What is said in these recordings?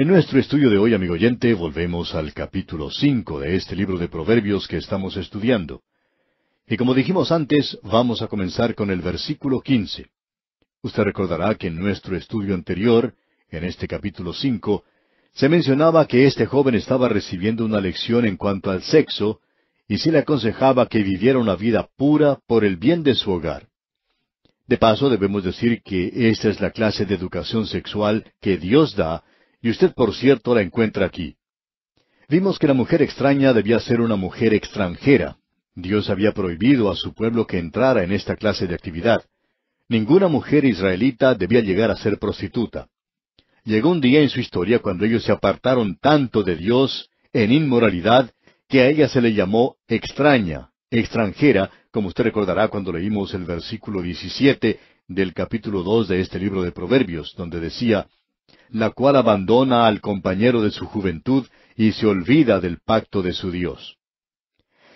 En nuestro estudio de hoy, amigo oyente, volvemos al capítulo cinco de este libro de Proverbios que estamos estudiando. Y como dijimos antes, vamos a comenzar con el versículo quince. Usted recordará que en nuestro estudio anterior, en este capítulo cinco, se mencionaba que este joven estaba recibiendo una lección en cuanto al sexo, y se le aconsejaba que viviera una vida pura por el bien de su hogar. De paso, debemos decir que esta es la clase de educación sexual que Dios da y usted, por cierto, la encuentra aquí. Vimos que la mujer extraña debía ser una mujer extranjera. Dios había prohibido a su pueblo que entrara en esta clase de actividad. Ninguna mujer israelita debía llegar a ser prostituta. Llegó un día en su historia cuando ellos se apartaron tanto de Dios en inmoralidad que a ella se le llamó extraña, extranjera, como usted recordará cuando leímos el versículo 17 del capítulo 2 de este libro de Proverbios, donde decía, la cual abandona al compañero de su juventud y se olvida del pacto de su Dios.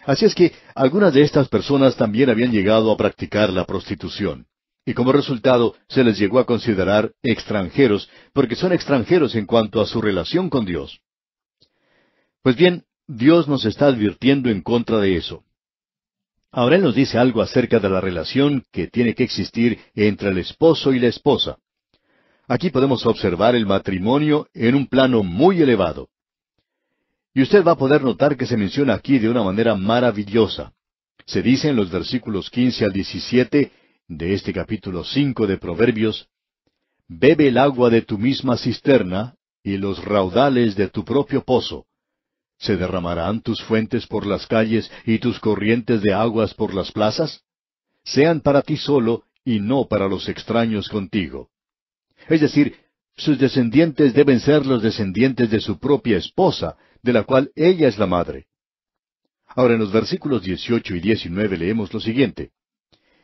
Así es que algunas de estas personas también habían llegado a practicar la prostitución, y como resultado se les llegó a considerar extranjeros, porque son extranjeros en cuanto a su relación con Dios. Pues bien, Dios nos está advirtiendo en contra de eso. Ahora Él nos dice algo acerca de la relación que tiene que existir entre el esposo y la esposa. Aquí podemos observar el matrimonio en un plano muy elevado. Y usted va a poder notar que se menciona aquí de una manera maravillosa. Se dice en los versículos quince al diecisiete de este capítulo cinco de Proverbios, Bebe el agua de tu misma cisterna y los raudales de tu propio pozo. ¿Se derramarán tus fuentes por las calles y tus corrientes de aguas por las plazas? Sean para ti solo y no para los extraños contigo. Es decir, sus descendientes deben ser los descendientes de su propia esposa, de la cual ella es la madre. Ahora en los versículos 18 y 19 leemos lo siguiente.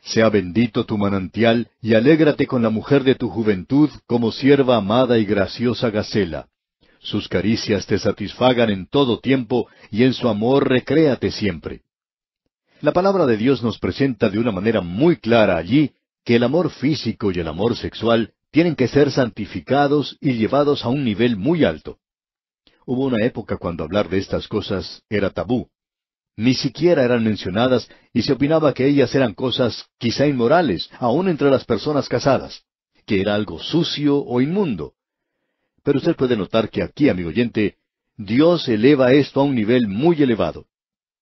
Sea bendito tu manantial, y alégrate con la mujer de tu juventud como sierva amada y graciosa Gacela. Sus caricias te satisfagan en todo tiempo, y en su amor recréate siempre. La palabra de Dios nos presenta de una manera muy clara allí que el amor físico y el amor sexual tienen que ser santificados y llevados a un nivel muy alto. Hubo una época cuando hablar de estas cosas era tabú. Ni siquiera eran mencionadas y se opinaba que ellas eran cosas quizá inmorales, aun entre las personas casadas, que era algo sucio o inmundo. Pero usted puede notar que aquí, amigo oyente, Dios eleva esto a un nivel muy elevado.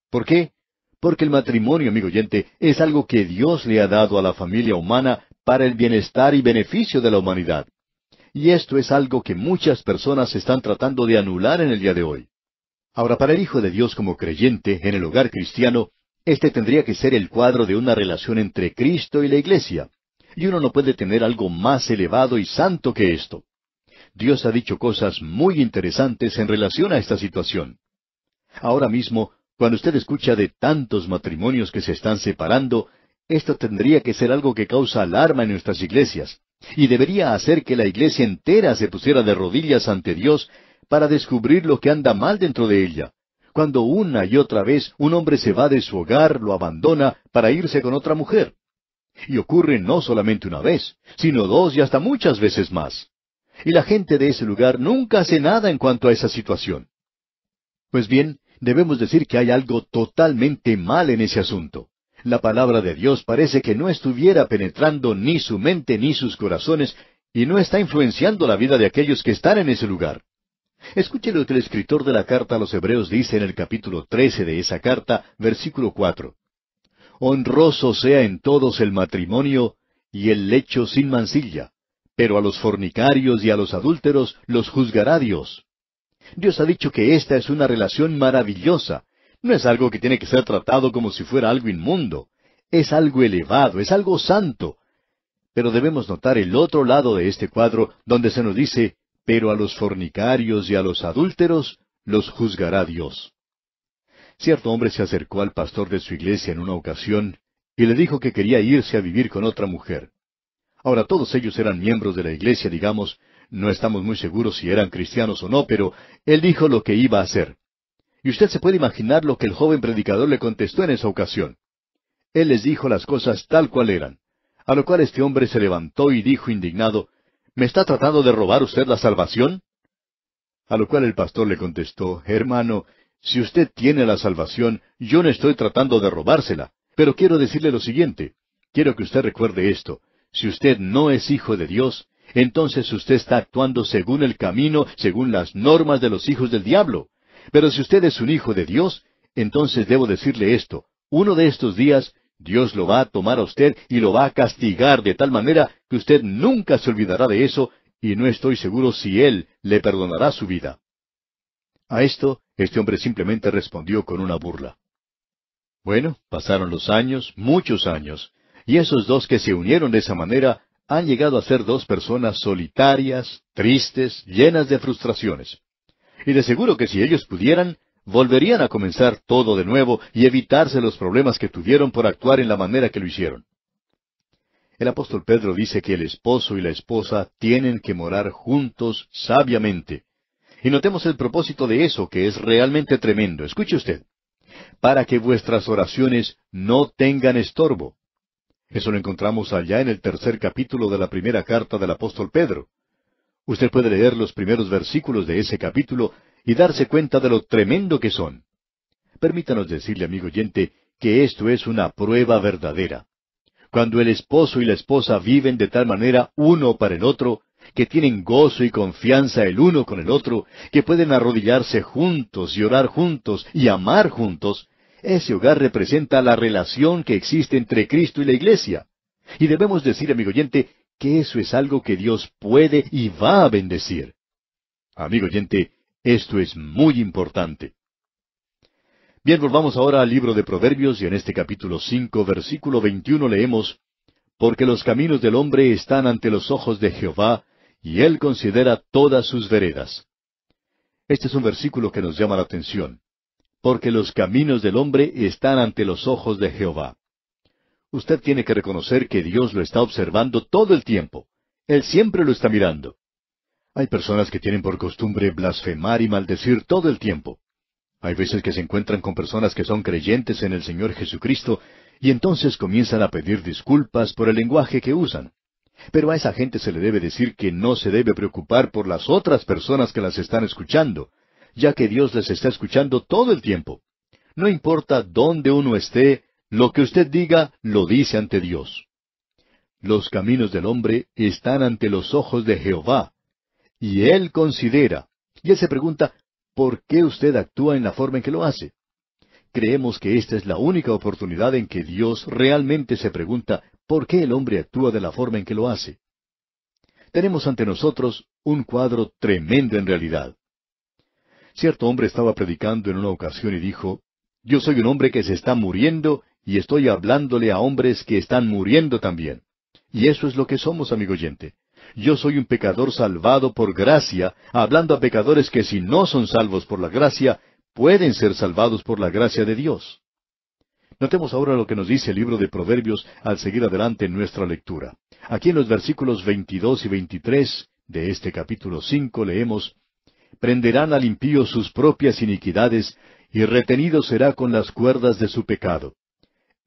¿Por qué? Porque el matrimonio, amigo oyente, es algo que Dios le ha dado a la familia humana para el bienestar y beneficio de la humanidad. Y esto es algo que muchas personas están tratando de anular en el día de hoy. Ahora, para el Hijo de Dios como creyente en el hogar cristiano, este tendría que ser el cuadro de una relación entre Cristo y la Iglesia. Y uno no puede tener algo más elevado y santo que esto. Dios ha dicho cosas muy interesantes en relación a esta situación. Ahora mismo, cuando usted escucha de tantos matrimonios que se están separando, esto tendría que ser algo que causa alarma en nuestras iglesias, y debería hacer que la iglesia entera se pusiera de rodillas ante Dios para descubrir lo que anda mal dentro de ella. Cuando una y otra vez un hombre se va de su hogar, lo abandona para irse con otra mujer. Y ocurre no solamente una vez, sino dos y hasta muchas veces más. Y la gente de ese lugar nunca hace nada en cuanto a esa situación. Pues bien, debemos decir que hay algo totalmente mal en ese asunto la palabra de Dios parece que no estuviera penetrando ni su mente ni sus corazones y no está influenciando la vida de aquellos que están en ese lugar. Escuche lo que el escritor de la carta a los Hebreos dice en el capítulo trece de esa carta, versículo cuatro. Honroso sea en todos el matrimonio y el lecho sin mancilla, pero a los fornicarios y a los adúlteros los juzgará Dios. Dios ha dicho que esta es una relación maravillosa, no es algo que tiene que ser tratado como si fuera algo inmundo. Es algo elevado, es algo santo. Pero debemos notar el otro lado de este cuadro donde se nos dice, pero a los fornicarios y a los adúlteros los juzgará Dios. Cierto hombre se acercó al pastor de su iglesia en una ocasión y le dijo que quería irse a vivir con otra mujer. Ahora todos ellos eran miembros de la iglesia, digamos, no estamos muy seguros si eran cristianos o no, pero él dijo lo que iba a hacer. Y usted se puede imaginar lo que el joven predicador le contestó en esa ocasión. Él les dijo las cosas tal cual eran, a lo cual este hombre se levantó y dijo indignado, ¿Me está tratando de robar usted la salvación? A lo cual el pastor le contestó, Hermano, si usted tiene la salvación, yo no estoy tratando de robársela, pero quiero decirle lo siguiente. Quiero que usted recuerde esto. Si usted no es hijo de Dios, entonces usted está actuando según el camino, según las normas de los hijos del diablo. Pero si usted es un hijo de Dios, entonces debo decirle esto. Uno de estos días Dios lo va a tomar a usted y lo va a castigar de tal manera que usted nunca se olvidará de eso y no estoy seguro si Él le perdonará su vida. A esto, este hombre simplemente respondió con una burla. Bueno, pasaron los años, muchos años, y esos dos que se unieron de esa manera han llegado a ser dos personas solitarias, tristes, llenas de frustraciones. Y de seguro que si ellos pudieran, volverían a comenzar todo de nuevo y evitarse los problemas que tuvieron por actuar en la manera que lo hicieron. El apóstol Pedro dice que el esposo y la esposa tienen que morar juntos sabiamente. Y notemos el propósito de eso, que es realmente tremendo. Escuche usted. Para que vuestras oraciones no tengan estorbo. Eso lo encontramos allá en el tercer capítulo de la primera carta del apóstol Pedro. Usted puede leer los primeros versículos de ese capítulo y darse cuenta de lo tremendo que son. Permítanos decirle, amigo oyente, que esto es una prueba verdadera. Cuando el esposo y la esposa viven de tal manera uno para el otro, que tienen gozo y confianza el uno con el otro, que pueden arrodillarse juntos y orar juntos y amar juntos, ese hogar representa la relación que existe entre Cristo y la Iglesia. Y debemos decir, amigo oyente, que eso es algo que Dios puede y va a bendecir. Amigo oyente, esto es muy importante. Bien, volvamos ahora al libro de Proverbios y en este capítulo cinco, versículo veintiuno leemos Porque los caminos del hombre están ante los ojos de Jehová, y él considera todas sus veredas. Este es un versículo que nos llama la atención. Porque los caminos del hombre están ante los ojos de Jehová. Usted tiene que reconocer que Dios lo está observando todo el tiempo. Él siempre lo está mirando. Hay personas que tienen por costumbre blasfemar y maldecir todo el tiempo. Hay veces que se encuentran con personas que son creyentes en el Señor Jesucristo y entonces comienzan a pedir disculpas por el lenguaje que usan. Pero a esa gente se le debe decir que no se debe preocupar por las otras personas que las están escuchando, ya que Dios les está escuchando todo el tiempo. No importa dónde uno esté, lo que usted diga lo dice ante Dios. Los caminos del hombre están ante los ojos de Jehová, y Él considera. Y Él se pregunta, ¿por qué usted actúa en la forma en que lo hace? Creemos que esta es la única oportunidad en que Dios realmente se pregunta, ¿por qué el hombre actúa de la forma en que lo hace? Tenemos ante nosotros un cuadro tremendo en realidad. Cierto hombre estaba predicando en una ocasión y dijo, Yo soy un hombre que se está muriendo y estoy hablándole a hombres que están muriendo también. Y eso es lo que somos, amigo oyente yo soy un pecador salvado por gracia, hablando a pecadores que si no son salvos por la gracia, pueden ser salvados por la gracia de Dios. Notemos ahora lo que nos dice el libro de Proverbios al seguir adelante en nuestra lectura. Aquí en los versículos 22 y 23 de este capítulo 5 leemos, Prenderán al impío sus propias iniquidades, y retenido será con las cuerdas de su pecado.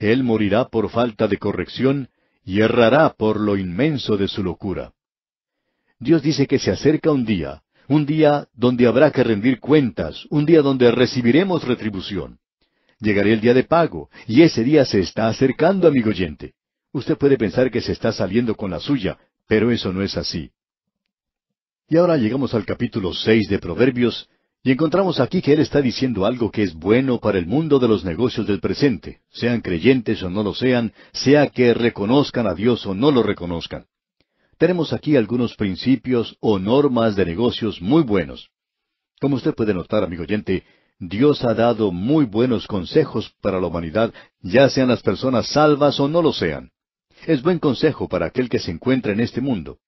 Él morirá por falta de corrección, y errará por lo inmenso de su locura. Dios dice que se acerca un día, un día donde habrá que rendir cuentas, un día donde recibiremos retribución. Llegará el día de pago, y ese día se está acercando, amigo oyente. Usted puede pensar que se está saliendo con la suya, pero eso no es así. Y ahora llegamos al capítulo seis de Proverbios, y encontramos aquí que él está diciendo algo que es bueno para el mundo de los negocios del presente, sean creyentes o no lo sean, sea que reconozcan a Dios o no lo reconozcan. Tenemos aquí algunos principios o normas de negocios muy buenos. Como usted puede notar, amigo oyente, Dios ha dado muy buenos consejos para la humanidad, ya sean las personas salvas o no lo sean. Es buen consejo para aquel que se encuentra en este mundo.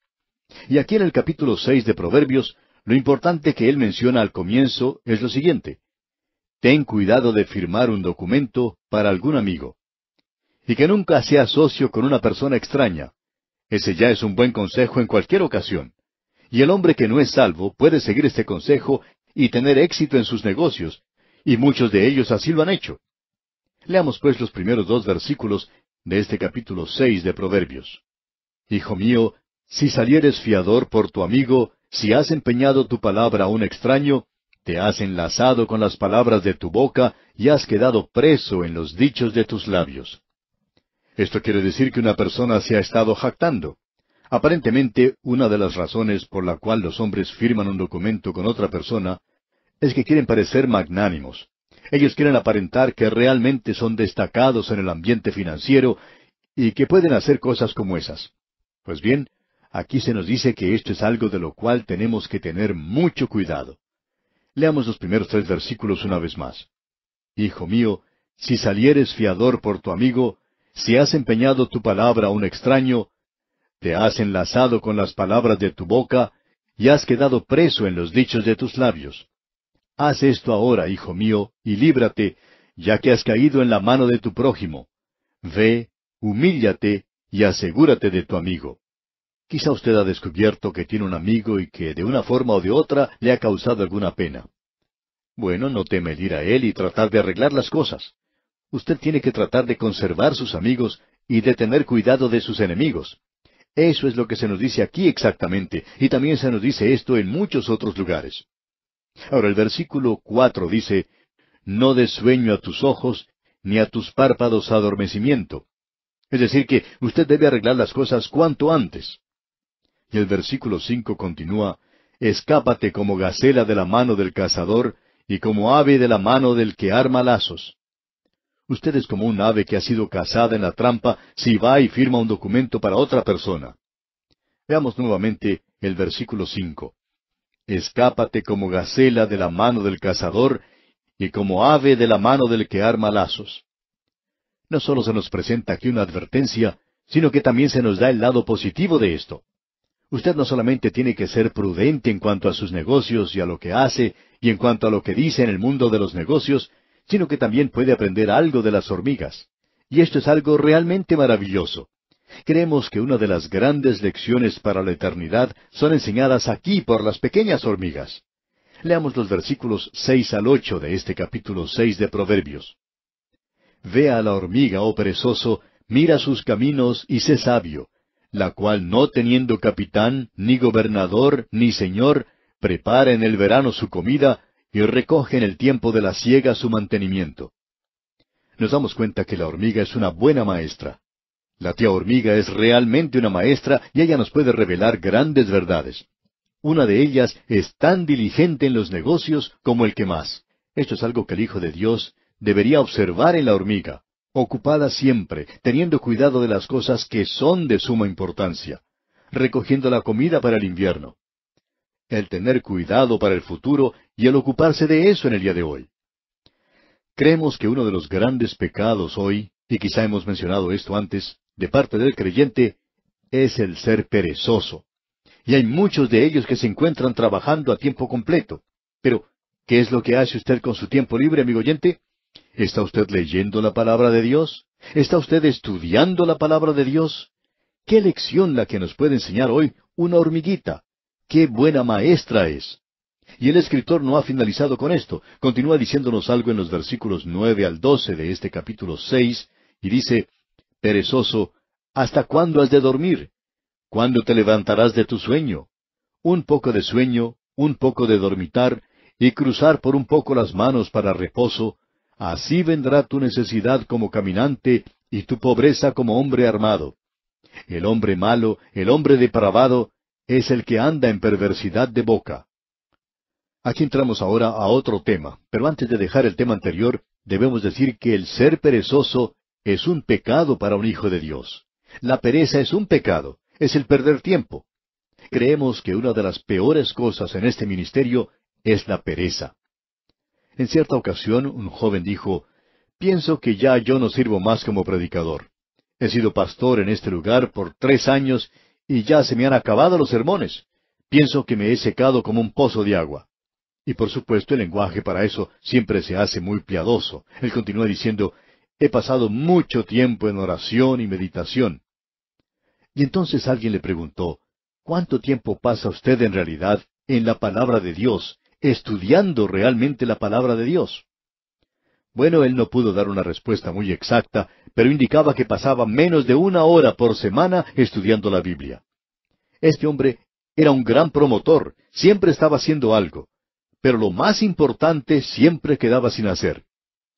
Y aquí en el capítulo seis de Proverbios, lo importante que él menciona al comienzo es lo siguiente. Ten cuidado de firmar un documento para algún amigo. Y que nunca sea socio con una persona extraña, ese ya es un buen consejo en cualquier ocasión. Y el hombre que no es salvo puede seguir este consejo y tener éxito en sus negocios, y muchos de ellos así lo han hecho. Leamos pues los primeros dos versículos de este capítulo seis de Proverbios. Hijo mío, si salieres fiador por tu amigo, Si has empeñado tu palabra a un extraño, te has enlazado con las palabras de tu boca y has quedado preso en los dichos de tus labios. Esto quiere decir que una persona se ha estado jactando. Aparentemente, una de las razones por la cual los hombres firman un documento con otra persona es que quieren parecer magnánimos. Ellos quieren aparentar que realmente son destacados en el ambiente financiero y que pueden hacer cosas como esas. Pues bien, aquí se nos dice que esto es algo de lo cual tenemos que tener mucho cuidado. Leamos los primeros tres versículos una vez más. Hijo mío, si salieres fiador por tu amigo, si has empeñado tu palabra a un extraño, te has enlazado con las palabras de tu boca, y has quedado preso en los dichos de tus labios. Haz esto ahora, hijo mío, y líbrate, ya que has caído en la mano de tu prójimo. Ve, humíllate, y asegúrate de tu amigo. Quizá usted ha descubierto que tiene un amigo y que de una forma o de otra le ha causado alguna pena. Bueno, no teme ir a él y tratar de arreglar las cosas. Usted tiene que tratar de conservar sus amigos y de tener cuidado de sus enemigos. Eso es lo que se nos dice aquí exactamente, y también se nos dice esto en muchos otros lugares. Ahora el versículo cuatro dice, No des sueño a tus ojos, ni a tus párpados adormecimiento. Es decir, que usted debe arreglar las cosas cuanto antes. Y el versículo cinco continúa, Escápate como gacela de la mano del cazador, y como ave de la mano del que arma lazos. Usted es como un ave que ha sido cazada en la trampa si va y firma un documento para otra persona. Veamos nuevamente el versículo cinco. Escápate como gacela de la mano del cazador y como ave de la mano del que arma lazos. No solo se nos presenta aquí una advertencia, sino que también se nos da el lado positivo de esto. Usted no solamente tiene que ser prudente en cuanto a sus negocios y a lo que hace y en cuanto a lo que dice en el mundo de los negocios, sino que también puede aprender algo de las hormigas. Y esto es algo realmente maravilloso. Creemos que una de las grandes lecciones para la eternidad son enseñadas aquí por las pequeñas hormigas. Leamos los versículos seis al ocho de este capítulo seis de Proverbios. Ve a la hormiga, oh perezoso, mira sus caminos y sé sabio, la cual no teniendo capitán, ni gobernador, ni señor, prepara en el verano su comida, y recoge en el tiempo de la siega su mantenimiento. Nos damos cuenta que la hormiga es una buena maestra. La tía hormiga es realmente una maestra y ella nos puede revelar grandes verdades. Una de ellas es tan diligente en los negocios como el que más. Esto es algo que el Hijo de Dios debería observar en la hormiga, ocupada siempre, teniendo cuidado de las cosas que son de suma importancia, recogiendo la comida para el invierno, el tener cuidado para el futuro y el ocuparse de eso en el día de hoy. Creemos que uno de los grandes pecados hoy, y quizá hemos mencionado esto antes, de parte del creyente, es el ser perezoso. Y hay muchos de ellos que se encuentran trabajando a tiempo completo. Pero, ¿qué es lo que hace usted con su tiempo libre, amigo oyente? ¿Está usted leyendo la palabra de Dios? ¿Está usted estudiando la palabra de Dios? ¿Qué lección la que nos puede enseñar hoy una hormiguita? ¡Qué buena maestra es! Y el escritor no ha finalizado con esto. Continúa diciéndonos algo en los versículos nueve al doce de este capítulo seis, y dice, Perezoso, ¿hasta cuándo has de dormir? ¿Cuándo te levantarás de tu sueño? Un poco de sueño, un poco de dormitar, y cruzar por un poco las manos para reposo, así vendrá tu necesidad como caminante, y tu pobreza como hombre armado. El hombre malo, el hombre depravado, es el que anda en perversidad de boca. Aquí entramos ahora a otro tema, pero antes de dejar el tema anterior, debemos decir que el ser perezoso es un pecado para un hijo de Dios. La pereza es un pecado, es el perder tiempo. Creemos que una de las peores cosas en este ministerio es la pereza. En cierta ocasión un joven dijo, Pienso que ya yo no sirvo más como predicador. He sido pastor en este lugar por tres años y ya se me han acabado los sermones. Pienso que me he secado como un pozo de agua. Y por supuesto el lenguaje para eso siempre se hace muy piadoso. Él continúa diciendo, he pasado mucho tiempo en oración y meditación. Y entonces alguien le preguntó, ¿cuánto tiempo pasa usted en realidad en la palabra de Dios, estudiando realmente la palabra de Dios? Bueno, él no pudo dar una respuesta muy exacta, pero indicaba que pasaba menos de una hora por semana estudiando la Biblia. Este hombre era un gran promotor, siempre estaba haciendo algo, pero lo más importante siempre quedaba sin hacer.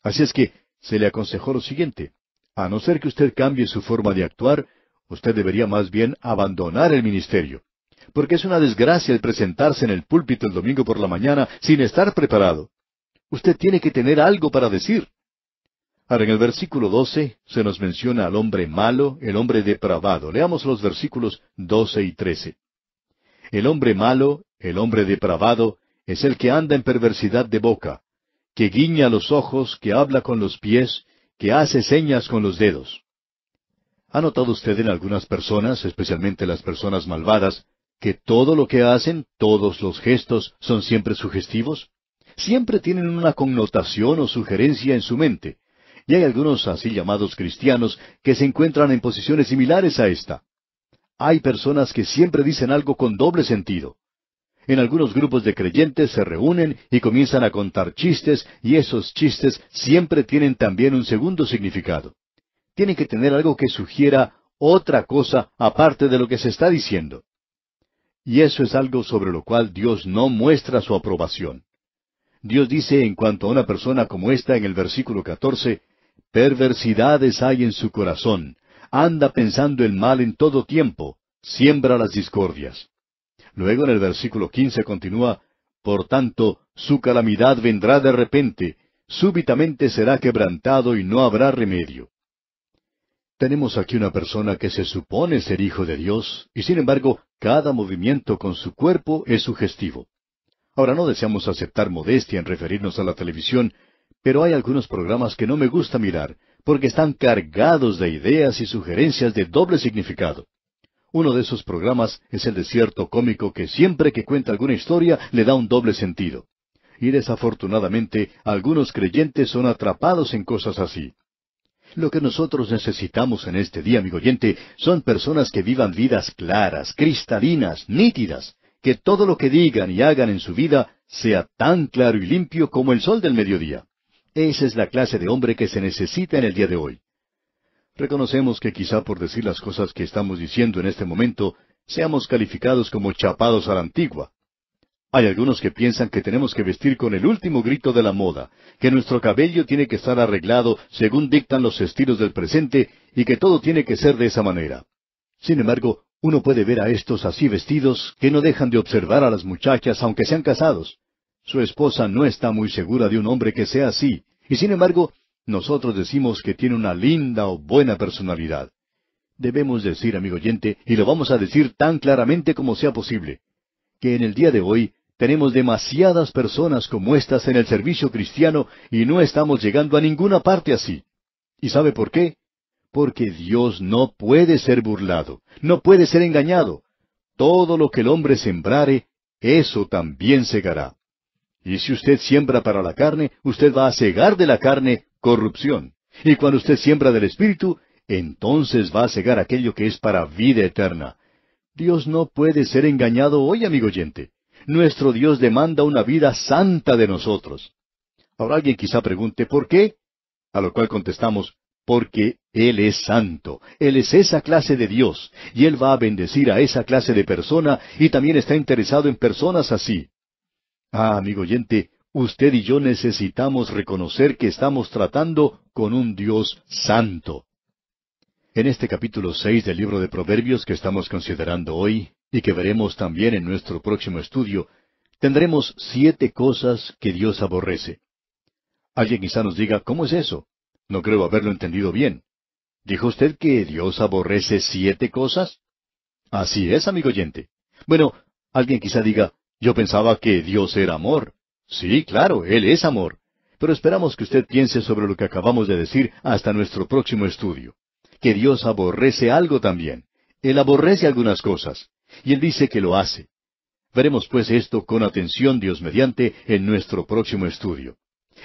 Así es que se le aconsejó lo siguiente, a no ser que usted cambie su forma de actuar, usted debería más bien abandonar el ministerio, porque es una desgracia el presentarse en el púlpito el domingo por la mañana sin estar preparado. Usted tiene que tener algo para decir. Ahora, en el versículo 12 se nos menciona al hombre malo, el hombre depravado. Leamos los versículos 12 y 13. El hombre malo, el hombre depravado, es el que anda en perversidad de boca, que guiña los ojos, que habla con los pies, que hace señas con los dedos. ¿Ha notado usted en algunas personas, especialmente las personas malvadas, que todo lo que hacen, todos los gestos, son siempre sugestivos? Siempre tienen una connotación o sugerencia en su mente. Y hay algunos así llamados cristianos que se encuentran en posiciones similares a esta. Hay personas que siempre dicen algo con doble sentido. En algunos grupos de creyentes se reúnen y comienzan a contar chistes y esos chistes siempre tienen también un segundo significado. Tienen que tener algo que sugiera otra cosa aparte de lo que se está diciendo. Y eso es algo sobre lo cual Dios no muestra su aprobación. Dios dice en cuanto a una persona como esta en el versículo 14, perversidades hay en su corazón, anda pensando el mal en todo tiempo, siembra las discordias. Luego en el versículo 15 continúa, por tanto, su calamidad vendrá de repente, súbitamente será quebrantado y no habrá remedio. Tenemos aquí una persona que se supone ser hijo de Dios, y sin embargo, cada movimiento con su cuerpo es sugestivo. Ahora no deseamos aceptar modestia en referirnos a la televisión, pero hay algunos programas que no me gusta mirar, porque están cargados de ideas y sugerencias de doble significado. Uno de esos programas es el de cierto cómico que siempre que cuenta alguna historia le da un doble sentido. Y desafortunadamente algunos creyentes son atrapados en cosas así. Lo que nosotros necesitamos en este día, amigo oyente, son personas que vivan vidas claras, cristalinas, nítidas, que todo lo que digan y hagan en su vida sea tan claro y limpio como el sol del mediodía. Esa es la clase de hombre que se necesita en el día de hoy. Reconocemos que quizá por decir las cosas que estamos diciendo en este momento, seamos calificados como chapados a la antigua. Hay algunos que piensan que tenemos que vestir con el último grito de la moda, que nuestro cabello tiene que estar arreglado según dictan los estilos del presente y que todo tiene que ser de esa manera. Sin embargo, uno puede ver a estos así vestidos que no dejan de observar a las muchachas aunque sean casados. Su esposa no está muy segura de un hombre que sea así, y sin embargo, nosotros decimos que tiene una linda o buena personalidad. Debemos decir, amigo oyente, y lo vamos a decir tan claramente como sea posible, que en el día de hoy tenemos demasiadas personas como estas en el servicio cristiano y no estamos llegando a ninguna parte así. ¿Y sabe por qué? porque Dios no puede ser burlado, no puede ser engañado. Todo lo que el hombre sembrare, eso también segará. Y si usted siembra para la carne, usted va a cegar de la carne corrupción. Y cuando usted siembra del Espíritu, entonces va a cegar aquello que es para vida eterna. Dios no puede ser engañado hoy, amigo oyente. Nuestro Dios demanda una vida santa de nosotros. Ahora alguien quizá pregunte, ¿por qué? A lo cual contestamos, porque Él es santo, Él es esa clase de Dios, y Él va a bendecir a esa clase de persona, y también está interesado en personas así. Ah, amigo oyente, usted y yo necesitamos reconocer que estamos tratando con un Dios santo. En este capítulo seis del libro de Proverbios que estamos considerando hoy, y que veremos también en nuestro próximo estudio, tendremos siete cosas que Dios aborrece. Alguien quizá nos diga, ¿cómo es eso? No creo haberlo entendido bien. ¿Dijo usted que Dios aborrece siete cosas? Así es, amigo oyente. Bueno, alguien quizá diga, yo pensaba que Dios era amor. Sí, claro, Él es amor. Pero esperamos que usted piense sobre lo que acabamos de decir hasta nuestro próximo estudio. Que Dios aborrece algo también. Él aborrece algunas cosas. Y Él dice que lo hace. Veremos pues esto con atención, Dios mediante, en nuestro próximo estudio.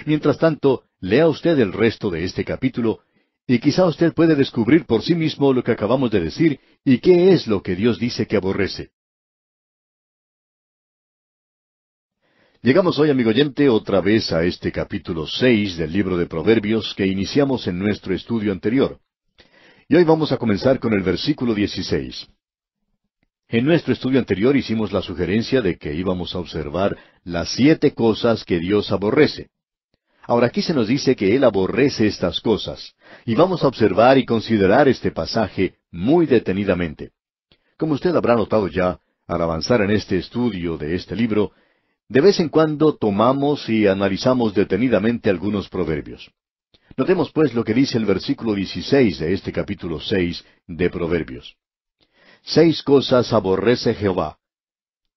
Mientras tanto, lea usted el resto de este capítulo y quizá usted puede descubrir por sí mismo lo que acabamos de decir y qué es lo que Dios dice que aborrece. Llegamos hoy, amigo oyente, otra vez a este capítulo seis del libro de Proverbios que iniciamos en nuestro estudio anterior. Y hoy vamos a comenzar con el versículo dieciséis. En nuestro estudio anterior hicimos la sugerencia de que íbamos a observar las siete cosas que Dios aborrece. Ahora aquí se nos dice que Él aborrece estas cosas, y vamos a observar y considerar este pasaje muy detenidamente. Como usted habrá notado ya, al avanzar en este estudio de este libro, de vez en cuando tomamos y analizamos detenidamente algunos proverbios. Notemos pues lo que dice el versículo 16 de este capítulo 6 de Proverbios. Seis cosas aborrece Jehová,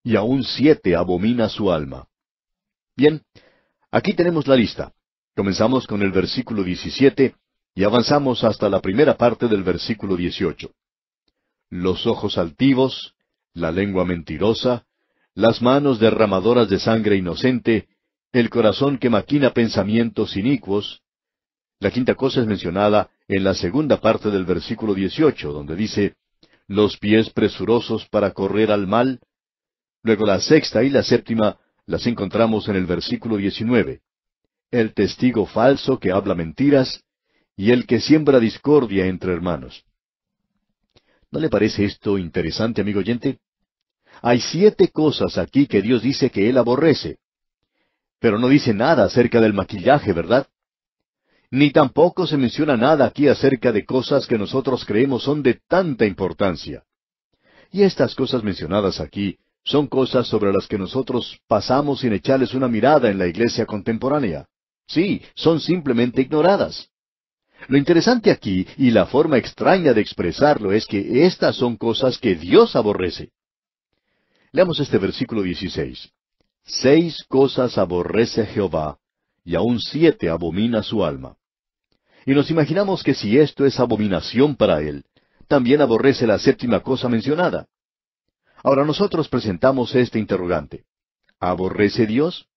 y aun siete abomina su alma. Bien, aquí tenemos la lista. Comenzamos con el versículo 17 y avanzamos hasta la primera parte del versículo 18. Los ojos altivos, la lengua mentirosa, las manos derramadoras de sangre inocente, el corazón que maquina pensamientos inicuos. La quinta cosa es mencionada en la segunda parte del versículo 18, donde dice, los pies presurosos para correr al mal. Luego la sexta y la séptima las encontramos en el versículo 19 el testigo falso que habla mentiras y el que siembra discordia entre hermanos. ¿No le parece esto interesante, amigo oyente? Hay siete cosas aquí que Dios dice que Él aborrece. Pero no dice nada acerca del maquillaje, ¿verdad? Ni tampoco se menciona nada aquí acerca de cosas que nosotros creemos son de tanta importancia. Y estas cosas mencionadas aquí son cosas sobre las que nosotros pasamos sin echarles una mirada en la iglesia contemporánea. Sí, son simplemente ignoradas. Lo interesante aquí, y la forma extraña de expresarlo, es que estas son cosas que Dios aborrece. Leamos este versículo 16. Seis cosas aborrece Jehová, y aun siete abomina su alma. Y nos imaginamos que si esto es abominación para él, también aborrece la séptima cosa mencionada. Ahora nosotros presentamos este interrogante. ¿Aborrece Dios?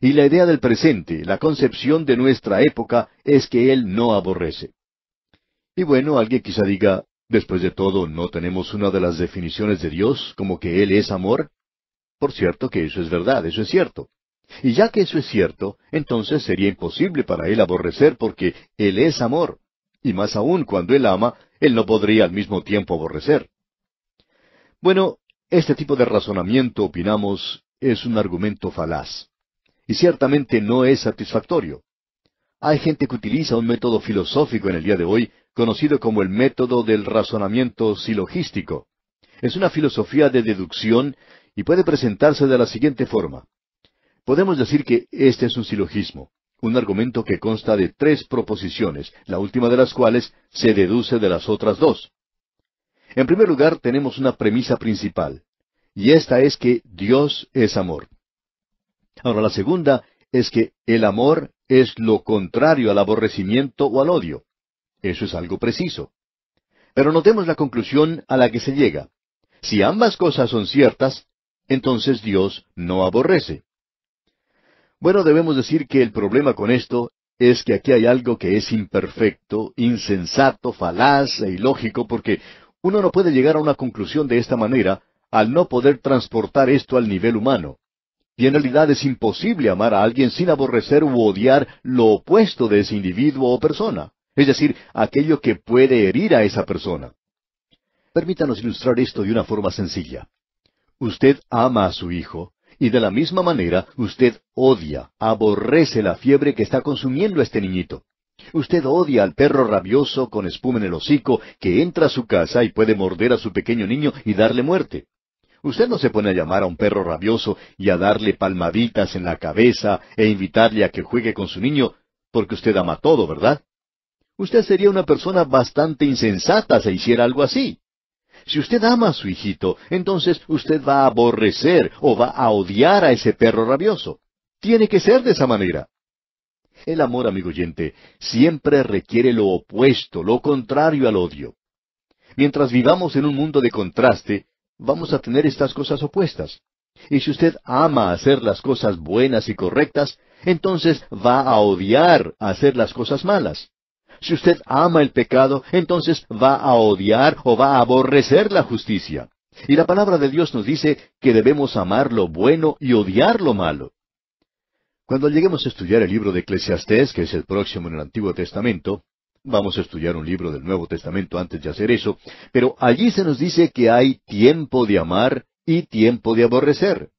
Y la idea del presente, la concepción de nuestra época, es que Él no aborrece. Y bueno, alguien quizá diga, después de todo, ¿no tenemos una de las definiciones de Dios como que Él es amor? Por cierto que eso es verdad, eso es cierto. Y ya que eso es cierto, entonces sería imposible para Él aborrecer porque Él es amor. Y más aún, cuando Él ama, Él no podría al mismo tiempo aborrecer. Bueno, este tipo de razonamiento, opinamos, es un argumento falaz y ciertamente no es satisfactorio. Hay gente que utiliza un método filosófico en el día de hoy conocido como el método del razonamiento silogístico. Es una filosofía de deducción y puede presentarse de la siguiente forma. Podemos decir que este es un silogismo, un argumento que consta de tres proposiciones, la última de las cuales se deduce de las otras dos. En primer lugar, tenemos una premisa principal, y esta es que Dios es amor. Ahora la segunda es que el amor es lo contrario al aborrecimiento o al odio. Eso es algo preciso. Pero notemos la conclusión a la que se llega. Si ambas cosas son ciertas, entonces Dios no aborrece. Bueno, debemos decir que el problema con esto es que aquí hay algo que es imperfecto, insensato, falaz e ilógico, porque uno no puede llegar a una conclusión de esta manera al no poder transportar esto al nivel humano. Y en realidad es imposible amar a alguien sin aborrecer u odiar lo opuesto de ese individuo o persona, es decir, aquello que puede herir a esa persona. Permítanos ilustrar esto de una forma sencilla. Usted ama a su hijo, y de la misma manera usted odia, aborrece la fiebre que está consumiendo a este niñito. Usted odia al perro rabioso con espuma en el hocico que entra a su casa y puede morder a su pequeño niño y darle muerte. Usted no se pone a llamar a un perro rabioso y a darle palmaditas en la cabeza e invitarle a que juegue con su niño, porque usted ama todo, ¿verdad? Usted sería una persona bastante insensata si hiciera algo así. Si usted ama a su hijito, entonces usted va a aborrecer o va a odiar a ese perro rabioso. Tiene que ser de esa manera. El amor, amigo oyente, siempre requiere lo opuesto, lo contrario al odio. Mientras vivamos en un mundo de contraste, vamos a tener estas cosas opuestas. Y si usted ama hacer las cosas buenas y correctas, entonces va a odiar hacer las cosas malas. Si usted ama el pecado, entonces va a odiar o va a aborrecer la justicia. Y la palabra de Dios nos dice que debemos amar lo bueno y odiar lo malo. Cuando lleguemos a estudiar el libro de Eclesiastés, que es el próximo en el Antiguo Testamento, Vamos a estudiar un libro del Nuevo Testamento antes de hacer eso, pero allí se nos dice que hay tiempo de amar y tiempo de aborrecer.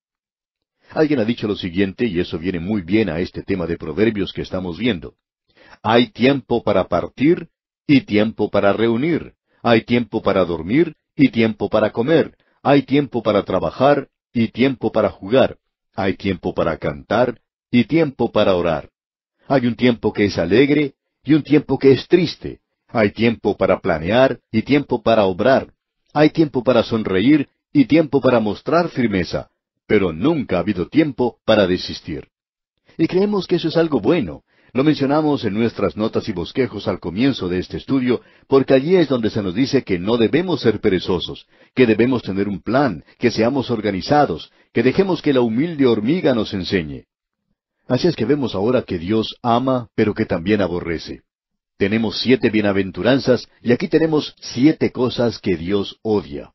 Alguien ha dicho lo siguiente, y eso viene muy bien a este tema de proverbios que estamos viendo. Hay tiempo para partir y tiempo para reunir. Hay tiempo para dormir y tiempo para comer. Hay tiempo para trabajar y tiempo para jugar. Hay tiempo para cantar y tiempo para orar. Hay un tiempo que es alegre y un tiempo que es triste. Hay tiempo para planear y tiempo para obrar. Hay tiempo para sonreír y tiempo para mostrar firmeza, pero nunca ha habido tiempo para desistir. Y creemos que eso es algo bueno. Lo mencionamos en nuestras notas y bosquejos al comienzo de este estudio, porque allí es donde se nos dice que no debemos ser perezosos, que debemos tener un plan, que seamos organizados, que dejemos que la humilde hormiga nos enseñe. Así es que vemos ahora que Dios ama, pero que también aborrece. Tenemos siete bienaventuranzas y aquí tenemos siete cosas que Dios odia.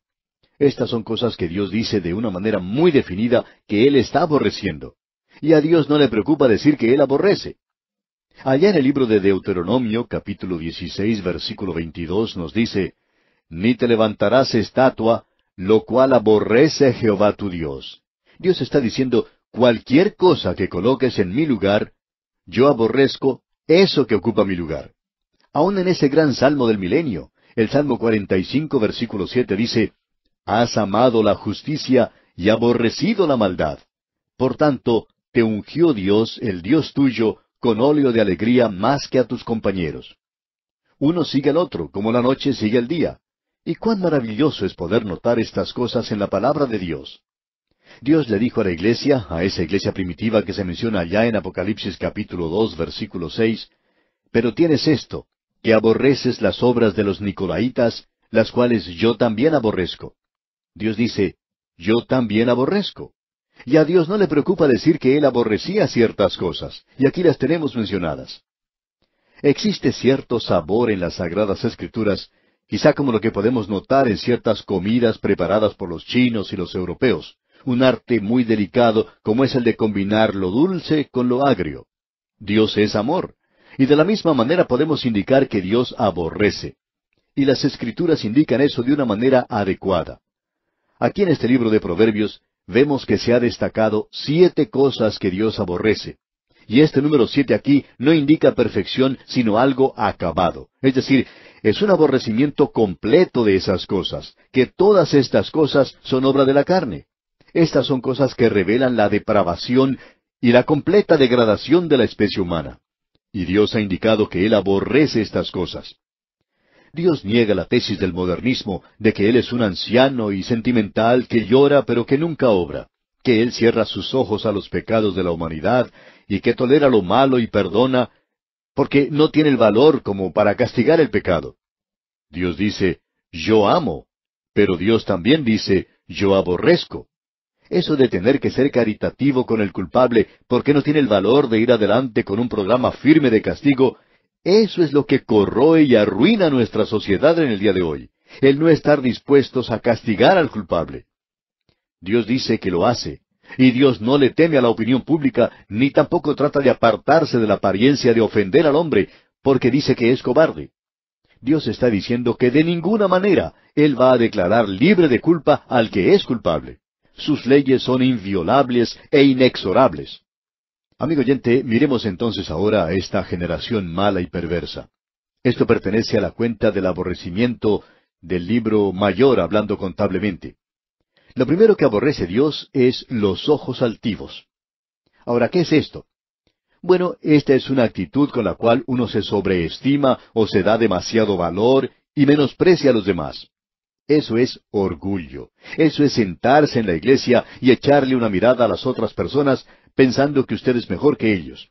Estas son cosas que Dios dice de una manera muy definida que Él está aborreciendo. Y a Dios no le preocupa decir que Él aborrece. Allá en el libro de Deuteronomio, capítulo 16, versículo 22, nos dice, Ni te levantarás estatua, lo cual aborrece Jehová tu Dios. Dios está diciendo, cualquier cosa que coloques en mi lugar, yo aborrezco eso que ocupa mi lugar. Aún en ese gran salmo del milenio, el Salmo 45, versículo 7 dice, Has amado la justicia y aborrecido la maldad. Por tanto, te ungió Dios, el Dios tuyo, con óleo de alegría más que a tus compañeros. Uno sigue al otro, como la noche sigue el día. Y cuán maravilloso es poder notar estas cosas en la palabra de Dios. Dios le dijo a la iglesia, a esa iglesia primitiva que se menciona allá en Apocalipsis capítulo dos, versículo seis, pero tienes esto, que aborreces las obras de los Nicolaitas, las cuales yo también aborrezco. Dios dice, yo también aborrezco. Y a Dios no le preocupa decir que Él aborrecía ciertas cosas, y aquí las tenemos mencionadas. Existe cierto sabor en las sagradas escrituras, quizá como lo que podemos notar en ciertas comidas preparadas por los chinos y los europeos un arte muy delicado como es el de combinar lo dulce con lo agrio. Dios es amor, y de la misma manera podemos indicar que Dios aborrece. Y las escrituras indican eso de una manera adecuada. Aquí en este libro de Proverbios vemos que se ha destacado siete cosas que Dios aborrece. Y este número siete aquí no indica perfección, sino algo acabado. Es decir, es un aborrecimiento completo de esas cosas, que todas estas cosas son obra de la carne. Estas son cosas que revelan la depravación y la completa degradación de la especie humana. Y Dios ha indicado que Él aborrece estas cosas. Dios niega la tesis del modernismo de que Él es un anciano y sentimental que llora pero que nunca obra, que Él cierra sus ojos a los pecados de la humanidad y que tolera lo malo y perdona porque no tiene el valor como para castigar el pecado. Dios dice, yo amo, pero Dios también dice, yo aborrezco. Eso de tener que ser caritativo con el culpable porque no tiene el valor de ir adelante con un programa firme de castigo, eso es lo que corroe y arruina nuestra sociedad en el día de hoy, el no estar dispuestos a castigar al culpable. Dios dice que lo hace, y Dios no le teme a la opinión pública, ni tampoco trata de apartarse de la apariencia de ofender al hombre, porque dice que es cobarde. Dios está diciendo que de ninguna manera Él va a declarar libre de culpa al que es culpable. Sus leyes son inviolables e inexorables. Amigo oyente, miremos entonces ahora a esta generación mala y perversa. Esto pertenece a la cuenta del aborrecimiento del libro mayor hablando contablemente. Lo primero que aborrece Dios es los ojos altivos. Ahora, ¿qué es esto? Bueno, esta es una actitud con la cual uno se sobreestima o se da demasiado valor y menosprecia a los demás. Eso es orgullo. Eso es sentarse en la iglesia y echarle una mirada a las otras personas pensando que usted es mejor que ellos.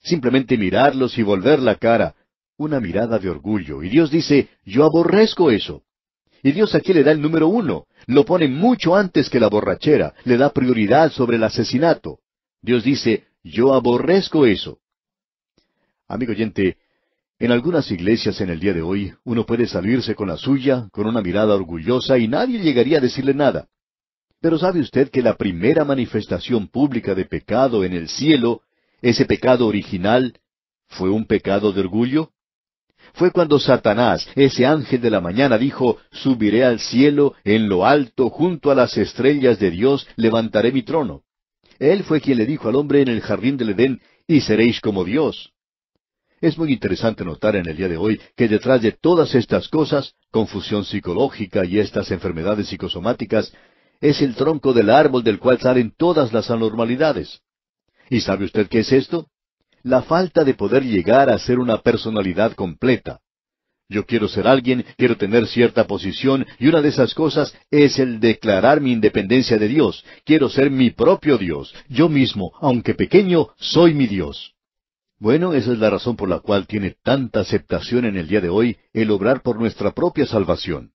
Simplemente mirarlos y volver la cara. Una mirada de orgullo. Y Dios dice, yo aborrezco eso. Y Dios aquí le da el número uno. Lo pone mucho antes que la borrachera. Le da prioridad sobre el asesinato. Dios dice, yo aborrezco eso. Amigo oyente, en algunas iglesias en el día de hoy uno puede salirse con la suya, con una mirada orgullosa y nadie llegaría a decirle nada. Pero ¿sabe usted que la primera manifestación pública de pecado en el cielo, ese pecado original, fue un pecado de orgullo? Fue cuando Satanás, ese ángel de la mañana, dijo, Subiré al cielo, en lo alto, junto a las estrellas de Dios, levantaré mi trono. Él fue quien le dijo al hombre en el jardín del Edén, y seréis como Dios. Es muy interesante notar en el día de hoy que detrás de todas estas cosas, confusión psicológica y estas enfermedades psicosomáticas, es el tronco del árbol del cual salen todas las anormalidades. ¿Y sabe usted qué es esto? La falta de poder llegar a ser una personalidad completa. Yo quiero ser alguien, quiero tener cierta posición, y una de esas cosas es el declarar mi independencia de Dios. Quiero ser mi propio Dios. Yo mismo, aunque pequeño, soy mi Dios. Bueno, esa es la razón por la cual tiene tanta aceptación en el día de hoy el obrar por nuestra propia salvación.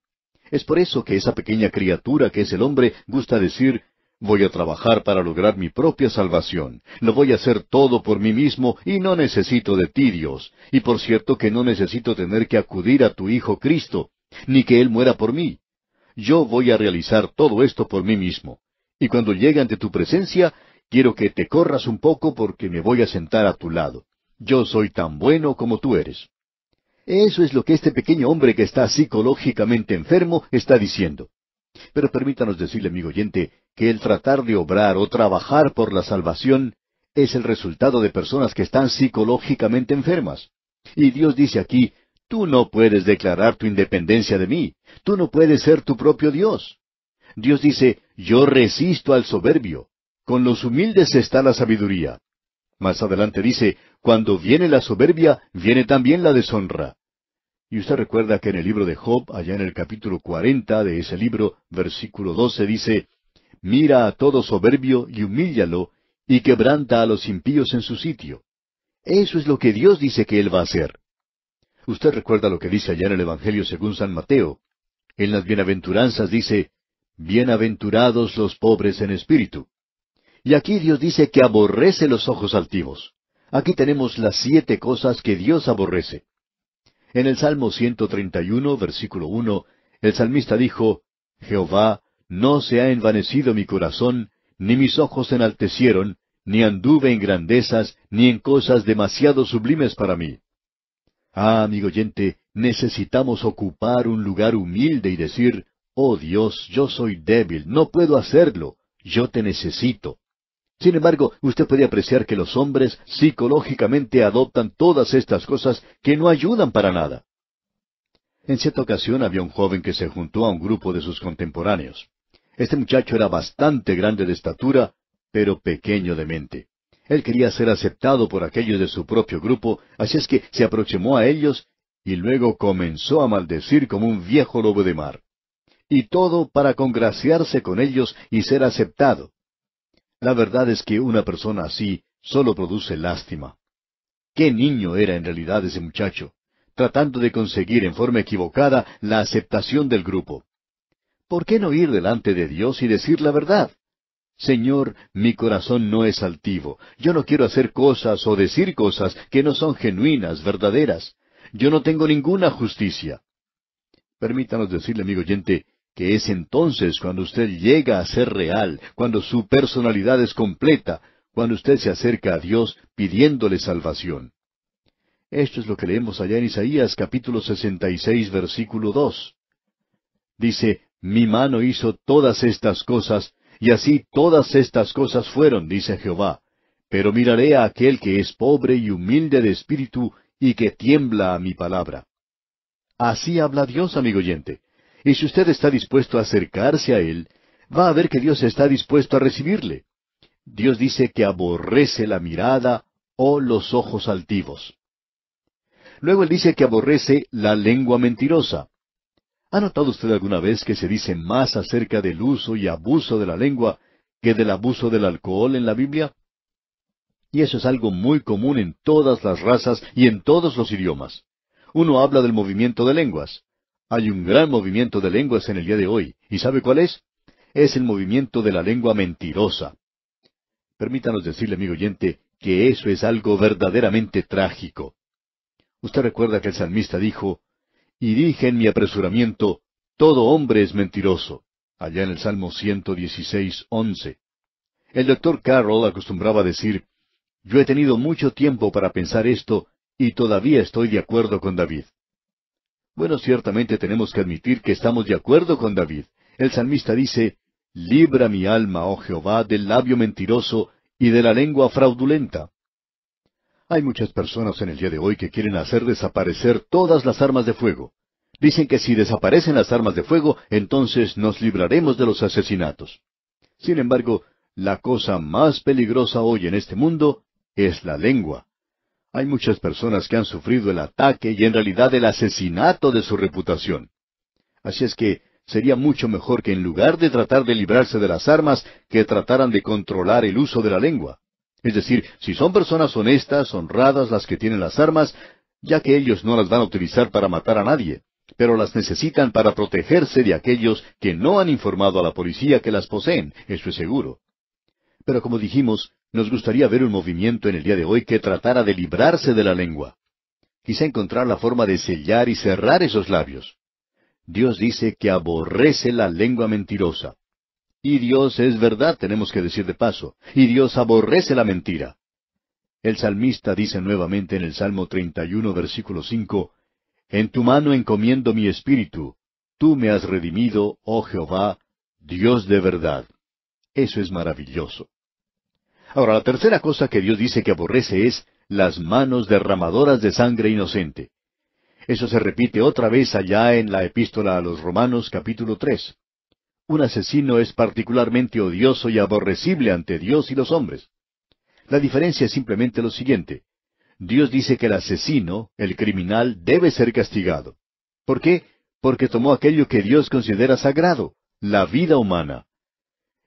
Es por eso que esa pequeña criatura que es el hombre gusta decir, voy a trabajar para lograr mi propia salvación, lo voy a hacer todo por mí mismo y no necesito de ti, Dios. Y por cierto que no necesito tener que acudir a tu Hijo Cristo, ni que Él muera por mí. Yo voy a realizar todo esto por mí mismo. Y cuando llegue ante tu presencia, quiero que te corras un poco porque me voy a sentar a tu lado. Yo soy tan bueno como tú eres. Eso es lo que este pequeño hombre que está psicológicamente enfermo está diciendo. Pero permítanos decirle, amigo oyente, que el tratar de obrar o trabajar por la salvación es el resultado de personas que están psicológicamente enfermas. Y Dios dice aquí, tú no puedes declarar tu independencia de mí, tú no puedes ser tu propio Dios. Dios dice, yo resisto al soberbio, con los humildes está la sabiduría. Más adelante dice, cuando viene la soberbia, viene también la deshonra. Y usted recuerda que en el libro de Job, allá en el capítulo cuarenta de ese libro, versículo doce, dice, Mira a todo soberbio y humíllalo, y quebranta a los impíos en su sitio. Eso es lo que Dios dice que Él va a hacer. Usted recuerda lo que dice allá en el Evangelio según San Mateo. En las bienaventuranzas dice, Bienaventurados los pobres en espíritu. Y aquí Dios dice que aborrece los ojos altivos. Aquí tenemos las siete cosas que Dios aborrece. En el Salmo 131, versículo 1, el salmista dijo, Jehová, no se ha envanecido mi corazón, ni mis ojos se enaltecieron, ni anduve en grandezas, ni en cosas demasiado sublimes para mí. Ah, amigo oyente, necesitamos ocupar un lugar humilde y decir, Oh Dios, yo soy débil, no puedo hacerlo, yo te necesito. Sin embargo, usted puede apreciar que los hombres psicológicamente adoptan todas estas cosas que no ayudan para nada. En cierta ocasión había un joven que se juntó a un grupo de sus contemporáneos. Este muchacho era bastante grande de estatura, pero pequeño de mente. Él quería ser aceptado por aquellos de su propio grupo, así es que se aproximó a ellos y luego comenzó a maldecir como un viejo lobo de mar. Y todo para congraciarse con ellos y ser aceptado. La verdad es que una persona así solo produce lástima. ¿Qué niño era en realidad ese muchacho? Tratando de conseguir en forma equivocada la aceptación del grupo. ¿Por qué no ir delante de Dios y decir la verdad? Señor, mi corazón no es altivo. Yo no quiero hacer cosas o decir cosas que no son genuinas, verdaderas. Yo no tengo ninguna justicia. Permítanos decirle, amigo oyente, que es entonces cuando usted llega a ser real, cuando su personalidad es completa, cuando usted se acerca a Dios pidiéndole salvación. Esto es lo que leemos allá en Isaías capítulo 66 versículo 2. Dice, Mi mano hizo todas estas cosas, y así todas estas cosas fueron, dice Jehová. Pero miraré a aquel que es pobre y humilde de espíritu, y que tiembla a mi palabra. Así habla Dios, amigo oyente. Y si usted está dispuesto a acercarse a Él, va a ver que Dios está dispuesto a recibirle. Dios dice que aborrece la mirada o los ojos altivos. Luego Él dice que aborrece la lengua mentirosa. ¿Ha notado usted alguna vez que se dice más acerca del uso y abuso de la lengua que del abuso del alcohol en la Biblia? Y eso es algo muy común en todas las razas y en todos los idiomas. Uno habla del movimiento de lenguas. Hay un gran movimiento de lenguas en el día de hoy. ¿Y sabe cuál es? Es el movimiento de la lengua mentirosa. Permítanos decirle, amigo oyente, que eso es algo verdaderamente trágico. Usted recuerda que el salmista dijo, y dije en mi apresuramiento, todo hombre es mentiroso, allá en el Salmo 116, 11. El doctor Carroll acostumbraba decir, yo he tenido mucho tiempo para pensar esto y todavía estoy de acuerdo con David. Bueno, ciertamente tenemos que admitir que estamos de acuerdo con David. El salmista dice, Libra mi alma, oh Jehová, del labio mentiroso y de la lengua fraudulenta. Hay muchas personas en el día de hoy que quieren hacer desaparecer todas las armas de fuego. Dicen que si desaparecen las armas de fuego, entonces nos libraremos de los asesinatos. Sin embargo, la cosa más peligrosa hoy en este mundo es la lengua. Hay muchas personas que han sufrido el ataque y en realidad el asesinato de su reputación. Así es que sería mucho mejor que en lugar de tratar de librarse de las armas, que trataran de controlar el uso de la lengua. Es decir, si son personas honestas, honradas las que tienen las armas, ya que ellos no las van a utilizar para matar a nadie, pero las necesitan para protegerse de aquellos que no han informado a la policía que las poseen, eso es seguro. Pero como dijimos, nos gustaría ver un movimiento en el día de hoy que tratara de librarse de la lengua. Quizá encontrar la forma de sellar y cerrar esos labios. Dios dice que aborrece la lengua mentirosa. Y Dios es verdad, tenemos que decir de paso. Y Dios aborrece la mentira. El salmista dice nuevamente en el Salmo 31, versículo 5, En tu mano encomiendo mi espíritu. Tú me has redimido, oh Jehová, Dios de verdad. Eso es maravilloso. Ahora, la tercera cosa que Dios dice que aborrece es las manos derramadoras de sangre inocente. Eso se repite otra vez allá en la epístola a los Romanos capítulo tres. Un asesino es particularmente odioso y aborrecible ante Dios y los hombres. La diferencia es simplemente lo siguiente. Dios dice que el asesino, el criminal, debe ser castigado. ¿Por qué? Porque tomó aquello que Dios considera sagrado, la vida humana.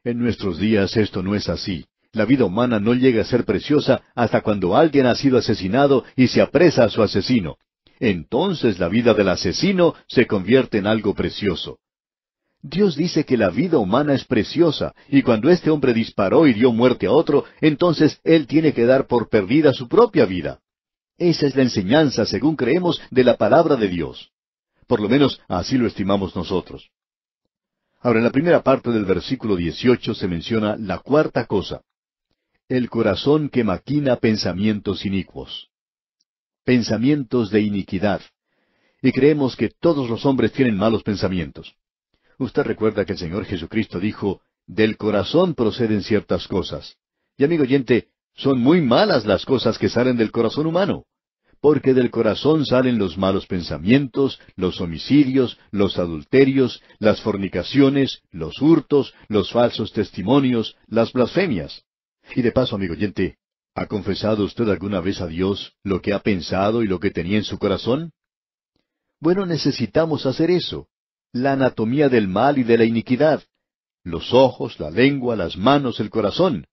En nuestros días esto no es así. La vida humana no llega a ser preciosa hasta cuando alguien ha sido asesinado y se apresa a su asesino. Entonces la vida del asesino se convierte en algo precioso. Dios dice que la vida humana es preciosa, y cuando este hombre disparó y dio muerte a otro, entonces él tiene que dar por perdida su propia vida. Esa es la enseñanza, según creemos, de la palabra de Dios. Por lo menos así lo estimamos nosotros. Ahora, en la primera parte del versículo 18 se menciona la cuarta cosa el corazón que maquina pensamientos inicuos. Pensamientos de iniquidad. Y creemos que todos los hombres tienen malos pensamientos. Usted recuerda que el Señor Jesucristo dijo, del corazón proceden ciertas cosas. Y amigo oyente, son muy malas las cosas que salen del corazón humano, porque del corazón salen los malos pensamientos, los homicidios, los adulterios, las fornicaciones, los hurtos, los falsos testimonios, las blasfemias. Y de paso, amigo oyente, ¿ha confesado usted alguna vez a Dios lo que ha pensado y lo que tenía en su corazón? Bueno, necesitamos hacer eso. La anatomía del mal y de la iniquidad. Los ojos, la lengua, las manos, el corazón.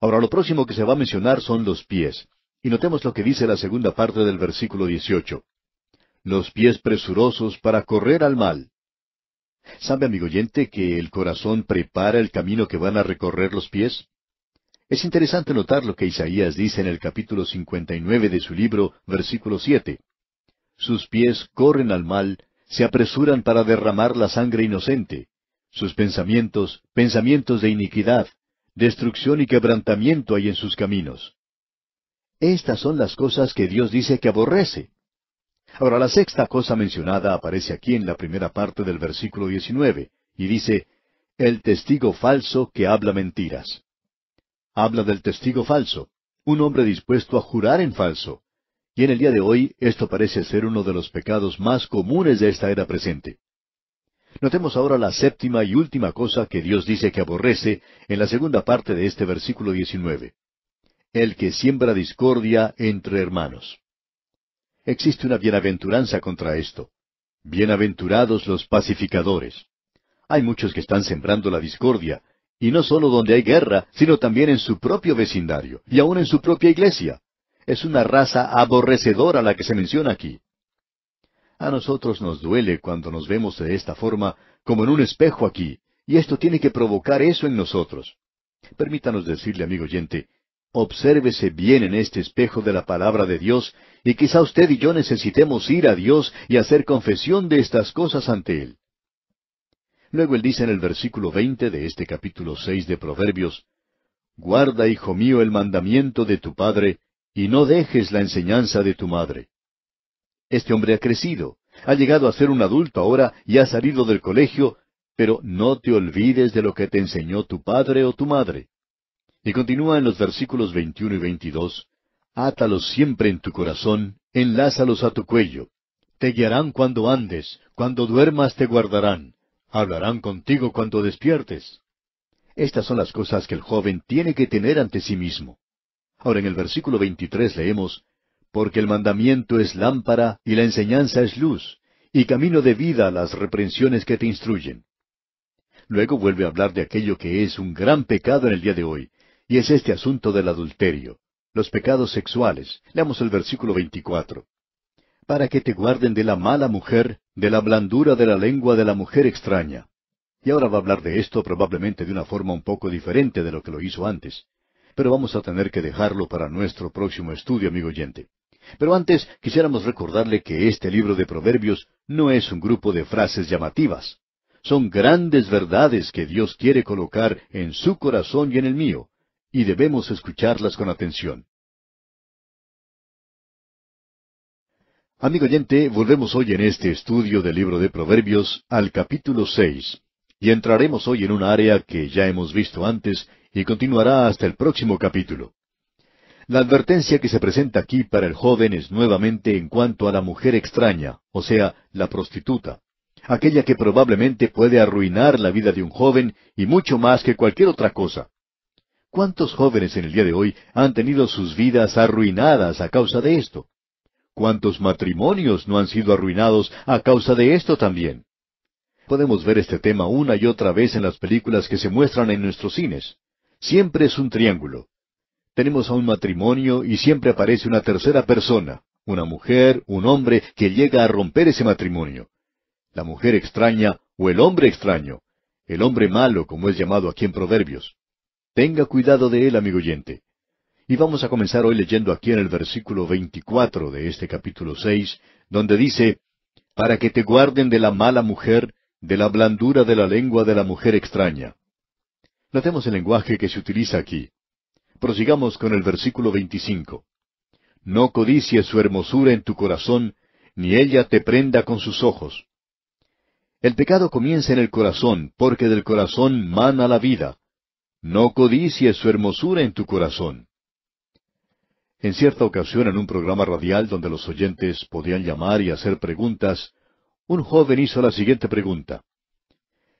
Ahora lo próximo que se va a mencionar son los pies. Y notemos lo que dice la segunda parte del versículo 18. Los pies presurosos para correr al mal. ¿Sabe, amigo oyente, que el corazón prepara el camino que van a recorrer los pies? Es interesante notar lo que Isaías dice en el capítulo 59 de su libro, versículo 7. Sus pies corren al mal, se apresuran para derramar la sangre inocente. Sus pensamientos, pensamientos de iniquidad, destrucción y quebrantamiento hay en sus caminos. Estas son las cosas que Dios dice que aborrece. Ahora la sexta cosa mencionada aparece aquí en la primera parte del versículo 19, y dice, el testigo falso que habla mentiras habla del testigo falso, un hombre dispuesto a jurar en falso. Y en el día de hoy esto parece ser uno de los pecados más comunes de esta era presente. Notemos ahora la séptima y última cosa que Dios dice que aborrece en la segunda parte de este versículo 19. El que siembra discordia entre hermanos. Existe una bienaventuranza contra esto. Bienaventurados los pacificadores. Hay muchos que están sembrando la discordia, y no solo donde hay guerra, sino también en su propio vecindario, y aún en su propia iglesia. Es una raza aborrecedora la que se menciona aquí. A nosotros nos duele cuando nos vemos de esta forma, como en un espejo aquí, y esto tiene que provocar eso en nosotros. Permítanos decirle, amigo oyente, obsérvese bien en este espejo de la palabra de Dios, y quizá usted y yo necesitemos ir a Dios y hacer confesión de estas cosas ante Él. Luego él dice en el versículo veinte de este capítulo seis de Proverbios, Guarda, hijo mío, el mandamiento de tu padre, y no dejes la enseñanza de tu madre. Este hombre ha crecido, Ha llegado a ser un adulto ahora y ha salido del colegio, pero no te olvides de lo que te enseñó tu padre o tu madre. Y continúa en los versículos 21 y 22, Átalos siempre en tu corazón, enlázalos a tu cuello. Te guiarán cuando andes, cuando duermas te guardarán, hablarán contigo cuando despiertes. Estas son las cosas que el joven tiene que tener ante sí mismo. Ahora en el versículo 23 leemos, Porque el mandamiento es lámpara y la enseñanza es luz, y camino de vida las reprensiones que te instruyen. Luego vuelve a hablar de aquello que es un gran pecado en el día de hoy, y es este asunto del adulterio, los pecados sexuales. Leamos el versículo 24. Para que te guarden de la mala mujer, de la blandura de la lengua de la mujer extraña. Y ahora va a hablar de esto probablemente de una forma un poco diferente de lo que lo hizo antes. Pero vamos a tener que dejarlo para nuestro próximo estudio, amigo oyente. Pero antes quisiéramos recordarle que este libro de Proverbios no es un grupo de frases llamativas. Son grandes verdades que Dios quiere colocar en su corazón y en el mío, y debemos escucharlas con atención. Amigo oyente, volvemos hoy en este estudio del libro de Proverbios al capítulo seis, y entraremos hoy en un área que ya hemos visto antes y continuará hasta el próximo capítulo. La advertencia que se presenta aquí para el joven es nuevamente en cuanto a la mujer extraña, o sea, la prostituta, aquella que probablemente puede arruinar la vida de un joven y mucho más que cualquier otra cosa. ¿Cuántos jóvenes en el día de hoy han tenido sus vidas arruinadas a causa de esto? ¿Cuántos matrimonios no han sido arruinados a causa de esto también? Podemos ver este tema una y otra vez en las películas que se muestran en nuestros cines. Siempre es un triángulo. Tenemos a un matrimonio y siempre aparece una tercera persona, una mujer, un hombre, que llega a romper ese matrimonio. La mujer extraña o el hombre extraño, el hombre malo como es llamado aquí en Proverbios. Tenga cuidado de él, amigo oyente. Y vamos a comenzar hoy leyendo aquí en el versículo 24 de este capítulo 6, donde dice, Para que te guarden de la mala mujer, de la blandura de la lengua de la mujer extraña. Notemos el lenguaje que se utiliza aquí. Prosigamos con el versículo 25. No codicies su hermosura en tu corazón, ni ella te prenda con sus ojos. El pecado comienza en el corazón, porque del corazón mana la vida. No codicies su hermosura en tu corazón. En cierta ocasión, en un programa radial donde los oyentes podían llamar y hacer preguntas, un joven hizo la siguiente pregunta.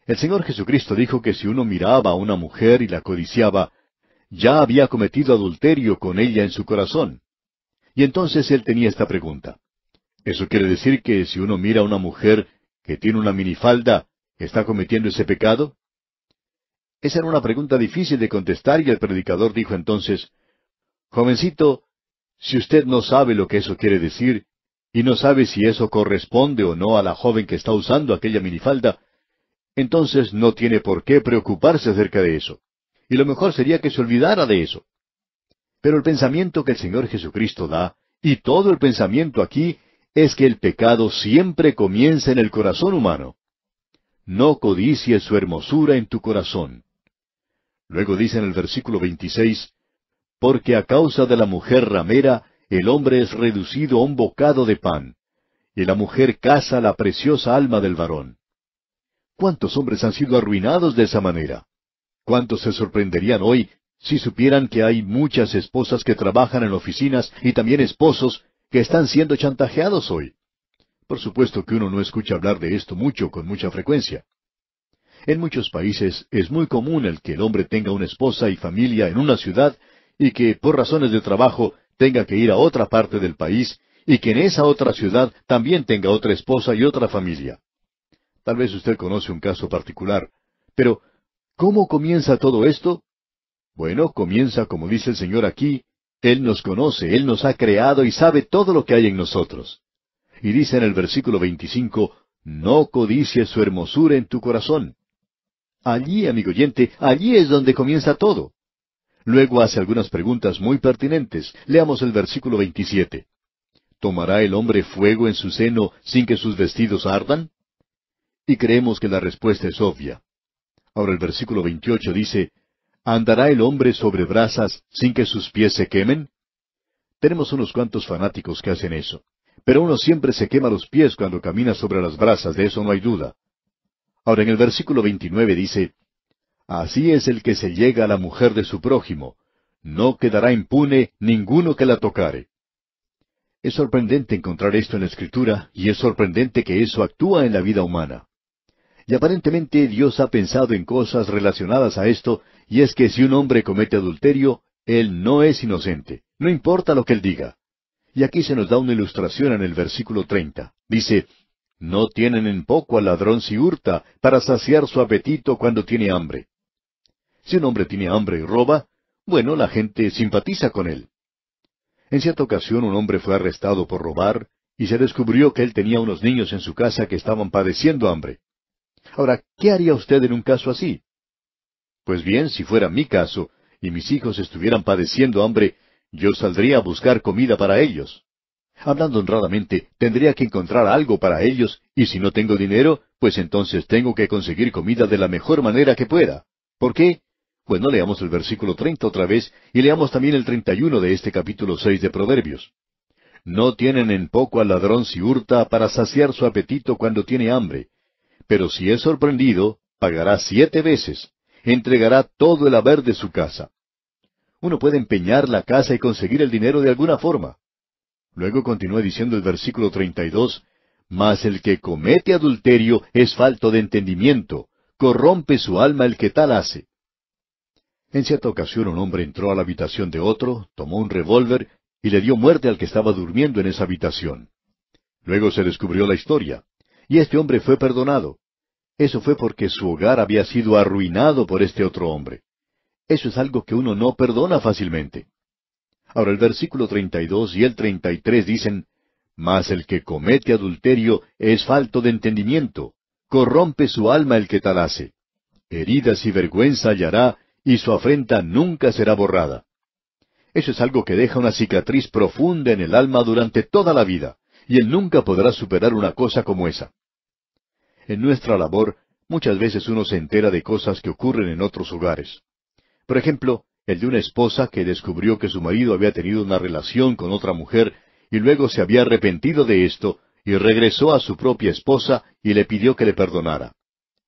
El Señor Jesucristo dijo que si uno miraba a una mujer y la codiciaba, ya había cometido adulterio con ella en su corazón. Y entonces él tenía esta pregunta. ¿Eso quiere decir que si uno mira a una mujer que tiene una minifalda, está cometiendo ese pecado? Esa era una pregunta difícil de contestar y el predicador dijo entonces, Jovencito, si usted no sabe lo que eso quiere decir, y no sabe si eso corresponde o no a la joven que está usando aquella minifalda, entonces no tiene por qué preocuparse acerca de eso. Y lo mejor sería que se olvidara de eso. Pero el pensamiento que el Señor Jesucristo da, y todo el pensamiento aquí, es que el pecado siempre comienza en el corazón humano. No codicies su hermosura en tu corazón. Luego dice en el versículo 26, porque a causa de la mujer ramera el hombre es reducido a un bocado de pan, y la mujer caza la preciosa alma del varón. ¿Cuántos hombres han sido arruinados de esa manera? ¿Cuántos se sorprenderían hoy si supieran que hay muchas esposas que trabajan en oficinas y también esposos que están siendo chantajeados hoy? Por supuesto que uno no escucha hablar de esto mucho con mucha frecuencia. En muchos países es muy común el que el hombre tenga una esposa y familia en una ciudad y que por razones de trabajo tenga que ir a otra parte del país y que en esa otra ciudad también tenga otra esposa y otra familia. Tal vez usted conoce un caso particular, pero ¿cómo comienza todo esto? Bueno, comienza como dice el Señor aquí, Él nos conoce, Él nos ha creado y sabe todo lo que hay en nosotros. Y dice en el versículo 25, no codicies su hermosura en tu corazón. Allí, amigo oyente, allí es donde comienza todo. Luego hace algunas preguntas muy pertinentes. Leamos el versículo 27. ¿Tomará el hombre fuego en su seno sin que sus vestidos ardan? Y creemos que la respuesta es obvia. Ahora el versículo 28 dice, ¿Andará el hombre sobre brasas sin que sus pies se quemen? Tenemos unos cuantos fanáticos que hacen eso. Pero uno siempre se quema los pies cuando camina sobre las brasas, de eso no hay duda. Ahora en el versículo 29 dice, Así es el que se llega a la mujer de su prójimo, no quedará impune ninguno que la tocare. Es sorprendente encontrar esto en la Escritura, y es sorprendente que eso actúa en la vida humana. Y aparentemente Dios ha pensado en cosas relacionadas a esto, y es que si un hombre comete adulterio, él no es inocente, no importa lo que él diga. Y aquí se nos da una ilustración en el versículo treinta. Dice, No tienen en poco al ladrón si hurta, para saciar su apetito cuando tiene hambre. Si un hombre tiene hambre y roba, bueno, la gente simpatiza con él. En cierta ocasión un hombre fue arrestado por robar, y se descubrió que él tenía unos niños en su casa que estaban padeciendo hambre. Ahora, ¿qué haría usted en un caso así? Pues bien, si fuera mi caso, y mis hijos estuvieran padeciendo hambre, yo saldría a buscar comida para ellos. Hablando honradamente, tendría que encontrar algo para ellos, y si no tengo dinero, pues entonces tengo que conseguir comida de la mejor manera que pueda. ¿Por qué? Pues no leamos el versículo treinta otra vez, y leamos también el treinta y uno de este capítulo seis de Proverbios. No tienen en poco al ladrón si hurta para saciar su apetito cuando tiene hambre, pero si es sorprendido, pagará siete veces, entregará todo el haber de su casa. Uno puede empeñar la casa y conseguir el dinero de alguna forma. Luego continúa diciendo el versículo 32, Mas el que comete adulterio es falto de entendimiento, corrompe su alma el que tal hace. En cierta ocasión un hombre entró a la habitación de otro, tomó un revólver y le dio muerte al que estaba durmiendo en esa habitación. Luego se descubrió la historia, y este hombre fue perdonado. Eso fue porque su hogar había sido arruinado por este otro hombre. Eso es algo que uno no perdona fácilmente. Ahora el versículo 32 y el 33 dicen, Mas el que comete adulterio es falto de entendimiento, corrompe su alma el que tal hace. Heridas y vergüenza hallará, y su afrenta nunca será borrada. Eso es algo que deja una cicatriz profunda en el alma durante toda la vida, y él nunca podrá superar una cosa como esa. En nuestra labor, muchas veces uno se entera de cosas que ocurren en otros hogares. Por ejemplo, el de una esposa que descubrió que su marido había tenido una relación con otra mujer y luego se había arrepentido de esto y regresó a su propia esposa y le pidió que le perdonara.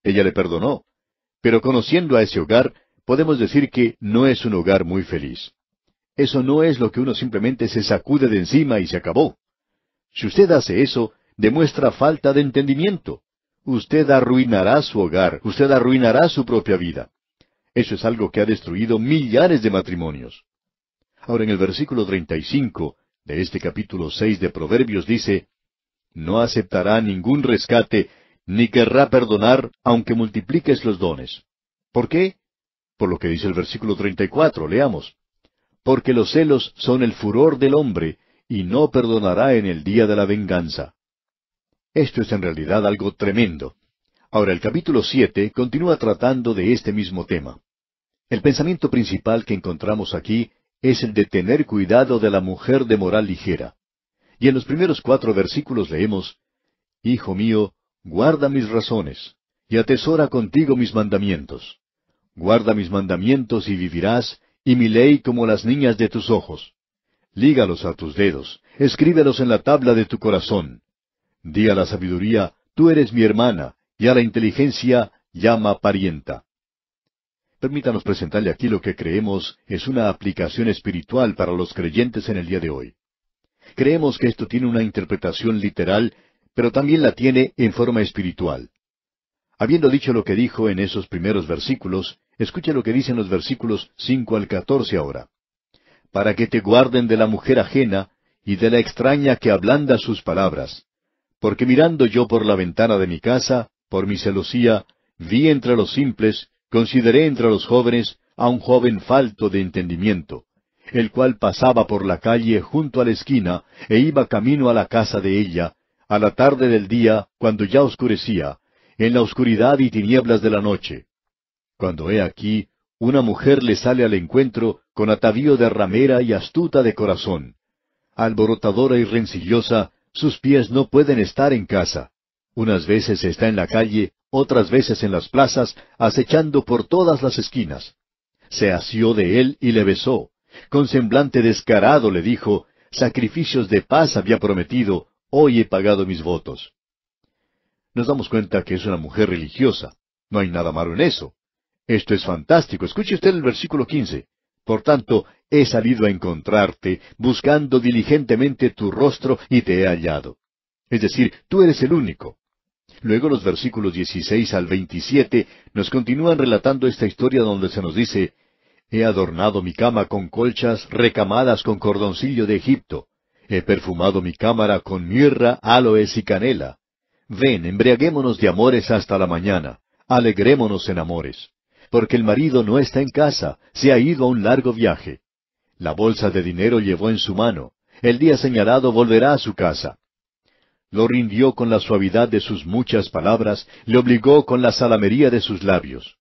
Ella le perdonó, pero conociendo a ese hogar, podemos decir que no es un hogar muy feliz. Eso no es lo que uno simplemente se sacude de encima y se acabó. Si usted hace eso, demuestra falta de entendimiento usted arruinará su hogar, usted arruinará su propia vida. Eso es algo que ha destruido millares de matrimonios. Ahora en el versículo 35 de este capítulo 6 de Proverbios dice, No aceptará ningún rescate, ni querrá perdonar, aunque multipliques los dones. ¿Por qué? Por lo que dice el versículo 34, leamos. Porque los celos son el furor del hombre, y no perdonará en el día de la venganza. Esto es en realidad algo tremendo. Ahora el capítulo siete continúa tratando de este mismo tema. El pensamiento principal que encontramos aquí es el de tener cuidado de la mujer de moral ligera. Y en los primeros cuatro versículos leemos, Hijo mío, guarda mis razones, y atesora contigo mis mandamientos. Guarda mis mandamientos y vivirás, y mi ley como las niñas de tus ojos. Lígalos a tus dedos, escríbelos en la tabla de tu corazón Di a la sabiduría, tú eres mi hermana, y a la inteligencia, llama parienta. Permítanos presentarle aquí lo que creemos es una aplicación espiritual para los creyentes en el día de hoy. Creemos que esto tiene una interpretación literal, pero también la tiene en forma espiritual. Habiendo dicho lo que dijo en esos primeros versículos, escuche lo que dicen los versículos cinco al catorce ahora. Para que te guarden de la mujer ajena y de la extraña que ablanda sus palabras, porque mirando yo por la ventana de mi casa, por mi celosía, vi entre los simples, consideré entre los jóvenes a un joven falto de entendimiento, el cual pasaba por la calle junto a la esquina e iba camino a la casa de ella, a la tarde del día, cuando ya oscurecía, en la oscuridad y tinieblas de la noche. Cuando he aquí, una mujer le sale al encuentro con atavío de ramera y astuta de corazón. Alborotadora y rencillosa, sus pies no pueden estar en casa. Unas veces está en la calle, otras veces en las plazas, acechando por todas las esquinas. Se asió de él y le besó. Con semblante descarado le dijo, Sacrificios de paz había prometido, hoy he pagado mis votos. Nos damos cuenta que es una mujer religiosa. No hay nada malo en eso. Esto es fantástico. Escuche usted el versículo quince. Por tanto, he salido a encontrarte, buscando diligentemente tu rostro, y te he hallado. Es decir, tú eres el único. Luego los versículos 16 al 27 nos continúan relatando esta historia donde se nos dice, He adornado mi cama con colchas recamadas con cordoncillo de Egipto. He perfumado mi cámara con mirra, aloes y canela. Ven, embriaguémonos de amores hasta la mañana. Alegrémonos en amores porque el marido no está en casa, se ha ido a un largo viaje. La bolsa de dinero llevó en su mano. El día señalado volverá a su casa. Lo rindió con la suavidad de sus muchas palabras, le obligó con la salamería de sus labios.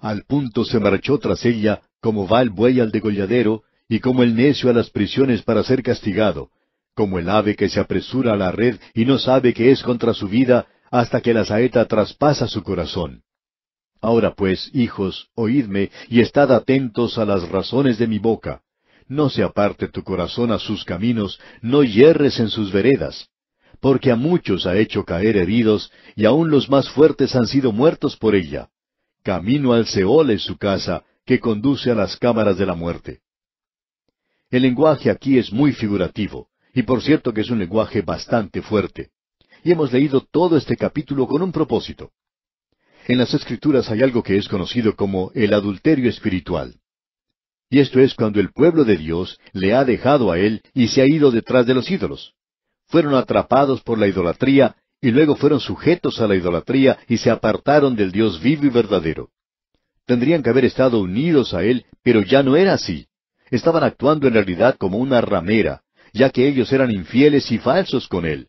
Al punto se marchó tras ella, como va el buey al degolladero, y como el necio a las prisiones para ser castigado, como el ave que se apresura a la red y no sabe que es contra su vida, hasta que la saeta traspasa su corazón. Ahora pues, hijos, oídme, y estad atentos a las razones de mi boca. No se aparte tu corazón a sus caminos, no yerres en sus veredas. Porque a muchos ha hecho caer heridos, y aun los más fuertes han sido muertos por ella. Camino al Seol es su casa, que conduce a las cámaras de la muerte. El lenguaje aquí es muy figurativo, y por cierto que es un lenguaje bastante fuerte. Y hemos leído todo este capítulo con un propósito. En las Escrituras hay algo que es conocido como el adulterio espiritual. Y esto es cuando el pueblo de Dios le ha dejado a él y se ha ido detrás de los ídolos. Fueron atrapados por la idolatría y luego fueron sujetos a la idolatría y se apartaron del Dios vivo y verdadero. Tendrían que haber estado unidos a Él, pero ya no era así. Estaban actuando en realidad como una ramera, ya que ellos eran infieles y falsos con Él.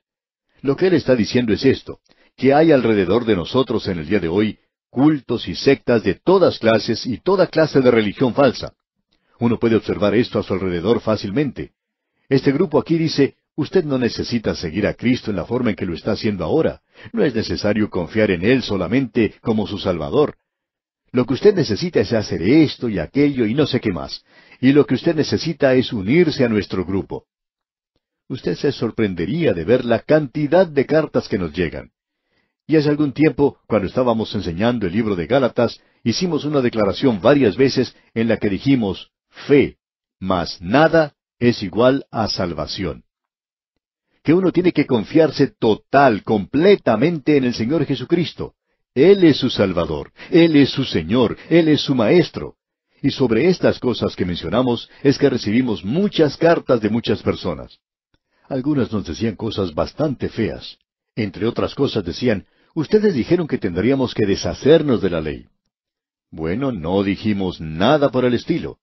Lo que Él está diciendo es esto, que hay alrededor de nosotros en el día de hoy cultos y sectas de todas clases y toda clase de religión falsa. Uno puede observar esto a su alrededor fácilmente. Este grupo aquí dice, usted no necesita seguir a Cristo en la forma en que lo está haciendo ahora. No es necesario confiar en Él solamente como su Salvador. Lo que usted necesita es hacer esto y aquello y no sé qué más. Y lo que usted necesita es unirse a nuestro grupo. Usted se sorprendería de ver la cantidad de cartas que nos llegan. Y hace algún tiempo, cuando estábamos enseñando el libro de Gálatas, hicimos una declaración varias veces en la que dijimos fe, mas nada es igual a salvación. Que uno tiene que confiarse total, completamente en el Señor Jesucristo. Él es su Salvador, Él es su Señor, Él es su Maestro. Y sobre estas cosas que mencionamos es que recibimos muchas cartas de muchas personas. Algunas nos decían cosas bastante feas. Entre otras cosas decían, ustedes dijeron que tendríamos que deshacernos de la ley. Bueno, no dijimos nada por el estilo.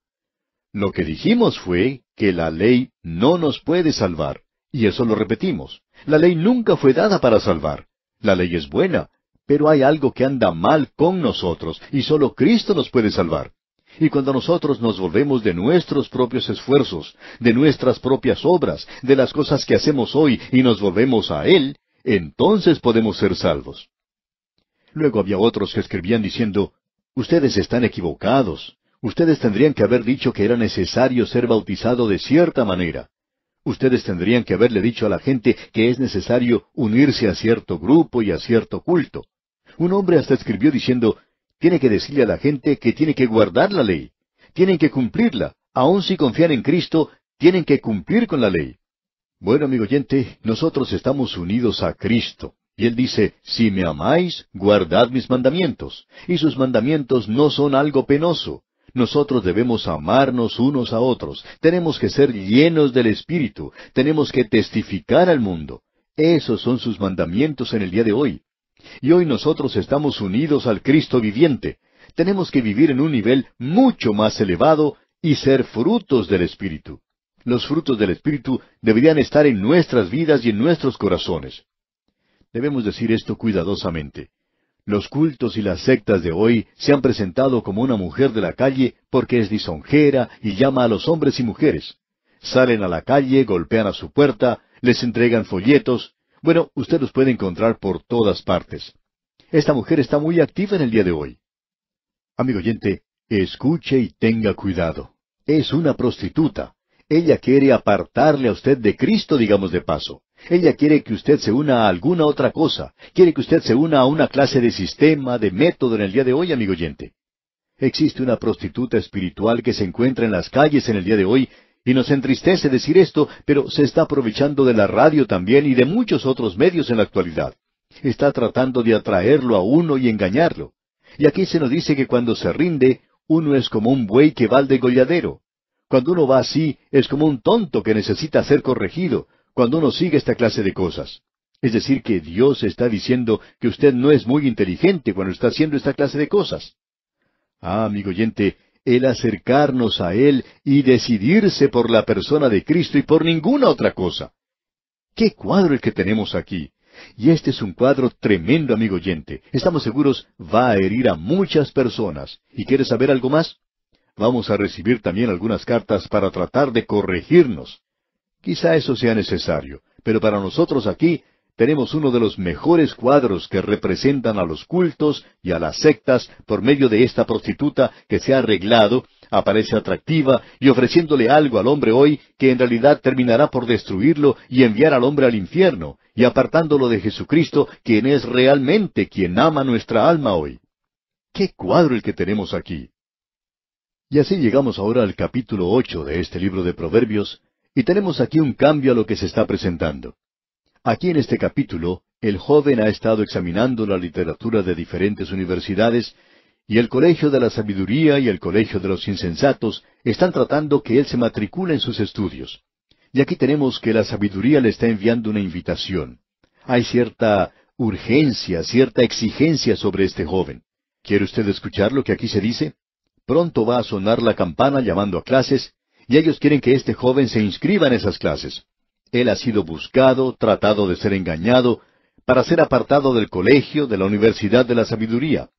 Lo que dijimos fue que la ley no nos puede salvar, y eso lo repetimos. La ley nunca fue dada para salvar. La ley es buena, pero hay algo que anda mal con nosotros, y solo Cristo nos puede salvar. Y cuando nosotros nos volvemos de nuestros propios esfuerzos, de nuestras propias obras, de las cosas que hacemos hoy, y nos volvemos a Él, entonces podemos ser salvos. Luego había otros que escribían diciendo, Ustedes están equivocados. Ustedes tendrían que haber dicho que era necesario ser bautizado de cierta manera. Ustedes tendrían que haberle dicho a la gente que es necesario unirse a cierto grupo y a cierto culto. Un hombre hasta escribió diciendo, tiene que decirle a la gente que tiene que guardar la ley, tienen que cumplirla, aun si confían en Cristo, tienen que cumplir con la ley. Bueno, amigo oyente, nosotros estamos unidos a Cristo. Y Él dice, si me amáis, guardad mis mandamientos. Y sus mandamientos no son algo penoso. Nosotros debemos amarnos unos a otros. Tenemos que ser llenos del Espíritu. Tenemos que testificar al mundo. Esos son sus mandamientos en el día de hoy. Y hoy nosotros estamos unidos al Cristo viviente. Tenemos que vivir en un nivel mucho más elevado y ser frutos del Espíritu. Los frutos del Espíritu deberían estar en nuestras vidas y en nuestros corazones. Debemos decir esto cuidadosamente. Los cultos y las sectas de hoy se han presentado como una mujer de la calle porque es lisonjera y llama a los hombres y mujeres. Salen a la calle, golpean a su puerta, les entregan folletos. Bueno, usted los puede encontrar por todas partes. Esta mujer está muy activa en el día de hoy. Amigo oyente, escuche y tenga cuidado. Es una prostituta. Ella quiere apartarle a usted de Cristo, digamos de paso. Ella quiere que usted se una a alguna otra cosa. Quiere que usted se una a una clase de sistema, de método en el día de hoy, amigo oyente. Existe una prostituta espiritual que se encuentra en las calles en el día de hoy y nos entristece decir esto, pero se está aprovechando de la radio también y de muchos otros medios en la actualidad. Está tratando de atraerlo a uno y engañarlo. Y aquí se nos dice que cuando se rinde, uno es como un buey que va al degolladero. Cuando uno va así, es como un tonto que necesita ser corregido, cuando uno sigue esta clase de cosas. Es decir, que Dios está diciendo que usted no es muy inteligente cuando está haciendo esta clase de cosas. Ah, amigo oyente, el acercarnos a Él y decidirse por la persona de Cristo y por ninguna otra cosa. ¡Qué cuadro el que tenemos aquí! Y este es un cuadro tremendo, amigo oyente. Estamos seguros va a herir a muchas personas. ¿Y quieres saber algo más? Vamos a recibir también algunas cartas para tratar de corregirnos. Quizá eso sea necesario, pero para nosotros aquí tenemos uno de los mejores cuadros que representan a los cultos y a las sectas por medio de esta prostituta que se ha arreglado, aparece atractiva y ofreciéndole algo al hombre hoy que en realidad terminará por destruirlo y enviar al hombre al infierno, y apartándolo de Jesucristo, quien es realmente quien ama nuestra alma hoy. ¡Qué cuadro el que tenemos aquí! Y así llegamos ahora al capítulo ocho de este libro de Proverbios, y tenemos aquí un cambio a lo que se está presentando. Aquí en este capítulo, el joven ha estado examinando la literatura de diferentes universidades y el Colegio de la Sabiduría y el Colegio de los Insensatos están tratando que él se matricule en sus estudios. Y aquí tenemos que la sabiduría le está enviando una invitación. Hay cierta urgencia, cierta exigencia sobre este joven. ¿Quiere usted escuchar lo que aquí se dice? Pronto va a sonar la campana llamando a clases, y ellos quieren que este joven se inscriba en esas clases. Él ha sido buscado, tratado de ser engañado, para ser apartado del colegio, de la universidad de la sabiduría.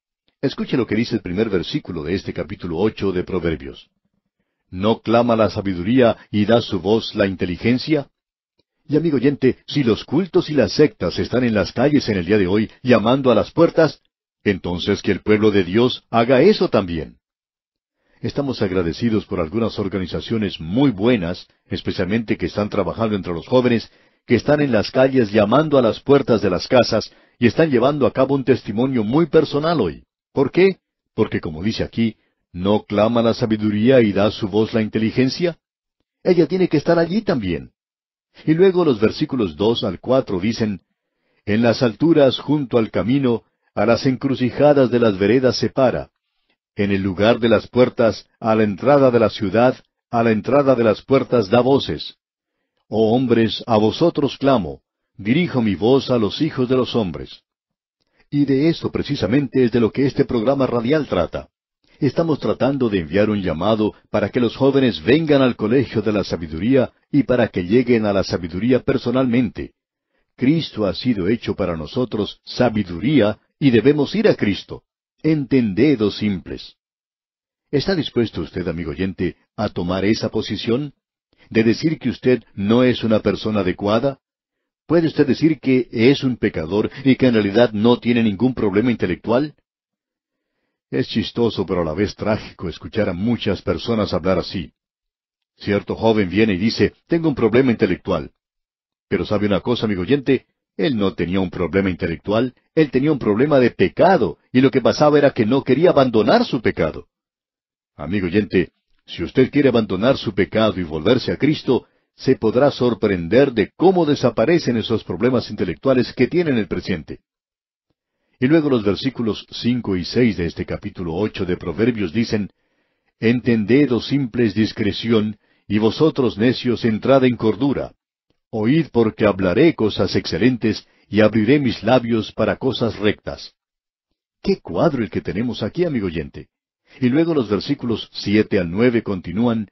Escuche lo que dice el primer versículo de este capítulo ocho de Proverbios. ¿No clama la sabiduría y da su voz la inteligencia? Y amigo oyente, si los cultos y las sectas están en las calles en el día de hoy llamando a las puertas, entonces que el pueblo de Dios haga eso también. Estamos agradecidos por algunas organizaciones muy buenas, especialmente que están trabajando entre los jóvenes, que están en las calles llamando a las puertas de las casas y están llevando a cabo un testimonio muy personal hoy. ¿Por qué? Porque como dice aquí, ¿no clama la sabiduría y da su voz la inteligencia? Ella tiene que estar allí también. Y luego los versículos dos al cuatro dicen, En las alturas junto al camino, a las encrucijadas de las veredas se para, en el lugar de las puertas, a la entrada de la ciudad, a la entrada de las puertas da voces. Oh hombres, a vosotros clamo, dirijo mi voz a los hijos de los hombres. Y de esto precisamente es de lo que este programa radial trata. Estamos tratando de enviar un llamado para que los jóvenes vengan al colegio de la sabiduría y para que lleguen a la sabiduría personalmente. Cristo ha sido hecho para nosotros sabiduría y debemos ir a Cristo. Entended, oh simples. ¿Está dispuesto usted, amigo oyente, a tomar esa posición? ¿De decir que usted no es una persona adecuada? ¿Puede usted decir que es un pecador y que en realidad no tiene ningún problema intelectual? Es chistoso pero a la vez trágico escuchar a muchas personas hablar así. Cierto joven viene y dice, tengo un problema intelectual. Pero sabe una cosa, amigo oyente, él no tenía un problema intelectual, él tenía un problema de pecado, y lo que pasaba era que no quería abandonar su pecado. Amigo oyente, si usted quiere abandonar su pecado y volverse a Cristo, se podrá sorprender de cómo desaparecen esos problemas intelectuales que tiene en el presente. Y luego los versículos cinco y seis de este capítulo ocho de Proverbios dicen Entended, oh simples, discreción, y vosotros necios entrad en cordura. Oíd porque hablaré cosas excelentes y abriré mis labios para cosas rectas. Qué cuadro el que tenemos aquí, amigo oyente. Y luego los versículos siete al nueve continúan,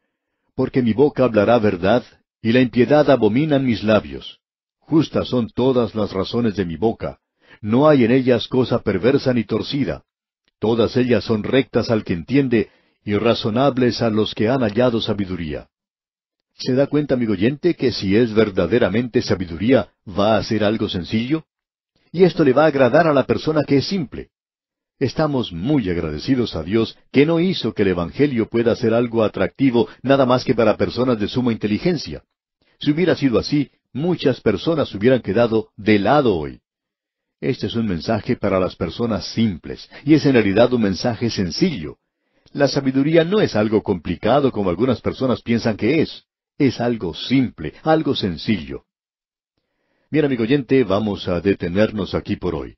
porque mi boca hablará verdad, y la impiedad abominan mis labios. Justas son todas las razones de mi boca, no hay en ellas cosa perversa ni torcida. Todas ellas son rectas al que entiende, y razonables a los que han hallado sabiduría. ¿Se da cuenta, amigo oyente, que si es verdaderamente sabiduría, va a ser algo sencillo? Y esto le va a agradar a la persona que es simple. Estamos muy agradecidos a Dios que no hizo que el Evangelio pueda ser algo atractivo nada más que para personas de suma inteligencia. Si hubiera sido así, muchas personas hubieran quedado de lado hoy. Este es un mensaje para las personas simples, y es en realidad un mensaje sencillo. La sabiduría no es algo complicado como algunas personas piensan que es. Es algo simple, algo sencillo. Bien, amigo oyente, vamos a detenernos aquí por hoy.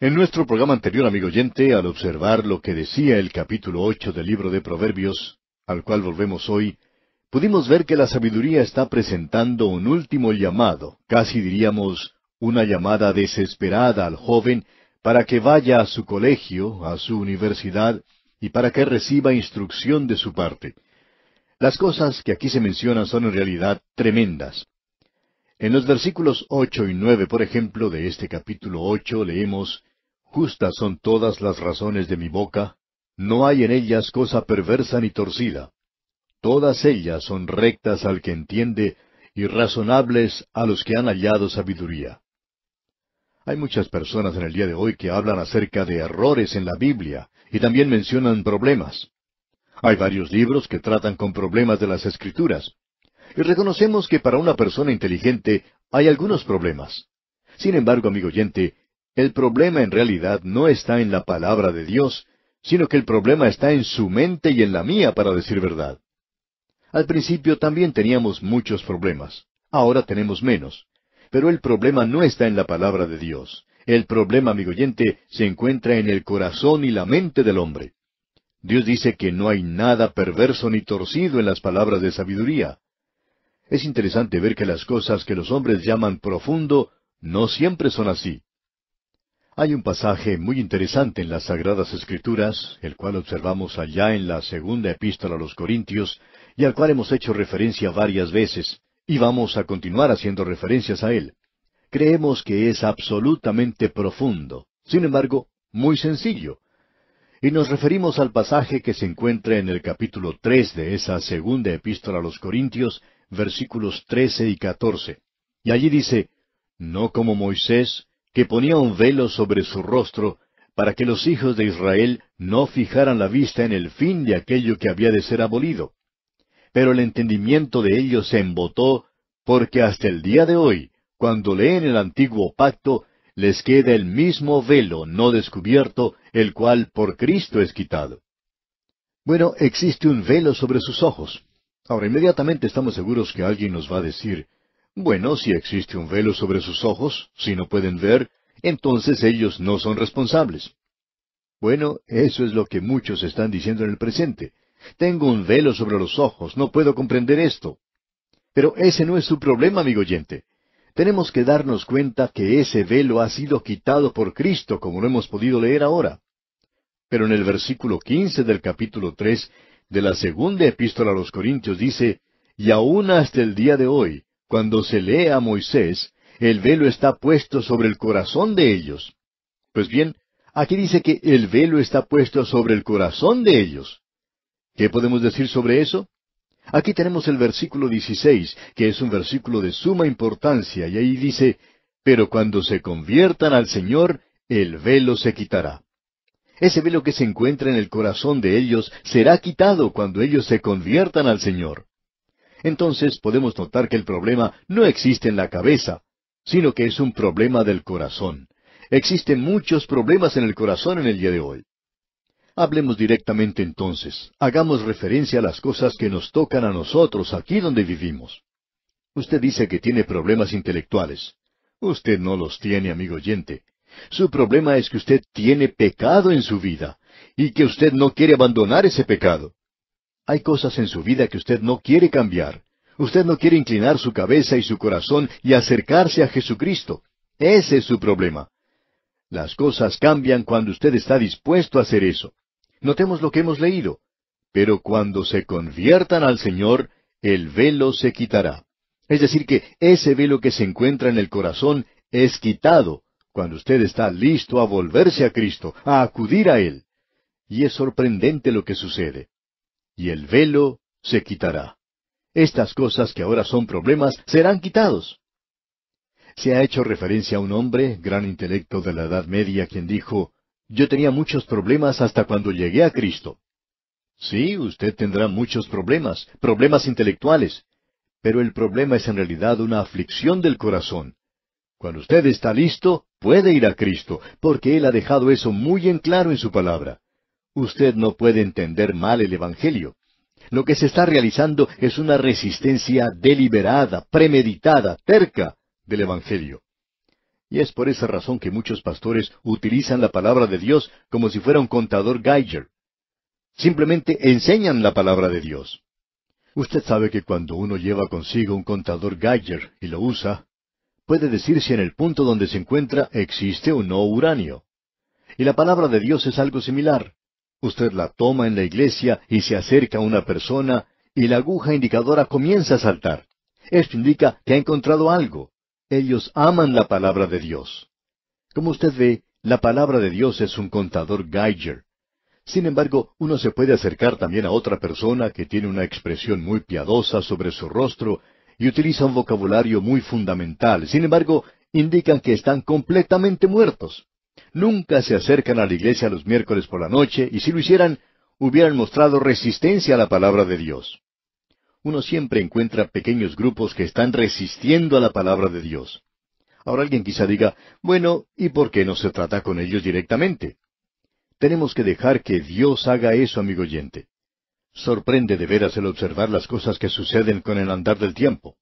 En nuestro programa anterior, amigo oyente, al observar lo que decía el capítulo ocho del libro de Proverbios, al cual volvemos hoy, pudimos ver que la sabiduría está presentando un último llamado, casi diríamos una llamada desesperada al joven para que vaya a su colegio, a su universidad, y para que reciba instrucción de su parte. Las cosas que aquí se mencionan son en realidad tremendas. En los versículos ocho y nueve, por ejemplo, de este capítulo ocho, leemos Justas son todas las razones de mi boca, no hay en ellas cosa perversa ni torcida. Todas ellas son rectas al que entiende y razonables a los que han hallado sabiduría. Hay muchas personas en el día de hoy que hablan acerca de errores en la Biblia y también mencionan problemas. Hay varios libros que tratan con problemas de las escrituras. Y reconocemos que para una persona inteligente hay algunos problemas. Sin embargo, amigo oyente, el problema en realidad no está en la palabra de Dios, sino que el problema está en su mente y en la mía, para decir verdad. Al principio también teníamos muchos problemas, ahora tenemos menos. Pero el problema no está en la palabra de Dios. El problema, amigo oyente, se encuentra en el corazón y la mente del hombre. Dios dice que no hay nada perverso ni torcido en las palabras de sabiduría. Es interesante ver que las cosas que los hombres llaman profundo no siempre son así. Hay un pasaje muy interesante en las Sagradas Escrituras, el cual observamos allá en la segunda epístola a los Corintios, y al cual hemos hecho referencia varias veces, y vamos a continuar haciendo referencias a él. Creemos que es absolutamente profundo, sin embargo, muy sencillo. Y nos referimos al pasaje que se encuentra en el capítulo tres de esa segunda epístola a los Corintios, versículos trece y catorce. Y allí dice, No como Moisés, que ponía un velo sobre su rostro, para que los hijos de Israel no fijaran la vista en el fin de aquello que había de ser abolido pero el entendimiento de ellos se embotó, porque hasta el día de hoy, cuando leen el antiguo pacto, les queda el mismo velo no descubierto, el cual por Cristo es quitado. Bueno, existe un velo sobre sus ojos. Ahora, inmediatamente estamos seguros que alguien nos va a decir, bueno, si existe un velo sobre sus ojos, si no pueden ver, entonces ellos no son responsables. Bueno, eso es lo que muchos están diciendo en el presente. Tengo un velo sobre los ojos, no puedo comprender esto. Pero ese no es su problema, amigo oyente. Tenemos que darnos cuenta que ese velo ha sido quitado por Cristo, como lo hemos podido leer ahora. Pero en el versículo quince del capítulo tres de la segunda epístola a los Corintios dice, Y aún hasta el día de hoy, cuando se lee a Moisés, el velo está puesto sobre el corazón de ellos. Pues bien, aquí dice que el velo está puesto sobre el corazón de ellos. ¿Qué podemos decir sobre eso? Aquí tenemos el versículo 16, que es un versículo de suma importancia, y ahí dice, Pero cuando se conviertan al Señor, el velo se quitará. Ese velo que se encuentra en el corazón de ellos será quitado cuando ellos se conviertan al Señor. Entonces podemos notar que el problema no existe en la cabeza, sino que es un problema del corazón. Existen muchos problemas en el corazón en el día de hoy. Hablemos directamente entonces. Hagamos referencia a las cosas que nos tocan a nosotros aquí donde vivimos. Usted dice que tiene problemas intelectuales. Usted no los tiene, amigo oyente. Su problema es que usted tiene pecado en su vida y que usted no quiere abandonar ese pecado. Hay cosas en su vida que usted no quiere cambiar. Usted no quiere inclinar su cabeza y su corazón y acercarse a Jesucristo. Ese es su problema. Las cosas cambian cuando usted está dispuesto a hacer eso. Notemos lo que hemos leído. Pero cuando se conviertan al Señor, el velo se quitará. Es decir, que ese velo que se encuentra en el corazón es quitado cuando usted está listo a volverse a Cristo, a acudir a Él. Y es sorprendente lo que sucede. Y el velo se quitará. Estas cosas que ahora son problemas serán quitados. Se ha hecho referencia a un hombre, gran intelecto de la Edad Media, quien dijo, yo tenía muchos problemas hasta cuando llegué a Cristo. Sí, usted tendrá muchos problemas, problemas intelectuales, pero el problema es en realidad una aflicción del corazón. Cuando usted está listo, puede ir a Cristo, porque Él ha dejado eso muy en claro en su palabra. Usted no puede entender mal el Evangelio. Lo que se está realizando es una resistencia deliberada, premeditada, terca del Evangelio. Y es por esa razón que muchos pastores utilizan la palabra de Dios como si fuera un contador Geiger. Simplemente enseñan la palabra de Dios. Usted sabe que cuando uno lleva consigo un contador Geiger y lo usa, puede decir si en el punto donde se encuentra existe o no uranio. Y la palabra de Dios es algo similar. Usted la toma en la iglesia y se acerca a una persona y la aguja indicadora comienza a saltar. Esto indica que ha encontrado algo. Ellos aman la palabra de Dios. Como usted ve, la palabra de Dios es un contador Geiger. Sin embargo, uno se puede acercar también a otra persona que tiene una expresión muy piadosa sobre su rostro y utiliza un vocabulario muy fundamental. Sin embargo, indican que están completamente muertos. Nunca se acercan a la iglesia los miércoles por la noche y si lo hicieran, hubieran mostrado resistencia a la palabra de Dios. Uno siempre encuentra pequeños grupos que están resistiendo a la palabra de Dios. Ahora alguien quizá diga, bueno, ¿y por qué no se trata con ellos directamente? Tenemos que dejar que Dios haga eso, amigo oyente. Sorprende de veras el observar las cosas que suceden con el andar del tiempo.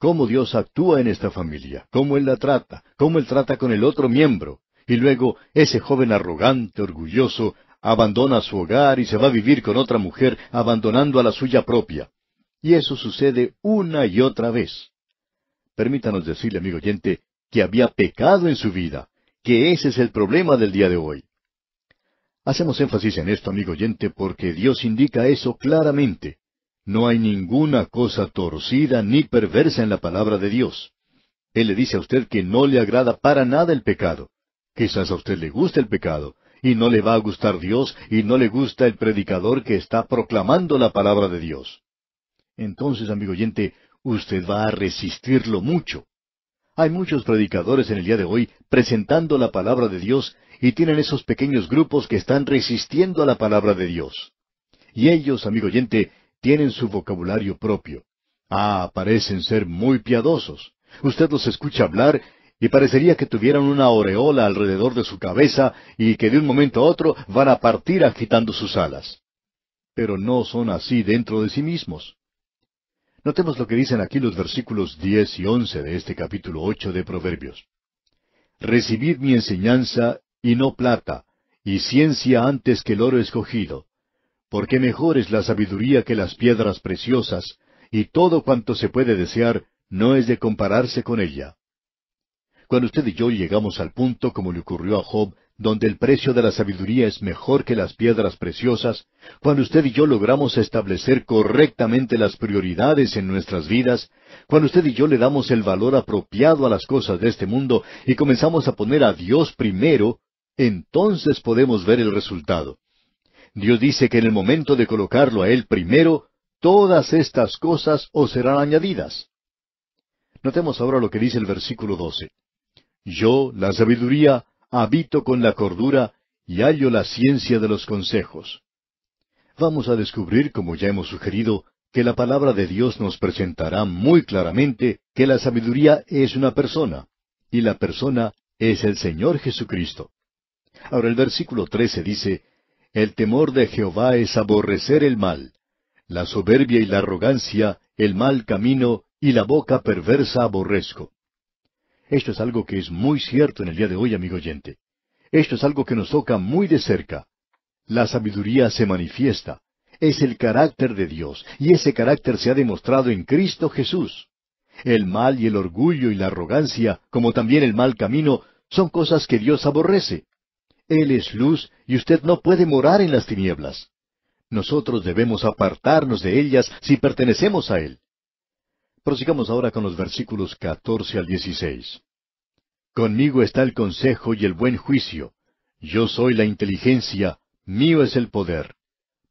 Cómo Dios actúa en esta familia, cómo Él la trata, cómo Él trata con el otro miembro, y luego ese joven arrogante, orgulloso, abandona su hogar y se va a vivir con otra mujer, abandonando a la suya propia. Y eso sucede una y otra vez. Permítanos decirle, amigo oyente, que había pecado en su vida, que ese es el problema del día de hoy. Hacemos énfasis en esto, amigo oyente, porque Dios indica eso claramente. No hay ninguna cosa torcida ni perversa en la palabra de Dios. Él le dice a usted que no le agrada para nada el pecado. Quizás a usted le gusta el pecado, y no le va a gustar Dios, y no le gusta el predicador que está proclamando la palabra de Dios. Entonces, amigo oyente, usted va a resistirlo mucho. Hay muchos predicadores en el día de hoy presentando la palabra de Dios y tienen esos pequeños grupos que están resistiendo a la palabra de Dios. Y ellos, amigo oyente, tienen su vocabulario propio. Ah, parecen ser muy piadosos. Usted los escucha hablar y parecería que tuvieran una aureola alrededor de su cabeza y que de un momento a otro van a partir agitando sus alas. Pero no son así dentro de sí mismos. Notemos lo que dicen aquí los versículos diez y once de este capítulo ocho de Proverbios. Recibid mi enseñanza y no plata, y ciencia antes que el oro escogido, porque mejor es la sabiduría que las piedras preciosas, y todo cuanto se puede desear no es de compararse con ella. Cuando usted y yo llegamos al punto, como le ocurrió a Job, donde el precio de la sabiduría es mejor que las piedras preciosas, cuando usted y yo logramos establecer correctamente las prioridades en nuestras vidas, cuando usted y yo le damos el valor apropiado a las cosas de este mundo y comenzamos a poner a Dios primero, entonces podemos ver el resultado. Dios dice que en el momento de colocarlo a Él primero, todas estas cosas os serán añadidas. Notemos ahora lo que dice el versículo 12. Yo, la sabiduría, habito con la cordura y hallo la ciencia de los consejos. Vamos a descubrir, como ya hemos sugerido, que la palabra de Dios nos presentará muy claramente que la sabiduría es una persona, y la persona es el Señor Jesucristo. Ahora el versículo 13 dice, El temor de Jehová es aborrecer el mal, la soberbia y la arrogancia, el mal camino y la boca perversa aborrezco. Esto es algo que es muy cierto en el día de hoy, amigo oyente. Esto es algo que nos toca muy de cerca. La sabiduría se manifiesta. Es el carácter de Dios, y ese carácter se ha demostrado en Cristo Jesús. El mal y el orgullo y la arrogancia, como también el mal camino, son cosas que Dios aborrece. Él es luz y usted no puede morar en las tinieblas. Nosotros debemos apartarnos de ellas si pertenecemos a Él. Prosigamos ahora con los versículos catorce al dieciséis. Conmigo está el consejo y el buen juicio. Yo soy la inteligencia, mío es el poder.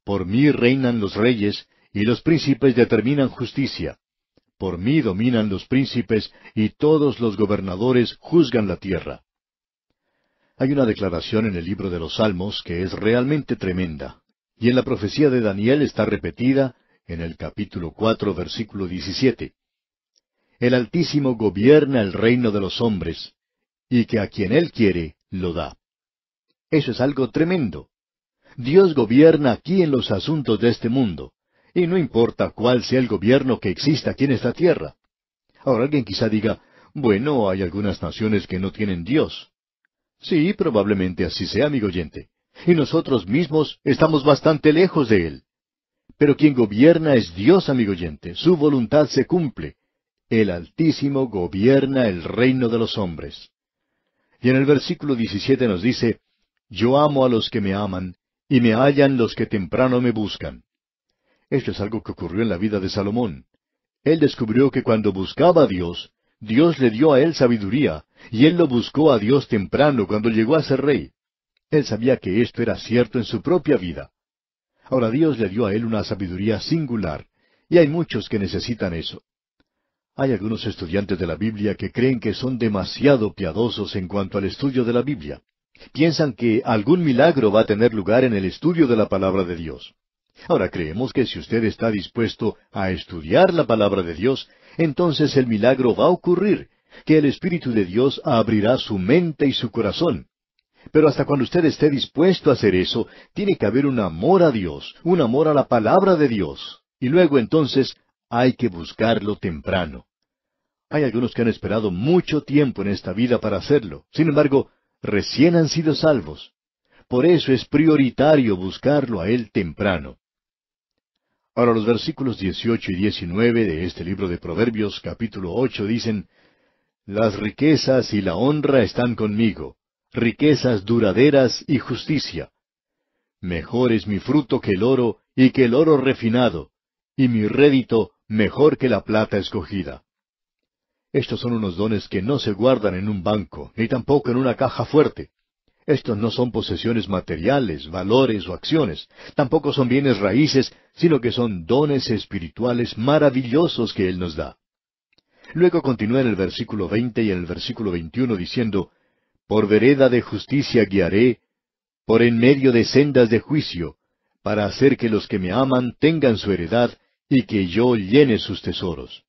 Por mí reinan los reyes, y los príncipes determinan justicia. Por mí dominan los príncipes, y todos los gobernadores juzgan la tierra. Hay una declaración en el libro de los Salmos que es realmente tremenda. y en la profecía de Daniel está repetida en el capítulo cuatro, versículo diecisiete. El Altísimo gobierna el reino de los hombres, y que a quien Él quiere lo da. Eso es algo tremendo. Dios gobierna aquí en los asuntos de este mundo, y no importa cuál sea el gobierno que exista aquí en esta tierra. Ahora alguien quizá diga, bueno, hay algunas naciones que no tienen Dios. Sí, probablemente así sea, amigo oyente. Y nosotros mismos estamos bastante lejos de Él. Pero quien gobierna es Dios, amigo oyente. Su voluntad se cumple. El Altísimo gobierna el reino de los hombres. Y en el versículo 17 nos dice, Yo amo a los que me aman, y me hallan los que temprano me buscan. Esto es algo que ocurrió en la vida de Salomón. Él descubrió que cuando buscaba a Dios, Dios le dio a él sabiduría, y él lo buscó a Dios temprano cuando llegó a ser rey. Él sabía que esto era cierto en su propia vida. Ahora Dios le dio a él una sabiduría singular, y hay muchos que necesitan eso. Hay algunos estudiantes de la Biblia que creen que son demasiado piadosos en cuanto al estudio de la Biblia. Piensan que algún milagro va a tener lugar en el estudio de la palabra de Dios. Ahora creemos que si usted está dispuesto a estudiar la palabra de Dios, entonces el milagro va a ocurrir, que el Espíritu de Dios abrirá su mente y su corazón. Pero hasta cuando usted esté dispuesto a hacer eso, tiene que haber un amor a Dios, un amor a la palabra de Dios. Y luego entonces hay que buscarlo temprano. Hay algunos que han esperado mucho tiempo en esta vida para hacerlo. Sin embargo, recién han sido salvos. Por eso es prioritario buscarlo a Él temprano. Ahora los versículos 18 y 19 de este libro de Proverbios capítulo 8 dicen, Las riquezas y la honra están conmigo, riquezas duraderas y justicia. Mejor es mi fruto que el oro y que el oro refinado, y mi rédito mejor que la plata escogida. Estos son unos dones que no se guardan en un banco, ni tampoco en una caja fuerte. Estos no son posesiones materiales, valores o acciones, tampoco son bienes raíces, sino que son dones espirituales maravillosos que Él nos da. Luego continúa en el versículo veinte y en el versículo veintiuno diciendo, Por vereda de justicia guiaré, por en medio de sendas de juicio, para hacer que los que me aman tengan su heredad y que yo llene sus tesoros.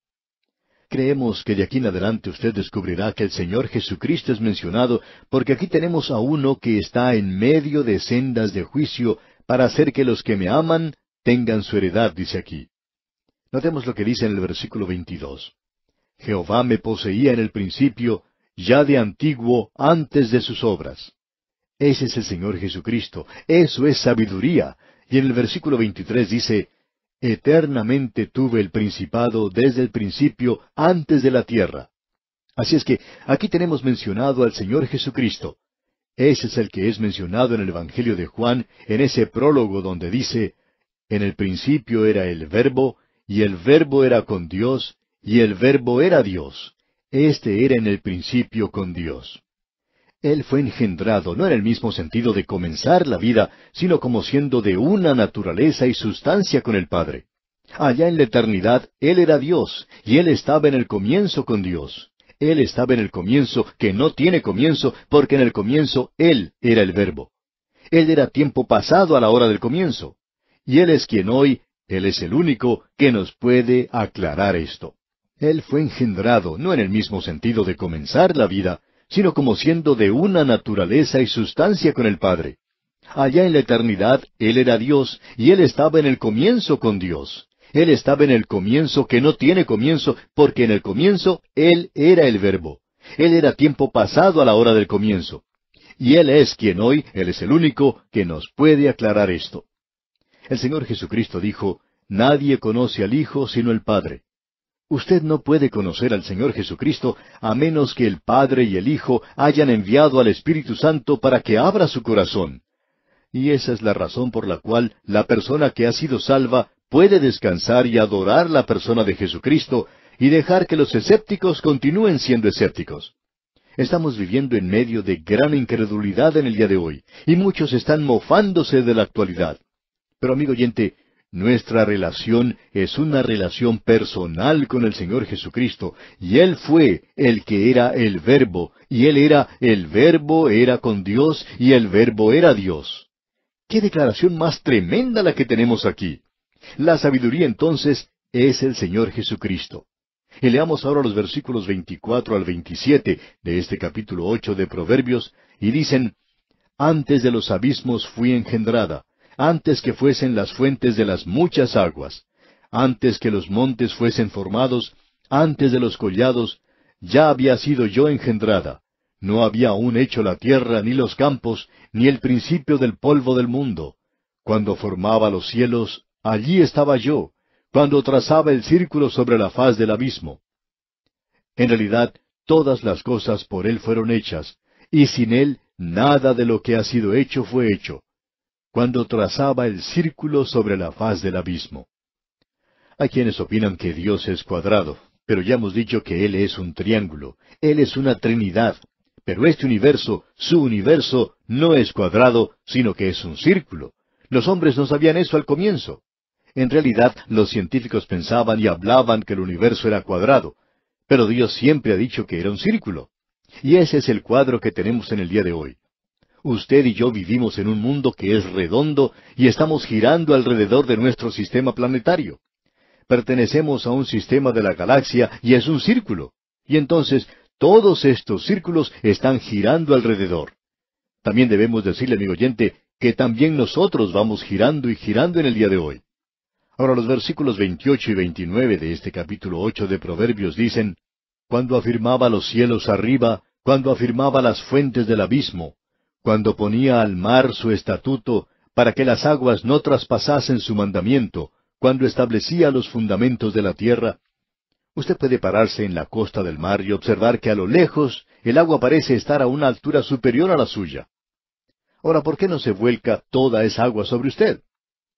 Creemos que de aquí en adelante usted descubrirá que el Señor Jesucristo es mencionado porque aquí tenemos a uno que está en medio de sendas de juicio para hacer que los que me aman tengan su heredad, dice aquí. Notemos lo que dice en el versículo 22. Jehová me poseía en el principio, ya de antiguo, antes de sus obras. Ese es el Señor Jesucristo, eso es sabiduría. Y en el versículo 23 dice, Eternamente tuve el principado desde el principio, antes de la tierra. Así es que aquí tenemos mencionado al Señor Jesucristo. Ese es el que es mencionado en el Evangelio de Juan, en ese prólogo donde dice, En el principio era el Verbo, y el Verbo era con Dios, y el Verbo era Dios. Este era en el principio con Dios. Él fue engendrado no en el mismo sentido de comenzar la vida, sino como siendo de una naturaleza y sustancia con el Padre. Allá en la eternidad, Él era Dios, y Él estaba en el comienzo con Dios. Él estaba en el comienzo que no tiene comienzo, porque en el comienzo Él era el Verbo. Él era tiempo pasado a la hora del comienzo. Y Él es quien hoy, Él es el único que nos puede aclarar esto. Él fue engendrado no en el mismo sentido de comenzar la vida, sino como siendo de una naturaleza y sustancia con el Padre. Allá en la eternidad Él era Dios y Él estaba en el comienzo con Dios. Él estaba en el comienzo que no tiene comienzo, porque en el comienzo Él era el Verbo. Él era tiempo pasado a la hora del comienzo. Y Él es quien hoy, Él es el único, que nos puede aclarar esto. El Señor Jesucristo dijo, Nadie conoce al Hijo sino el Padre. Usted no puede conocer al Señor Jesucristo a menos que el Padre y el Hijo hayan enviado al Espíritu Santo para que abra su corazón. Y esa es la razón por la cual la persona que ha sido salva puede descansar y adorar la persona de Jesucristo y dejar que los escépticos continúen siendo escépticos. Estamos viviendo en medio de gran incredulidad en el día de hoy, y muchos están mofándose de la actualidad. Pero amigo oyente, nuestra relación es una relación personal con el Señor Jesucristo, y Él fue el que era el Verbo, y Él era el Verbo era con Dios, y el Verbo era Dios. ¡Qué declaración más tremenda la que tenemos aquí! La sabiduría entonces es el Señor Jesucristo. Y leamos ahora los versículos 24 al 27 de este capítulo 8 de Proverbios, y dicen, Antes de los abismos fui engendrada, antes que fuesen las fuentes de las muchas aguas, antes que los montes fuesen formados, antes de los collados, ya había sido yo engendrada. No había aún hecho la tierra, ni los campos, ni el principio del polvo del mundo. Cuando formaba los cielos, allí estaba yo, cuando trazaba el círculo sobre la faz del abismo. En realidad, todas las cosas por Él fueron hechas, y sin Él nada de lo que ha sido hecho fue hecho, cuando trazaba el círculo sobre la faz del abismo. Hay quienes opinan que Dios es cuadrado, pero ya hemos dicho que Él es un triángulo, Él es una trinidad, pero este universo, su universo, no es cuadrado, sino que es un círculo. Los hombres no sabían eso al comienzo. En realidad, los científicos pensaban y hablaban que el universo era cuadrado, pero Dios siempre ha dicho que era un círculo. Y ese es el cuadro que tenemos en el día de hoy. Usted y yo vivimos en un mundo que es redondo y estamos girando alrededor de nuestro sistema planetario. Pertenecemos a un sistema de la galaxia y es un círculo. Y entonces todos estos círculos están girando alrededor. También debemos decirle, amigo oyente, que también nosotros vamos girando y girando en el día de hoy. Ahora los versículos 28 y 29 de este capítulo 8 de Proverbios dicen, Cuando afirmaba los cielos arriba, cuando afirmaba las fuentes del abismo, cuando ponía al mar su estatuto, para que las aguas no traspasasen su mandamiento, cuando establecía los fundamentos de la tierra, usted puede pararse en la costa del mar y observar que a lo lejos el agua parece estar a una altura superior a la suya. Ahora, ¿por qué no se vuelca toda esa agua sobre usted?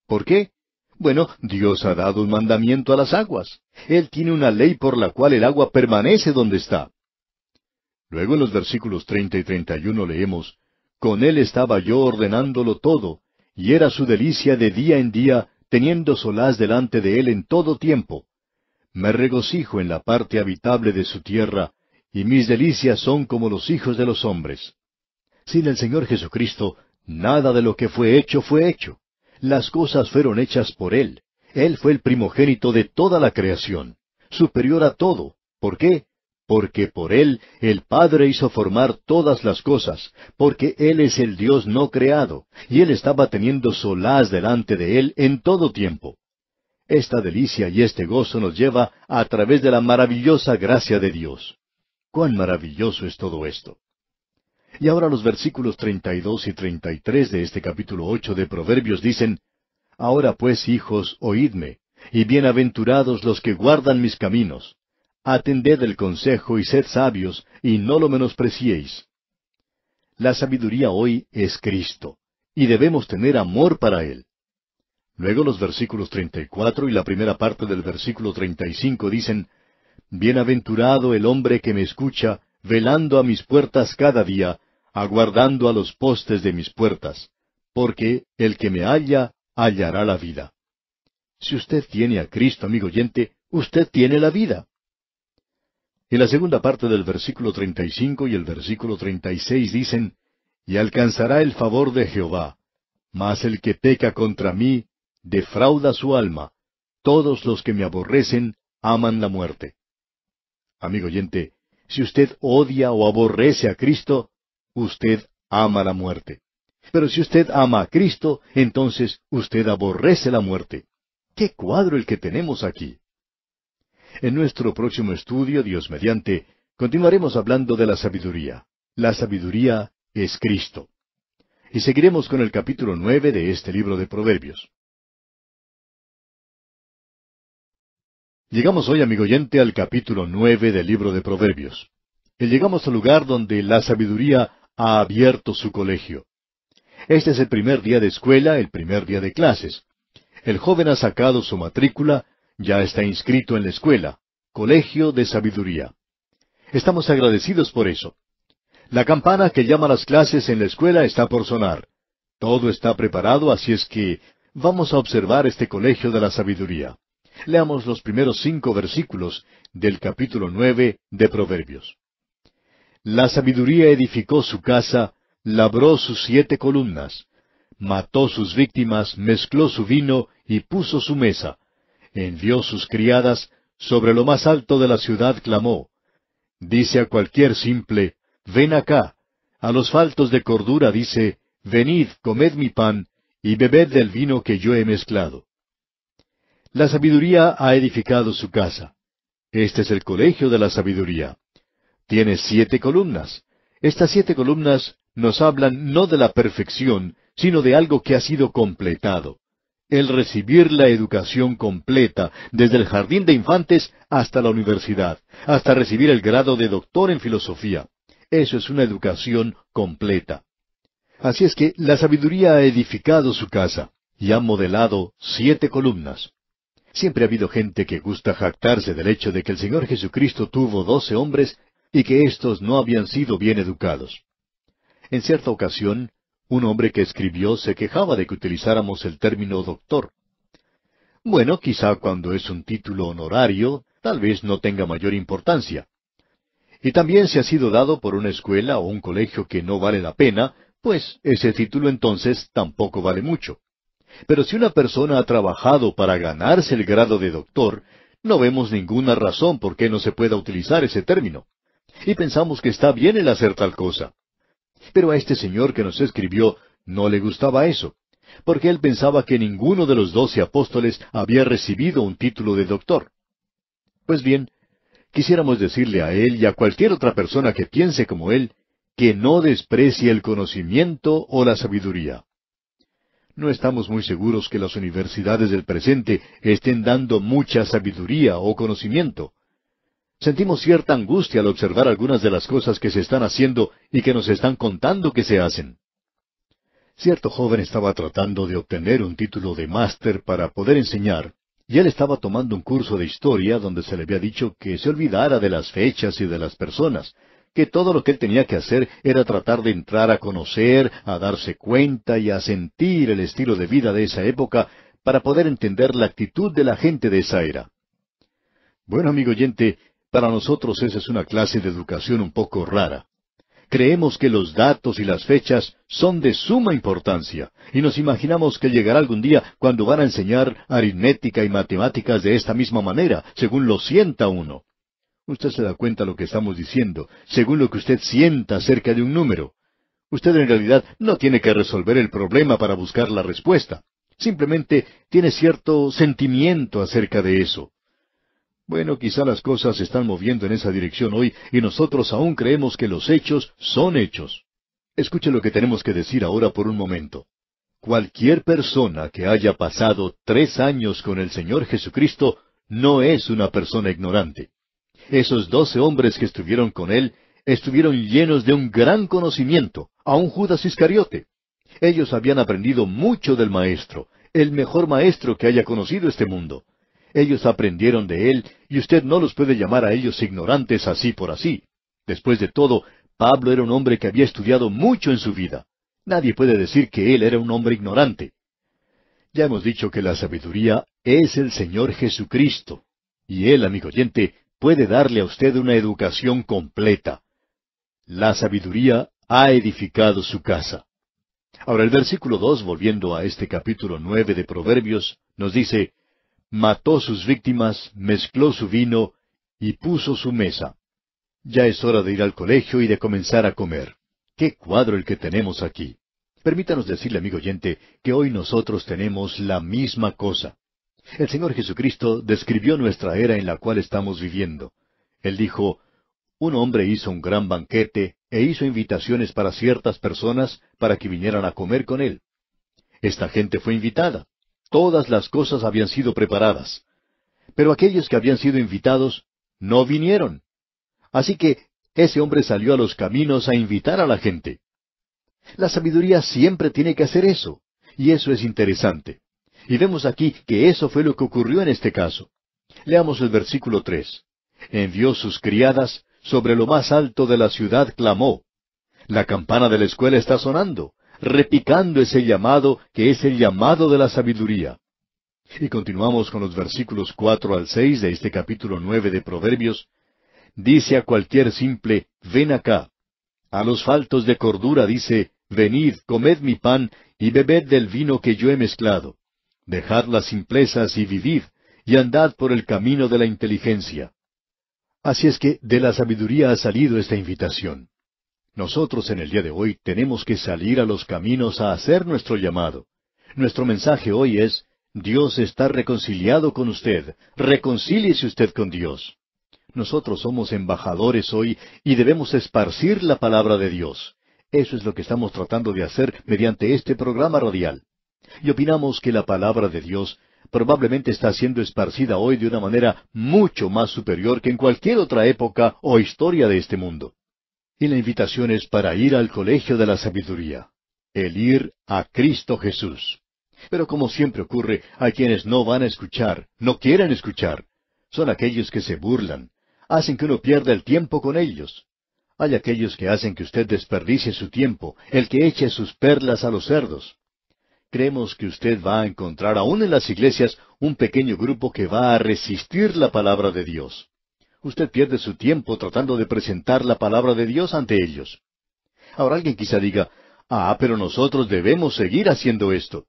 ¿Por qué? Bueno, Dios ha dado un mandamiento a las aguas. Él tiene una ley por la cual el agua permanece donde está. Luego en los versículos treinta y treinta y uno leemos, Con él estaba yo ordenándolo todo, y era su delicia de día en día, teniendo solaz delante de él en todo tiempo. Me regocijo en la parte habitable de su tierra, y mis delicias son como los hijos de los hombres. Sin el Señor Jesucristo, nada de lo que fue hecho fue hecho. Las cosas fueron hechas por Él. Él fue el primogénito de toda la creación, superior a todo. ¿Por qué? Porque por Él el Padre hizo formar todas las cosas, porque Él es el Dios no creado, y Él estaba teniendo solaz delante de Él en todo tiempo. Esta delicia y este gozo nos lleva a través de la maravillosa gracia de Dios. ¡Cuán maravilloso es todo esto! Y ahora los versículos treinta y dos y treinta y tres de este capítulo ocho de Proverbios dicen, Ahora pues, hijos, oídme, y bienaventurados los que guardan mis caminos. Atended el consejo y sed sabios, y no lo menospreciéis. La sabiduría hoy es Cristo, y debemos tener amor para Él. Luego los versículos treinta y cuatro y la primera parte del versículo treinta y cinco dicen, Bienaventurado el hombre que me escucha, velando a mis puertas cada día, aguardando a los postes de mis puertas, porque el que me halla, hallará la vida. Si usted tiene a Cristo, amigo oyente, usted tiene la vida. En la segunda parte del versículo 35 y el versículo 36 dicen, Y alcanzará el favor de Jehová, mas el que peca contra mí, defrauda su alma, todos los que me aborrecen aman la muerte. Amigo oyente, si usted odia o aborrece a Cristo, usted ama la muerte. Pero si usted ama a Cristo, entonces usted aborrece la muerte. ¡Qué cuadro el que tenemos aquí! En nuestro próximo estudio, Dios mediante, continuaremos hablando de la sabiduría. La sabiduría es Cristo. Y seguiremos con el capítulo nueve de este libro de Proverbios. Llegamos hoy, amigo oyente, al capítulo nueve del libro de Proverbios. Y llegamos al lugar donde la sabiduría ha abierto su colegio. Este es el primer día de escuela, el primer día de clases. El joven ha sacado su matrícula, ya está inscrito en la escuela, Colegio de Sabiduría. Estamos agradecidos por eso. La campana que llama las clases en la escuela está por sonar. Todo está preparado, así es que vamos a observar este Colegio de la Sabiduría. Leamos los primeros cinco versículos del capítulo nueve de Proverbios. La sabiduría edificó su casa, labró sus siete columnas, mató sus víctimas, mezcló su vino y puso su mesa. Envió sus criadas, sobre lo más alto de la ciudad clamó. Dice a cualquier simple, ven acá. A los faltos de cordura dice, venid, comed mi pan, y bebed del vino que yo he mezclado. La sabiduría ha edificado su casa. Este es el colegio de la sabiduría. Tiene siete columnas. Estas siete columnas nos hablan no de la perfección, sino de algo que ha sido completado. El recibir la educación completa, desde el jardín de infantes hasta la universidad, hasta recibir el grado de doctor en filosofía. Eso es una educación completa. Así es que la sabiduría ha edificado su casa y ha modelado siete columnas. Siempre ha habido gente que gusta jactarse del hecho de que el Señor Jesucristo tuvo doce hombres y que éstos no habían sido bien educados. En cierta ocasión, un hombre que escribió se quejaba de que utilizáramos el término doctor. Bueno, quizá cuando es un título honorario, tal vez no tenga mayor importancia. Y también si ha sido dado por una escuela o un colegio que no vale la pena, pues ese título entonces tampoco vale mucho. Pero si una persona ha trabajado para ganarse el grado de doctor, no vemos ninguna razón por qué no se pueda utilizar ese término. Y pensamos que está bien el hacer tal cosa. Pero a este señor que nos escribió no le gustaba eso, porque él pensaba que ninguno de los doce apóstoles había recibido un título de doctor. Pues bien, quisiéramos decirle a él y a cualquier otra persona que piense como él, que no desprecie el conocimiento o la sabiduría. No estamos muy seguros que las universidades del presente estén dando mucha sabiduría o conocimiento. Sentimos cierta angustia al observar algunas de las cosas que se están haciendo y que nos están contando que se hacen. Cierto joven estaba tratando de obtener un título de máster para poder enseñar, y él estaba tomando un curso de historia donde se le había dicho que se olvidara de las fechas y de las personas, que todo lo que él tenía que hacer era tratar de entrar a conocer, a darse cuenta y a sentir el estilo de vida de esa época para poder entender la actitud de la gente de esa era. Bueno, amigo oyente, para nosotros esa es una clase de educación un poco rara. Creemos que los datos y las fechas son de suma importancia, y nos imaginamos que llegará algún día cuando van a enseñar aritmética y matemáticas de esta misma manera, según lo sienta uno. Usted se da cuenta de lo que estamos diciendo, según lo que usted sienta acerca de un número. Usted en realidad no tiene que resolver el problema para buscar la respuesta. Simplemente tiene cierto sentimiento acerca de eso. Bueno, quizá las cosas se están moviendo en esa dirección hoy y nosotros aún creemos que los hechos son hechos. Escuche lo que tenemos que decir ahora por un momento. Cualquier persona que haya pasado tres años con el Señor Jesucristo no es una persona ignorante. Esos doce hombres que estuvieron con Él estuvieron llenos de un gran conocimiento, aun Judas Iscariote. Ellos habían aprendido mucho del Maestro, el mejor Maestro que haya conocido este mundo. Ellos aprendieron de él, y usted no los puede llamar a ellos ignorantes así por así. Después de todo, Pablo era un hombre que había estudiado mucho en su vida. Nadie puede decir que él era un hombre ignorante. Ya hemos dicho que la sabiduría es el Señor Jesucristo, y él, amigo oyente, puede darle a usted una educación completa. La sabiduría ha edificado su casa. Ahora el versículo dos, volviendo a este capítulo nueve de Proverbios, nos dice, mató sus víctimas, mezcló su vino y puso su mesa. Ya es hora de ir al colegio y de comenzar a comer. Qué cuadro el que tenemos aquí. Permítanos decirle, amigo oyente, que hoy nosotros tenemos la misma cosa. El Señor Jesucristo describió nuestra era en la cual estamos viviendo. Él dijo, un hombre hizo un gran banquete e hizo invitaciones para ciertas personas para que vinieran a comer con él. Esta gente fue invitada. Todas las cosas habían sido preparadas. Pero aquellos que habían sido invitados no vinieron. Así que ese hombre salió a los caminos a invitar a la gente. La sabiduría siempre tiene que hacer eso, y eso es interesante. Y vemos aquí que eso fue lo que ocurrió en este caso. Leamos el versículo tres. Envió sus criadas, sobre lo más alto de la ciudad clamó. La campana de la escuela está sonando repicando ese llamado que es el llamado de la sabiduría. Y continuamos con los versículos cuatro al seis de este capítulo nueve de Proverbios. Dice a cualquier simple, ven acá. A los faltos de cordura dice, Venid, comed mi pan, y bebed del vino que yo he mezclado. Dejad las simplezas y vivid, y andad por el camino de la inteligencia. Así es que de la sabiduría ha salido esta invitación. Nosotros en el día de hoy tenemos que salir a los caminos a hacer nuestro llamado. Nuestro mensaje hoy es, Dios está reconciliado con usted, reconcíliese usted con Dios. Nosotros somos embajadores hoy y debemos esparcir la palabra de Dios. Eso es lo que estamos tratando de hacer mediante este programa radial. Y opinamos que la palabra de Dios probablemente está siendo esparcida hoy de una manera mucho más superior que en cualquier otra época o historia de este mundo. Y la invitación es para ir al colegio de la sabiduría, el ir a Cristo Jesús. Pero como siempre ocurre, hay quienes no van a escuchar, no quieren escuchar. Son aquellos que se burlan, hacen que uno pierda el tiempo con ellos. Hay aquellos que hacen que usted desperdicie su tiempo, el que eche sus perlas a los cerdos. Creemos que usted va a encontrar aún en las iglesias un pequeño grupo que va a resistir la palabra de Dios. Usted pierde su tiempo tratando de presentar la palabra de Dios ante ellos. Ahora alguien quizá diga, ah, pero nosotros debemos seguir haciendo esto.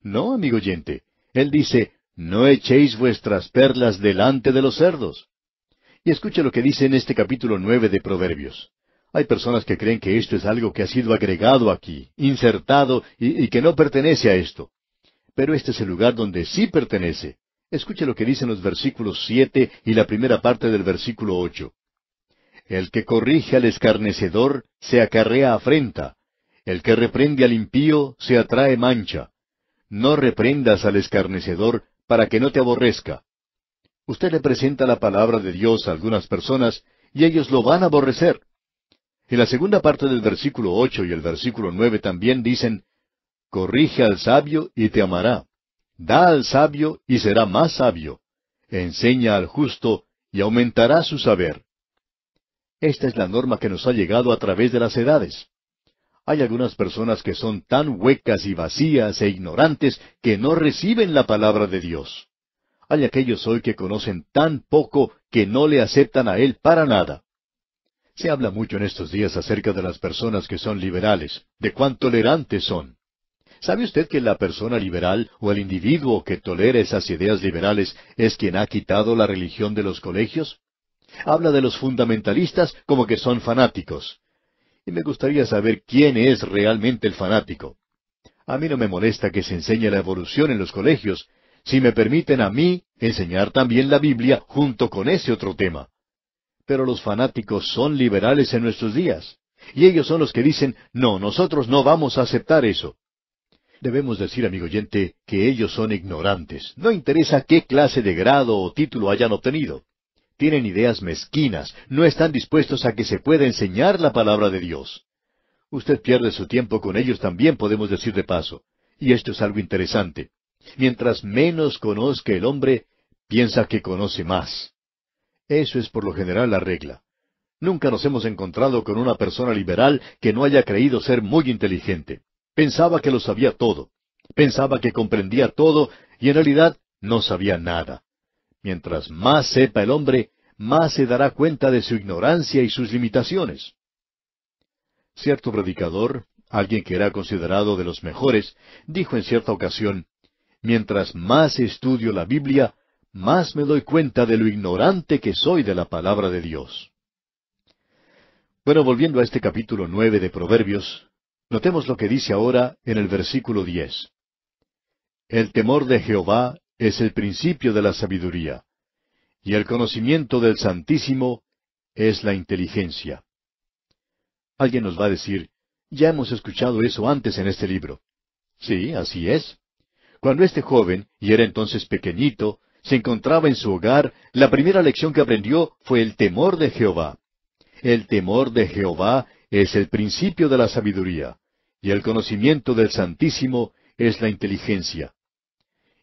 No, amigo oyente. Él dice, no echéis vuestras perlas delante de los cerdos. Y escuche lo que dice en este capítulo nueve de Proverbios. Hay personas que creen que esto es algo que ha sido agregado aquí, insertado, y, que no pertenece a esto. Pero este es el lugar donde sí pertenece. Escuche lo que dicen los versículos siete y la primera parte del versículo ocho. El que corrige al escarnecedor se acarrea afrenta. El que reprende al impío se atrae mancha. No reprendas al escarnecedor para que no te aborrezca. Usted le presenta la palabra de Dios a algunas personas y ellos lo van a aborrecer. En la segunda parte del versículo ocho y el versículo nueve también dicen, Corrige al sabio y te amará. Da al sabio y será más sabio. Enseña al justo y aumentará su saber. Esta es la norma que nos ha llegado a través de las edades. Hay algunas personas que son tan huecas y vacías e ignorantes que no reciben la palabra de Dios. Hay aquellos hoy que conocen tan poco que no le aceptan a Él para nada. Se habla mucho en estos días acerca de las personas que son liberales, de cuán tolerantes son. ¿Sabe usted que la persona liberal o el individuo que tolera esas ideas liberales es quien ha quitado la religión de los colegios? Habla de los fundamentalistas como que son fanáticos. Y me gustaría saber quién es realmente el fanático. A mí no me molesta que se enseñe la evolución en los colegios, si me permiten a mí enseñar también la Biblia junto con ese otro tema. Pero los fanáticos son liberales en nuestros días, y ellos son los que dicen, no, nosotros no vamos a aceptar eso. Debemos decir, amigo oyente, que ellos son ignorantes. No interesa qué clase de grado o título hayan obtenido. Tienen ideas mezquinas, no están dispuestos a que se pueda enseñar la palabra de Dios. Usted pierde su tiempo con ellos también, podemos decir de paso. Y esto es algo interesante. Mientras menos conozca el hombre, piensa que conoce más. Eso es por lo general la regla. Nunca nos hemos encontrado con una persona liberal que no haya creído ser muy inteligente. Pensaba que lo sabía todo. Pensaba que comprendía todo y en realidad no sabía nada. Mientras más sepa el hombre, más se dará cuenta de su ignorancia y sus limitaciones. Cierto predicador, alguien que era considerado de los mejores, dijo en cierta ocasión, Mientras más estudio la Biblia, más me doy cuenta de lo ignorante que soy de la palabra de Dios. Bueno, volviendo a este capítulo nueve de Proverbios, notemos lo que dice ahora en el versículo diez. El temor de Jehová es el principio de la sabiduría, y el conocimiento del Santísimo es la inteligencia. Alguien nos va a decir, ya hemos escuchado eso antes en este libro. Sí, así es. Cuando este joven, y era entonces pequeñito, se encontraba en su hogar, la primera lección que aprendió fue el temor de Jehová. El temor de Jehová es el principio de la sabiduría, y el conocimiento del Santísimo es la inteligencia.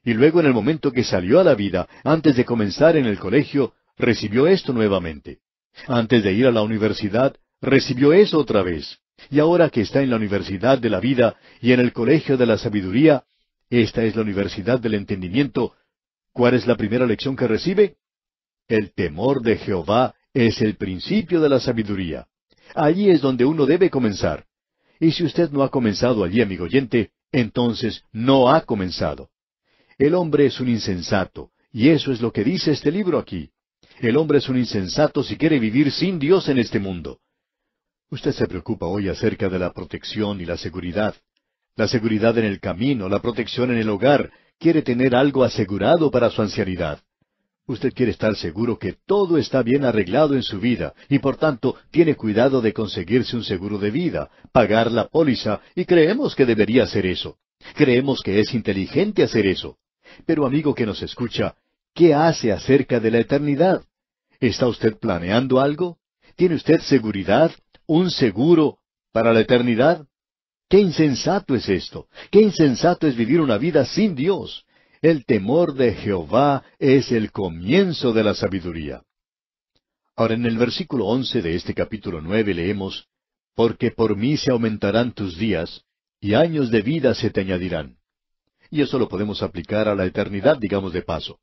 Y luego en el momento que salió a la vida, antes de comenzar en el colegio, recibió esto nuevamente. Antes de ir a la universidad, recibió eso otra vez. Y ahora que está en la universidad de la vida y en el colegio de la sabiduría, esta es la universidad del entendimiento. ¿Cuál es la primera lección que recibe? El temor de Jehová es el principio de la sabiduría. Allí es donde uno debe comenzar. Y si usted no ha comenzado allí, amigo oyente, entonces no ha comenzado. El hombre es un insensato, y eso es lo que dice este libro aquí. El hombre es un insensato si quiere vivir sin Dios en este mundo. Usted se preocupa hoy acerca de la protección y la seguridad. La seguridad en el camino, la protección en el hogar, quiere tener algo asegurado para su ancianidad. Usted quiere estar seguro que todo está bien arreglado en su vida y por tanto tiene cuidado de conseguirse un seguro de vida, pagar la póliza y creemos que debería hacer eso. Creemos que es inteligente hacer eso. Pero amigo que nos escucha, ¿qué hace acerca de la eternidad? ¿Está usted planeando algo? ¿Tiene usted seguridad? ¿Un seguro para la eternidad? ¡Qué insensato es esto! ¡Qué insensato es vivir una vida sin Dios! El temor de Jehová es el comienzo de la sabiduría. Ahora en el versículo once de este capítulo nueve leemos, Porque por mí se aumentarán tus días, y años de vida se te añadirán. Y eso lo podemos aplicar a la eternidad, digamos de paso.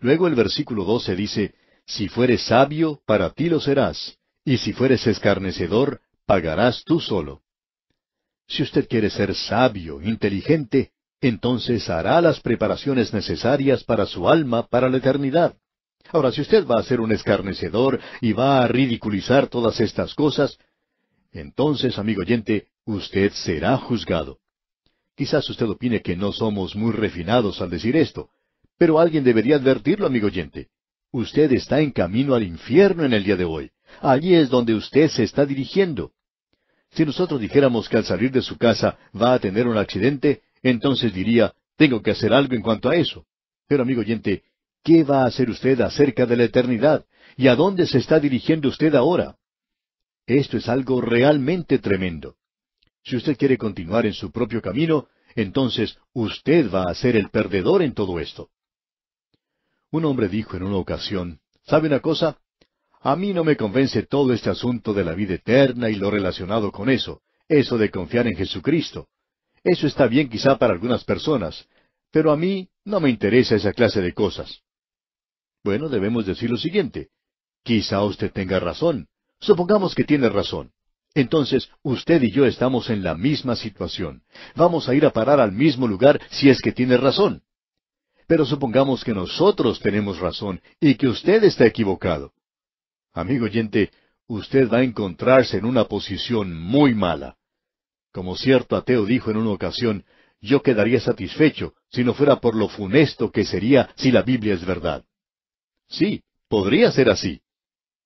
Luego el versículo doce dice, Si fueres sabio, para ti lo serás, y si fueres escarnecedor, pagarás tú solo. Si usted quiere ser sabio, inteligente, entonces hará las preparaciones necesarias para su alma para la eternidad. Ahora, si usted va a ser un escarnecedor y va a ridiculizar todas estas cosas, entonces, amigo oyente, usted será juzgado. Quizás usted opine que no somos muy refinados al decir esto, pero alguien debería advertirlo, amigo oyente. Usted está en camino al infierno en el día de hoy. Allí es donde usted se está dirigiendo. Si nosotros dijéramos que al salir de su casa va a tener un accidente, entonces diría, tengo que hacer algo en cuanto a eso. Pero amigo oyente, ¿qué va a hacer usted acerca de la eternidad? ¿Y a dónde se está dirigiendo usted ahora? Esto es algo realmente tremendo. Si usted quiere continuar en su propio camino, entonces usted va a ser el perdedor en todo esto. Un hombre dijo en una ocasión, ¿sabe una cosa? A mí no me convence todo este asunto de la vida eterna y lo relacionado con eso, eso de confiar en Jesucristo. Eso está bien quizá para algunas personas, pero a mí no me interesa esa clase de cosas. Bueno, debemos decir lo siguiente. Quizá usted tenga razón. Supongamos que tiene razón. Entonces, usted y yo estamos en la misma situación. Vamos a ir a parar al mismo lugar si es que tiene razón. Pero supongamos que nosotros tenemos razón y que usted está equivocado. Amigo oyente, usted va a encontrarse en una posición muy mala. Como cierto ateo dijo en una ocasión, yo quedaría satisfecho si no fuera por lo funesto que sería si la Biblia es verdad. Sí, podría ser así.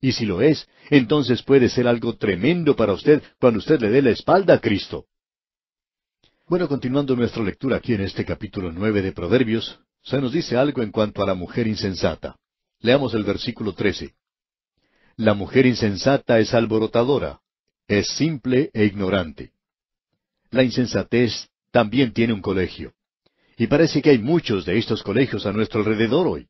Y si lo es, entonces puede ser algo tremendo para usted cuando usted le dé la espalda a Cristo. Bueno, continuando nuestra lectura aquí en este capítulo nueve de Proverbios, se nos dice algo en cuanto a la mujer insensata. Leamos el versículo trece. La mujer insensata es alborotadora, es simple e ignorante. La insensatez también tiene un colegio. Y parece que hay muchos de estos colegios a nuestro alrededor hoy.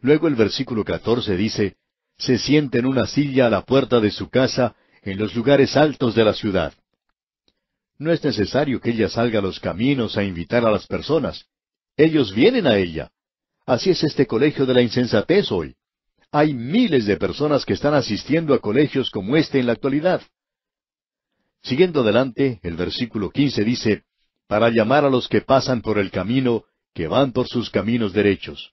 Luego el versículo catorce dice, se siente en una silla a la puerta de su casa, en los lugares altos de la ciudad. No es necesario que ella salga a los caminos a invitar a las personas. Ellos vienen a ella. Así es este colegio de la insensatez hoy. Hay miles de personas que están asistiendo a colegios como este en la actualidad. Siguiendo adelante, el versículo quince dice, para llamar a los que pasan por el camino, que van por sus caminos derechos.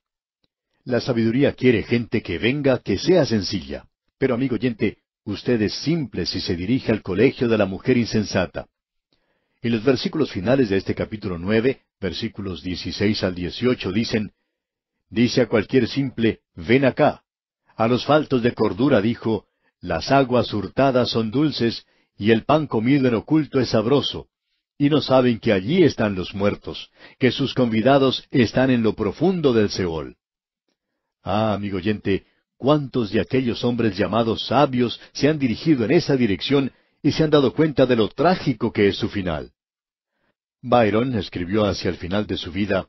La sabiduría quiere gente que venga, que sea sencilla. Pero amigo oyente, usted es simple si se dirige al colegio de la mujer insensata. En los versículos finales de este capítulo nueve, versículos dieciséis al dieciocho, dicen, Dice a cualquier simple, ven acá. A los faltos de cordura dijo, las aguas hurtadas son dulces, y el pan comido en oculto es sabroso, y no saben que allí están los muertos, que sus convidados están en lo profundo del Seol. Ah, amigo oyente, cuántos de aquellos hombres llamados sabios se han dirigido en esa dirección y se han dado cuenta de lo trágico que es su final. Byron escribió hacia el final de su vida,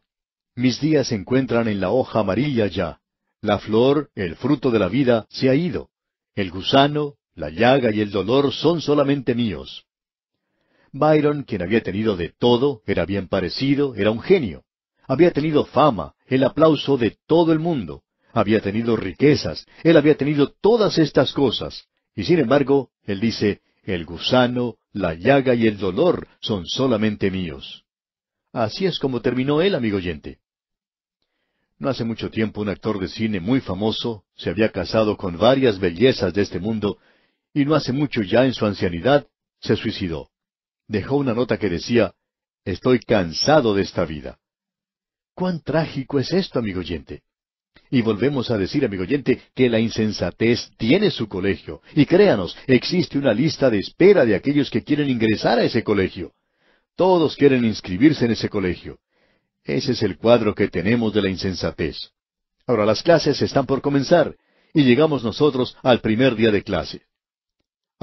Mis días se encuentran en la hoja amarilla ya. La flor, el fruto de la vida, se ha ido. El gusano, la llaga y el dolor son solamente míos. Byron, quien había tenido de todo, era bien parecido, era un genio. Había tenido fama, el aplauso de todo el mundo. Había tenido riquezas, él había tenido todas estas cosas. Y sin embargo, él dice, el gusano, la llaga y el dolor son solamente míos. Así es como terminó él, amigo oyente. No hace mucho tiempo un actor de cine muy famoso se había casado con varias bellezas de este mundo y no hace mucho ya en su ancianidad se suicidó. Dejó una nota que decía, Estoy cansado de esta vida. Cuán trágico es esto, amigo oyente. Y volvemos a decir, amigo oyente, que la insensatez tiene su colegio. Y créanos, existe una lista de espera de aquellos que quieren ingresar a ese colegio. Todos quieren inscribirse en ese colegio. Ese es el cuadro que tenemos de la insensatez. Ahora las clases están por comenzar, y llegamos nosotros al primer día de clase.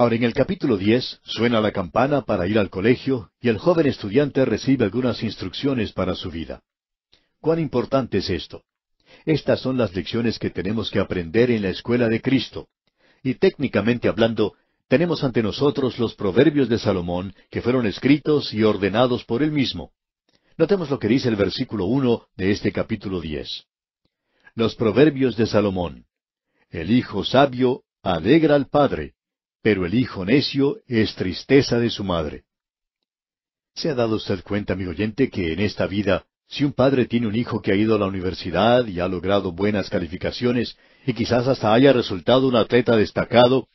Ahora en el capítulo diez suena la campana para ir al colegio y el joven estudiante recibe algunas instrucciones para su vida. ¿Cuán importante es esto? Estas son las lecciones que tenemos que aprender en la escuela de Cristo. Y técnicamente hablando, tenemos ante nosotros los proverbios de Salomón que fueron escritos y ordenados por él mismo. Notemos lo que dice el versículo uno de este capítulo diez. Los proverbios de Salomón. El hijo sabio alegra al padre, pero el hijo necio es tristeza de su madre. ¿Se ha dado usted cuenta, amigo oyente, que en esta vida si un padre tiene un hijo que ha ido a la universidad y ha logrado buenas calificaciones y quizás hasta haya resultado un atleta destacado,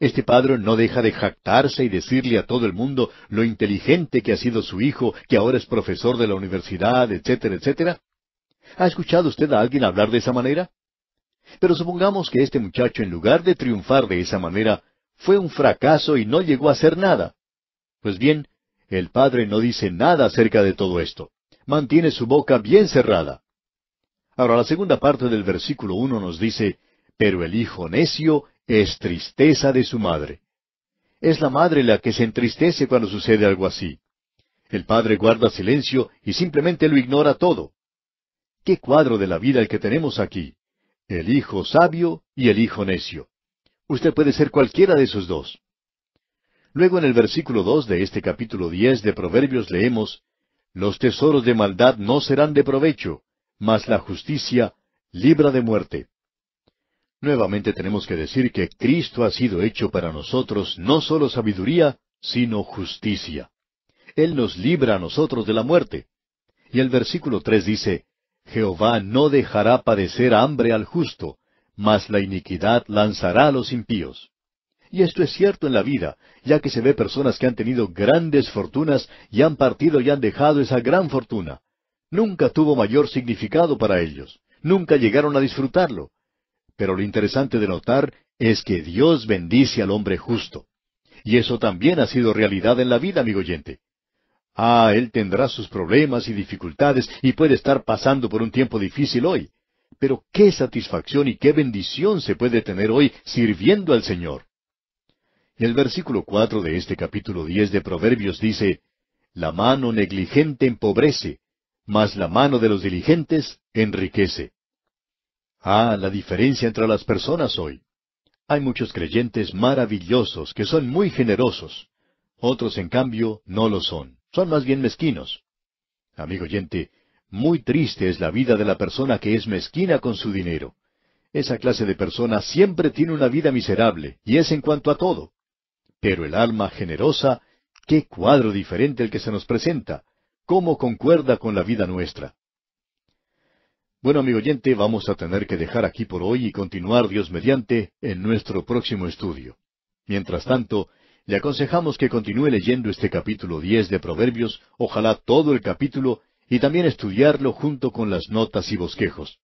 este padre no deja de jactarse y decirle a todo el mundo lo inteligente que ha sido su hijo, que ahora es profesor de la universidad, etcétera, etcétera. ¿Ha escuchado usted a alguien hablar de esa manera? Pero supongamos que este muchacho, en lugar de triunfar de esa manera, fue un fracaso y no llegó a hacer nada. Pues bien, el padre no dice nada acerca de todo esto mantiene su boca bien cerrada. Ahora la segunda parte del versículo uno nos dice, pero el hijo necio es tristeza de su madre. Es la madre la que se entristece cuando sucede algo así. El padre guarda silencio y simplemente lo ignora todo. ¿Qué cuadro de la vida el que tenemos aquí? El hijo sabio y el hijo necio. Usted puede ser cualquiera de esos dos. Luego en el versículo dos de este capítulo diez de Proverbios leemos, los tesoros de maldad no serán de provecho, mas la justicia libra de muerte. Nuevamente tenemos que decir que Cristo ha sido hecho para nosotros no solo sabiduría, sino justicia. Él nos libra a nosotros de la muerte. Y el versículo tres dice, Jehová no dejará padecer hambre al justo, mas la iniquidad lanzará a los impíos. Y esto es cierto en la vida, ya que se ve personas que han tenido grandes fortunas y han partido y han dejado esa gran fortuna. Nunca tuvo mayor significado para ellos. Nunca llegaron a disfrutarlo. Pero lo interesante de notar es que Dios bendice al hombre justo. Y eso también ha sido realidad en la vida, amigo oyente. Ah, él tendrá sus problemas y dificultades y puede estar pasando por un tiempo difícil hoy. Pero qué satisfacción y qué bendición se puede tener hoy sirviendo al Señor. El versículo cuatro de este capítulo diez de Proverbios dice, La mano negligente empobrece, mas la mano de los diligentes enriquece. Ah, la diferencia entre las personas hoy. Hay muchos creyentes maravillosos que son muy generosos. Otros, en cambio, no lo son. Son más bien mezquinos. Amigo oyente, muy triste es la vida de la persona que es mezquina con su dinero. Esa clase de persona siempre tiene una vida miserable, y es en cuanto a todo. Pero el alma generosa, qué cuadro diferente el que se nos presenta, cómo concuerda con la vida nuestra. Bueno, amigo oyente, vamos a tener que dejar aquí por hoy y continuar Dios mediante en nuestro próximo estudio. Mientras tanto, le aconsejamos que continúe leyendo este capítulo diez de Proverbios, ojalá todo el capítulo, y también estudiarlo junto con las notas y bosquejos.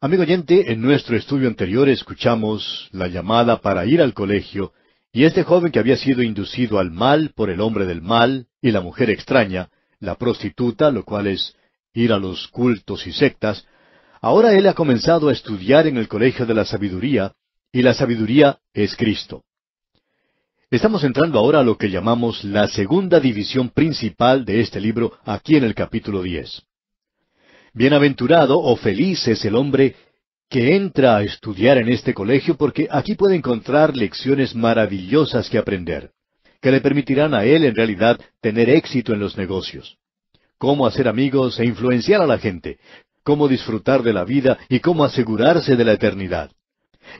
Amigo oyente, en nuestro estudio anterior escuchamos la llamada para ir al colegio, y este joven que había sido inducido al mal por el hombre del mal y la mujer extraña, la prostituta, lo cual es ir a los cultos y sectas, ahora él ha comenzado a estudiar en el colegio de la sabiduría, y la sabiduría es Cristo. Estamos entrando ahora a lo que llamamos la segunda división principal de este libro aquí en el capítulo diez. Bienaventurado o feliz es el hombre que entra a estudiar en este colegio porque aquí puede encontrar lecciones maravillosas que aprender, que le permitirán a él en realidad tener éxito en los negocios. Cómo hacer amigos e influenciar a la gente, cómo disfrutar de la vida y cómo asegurarse de la eternidad.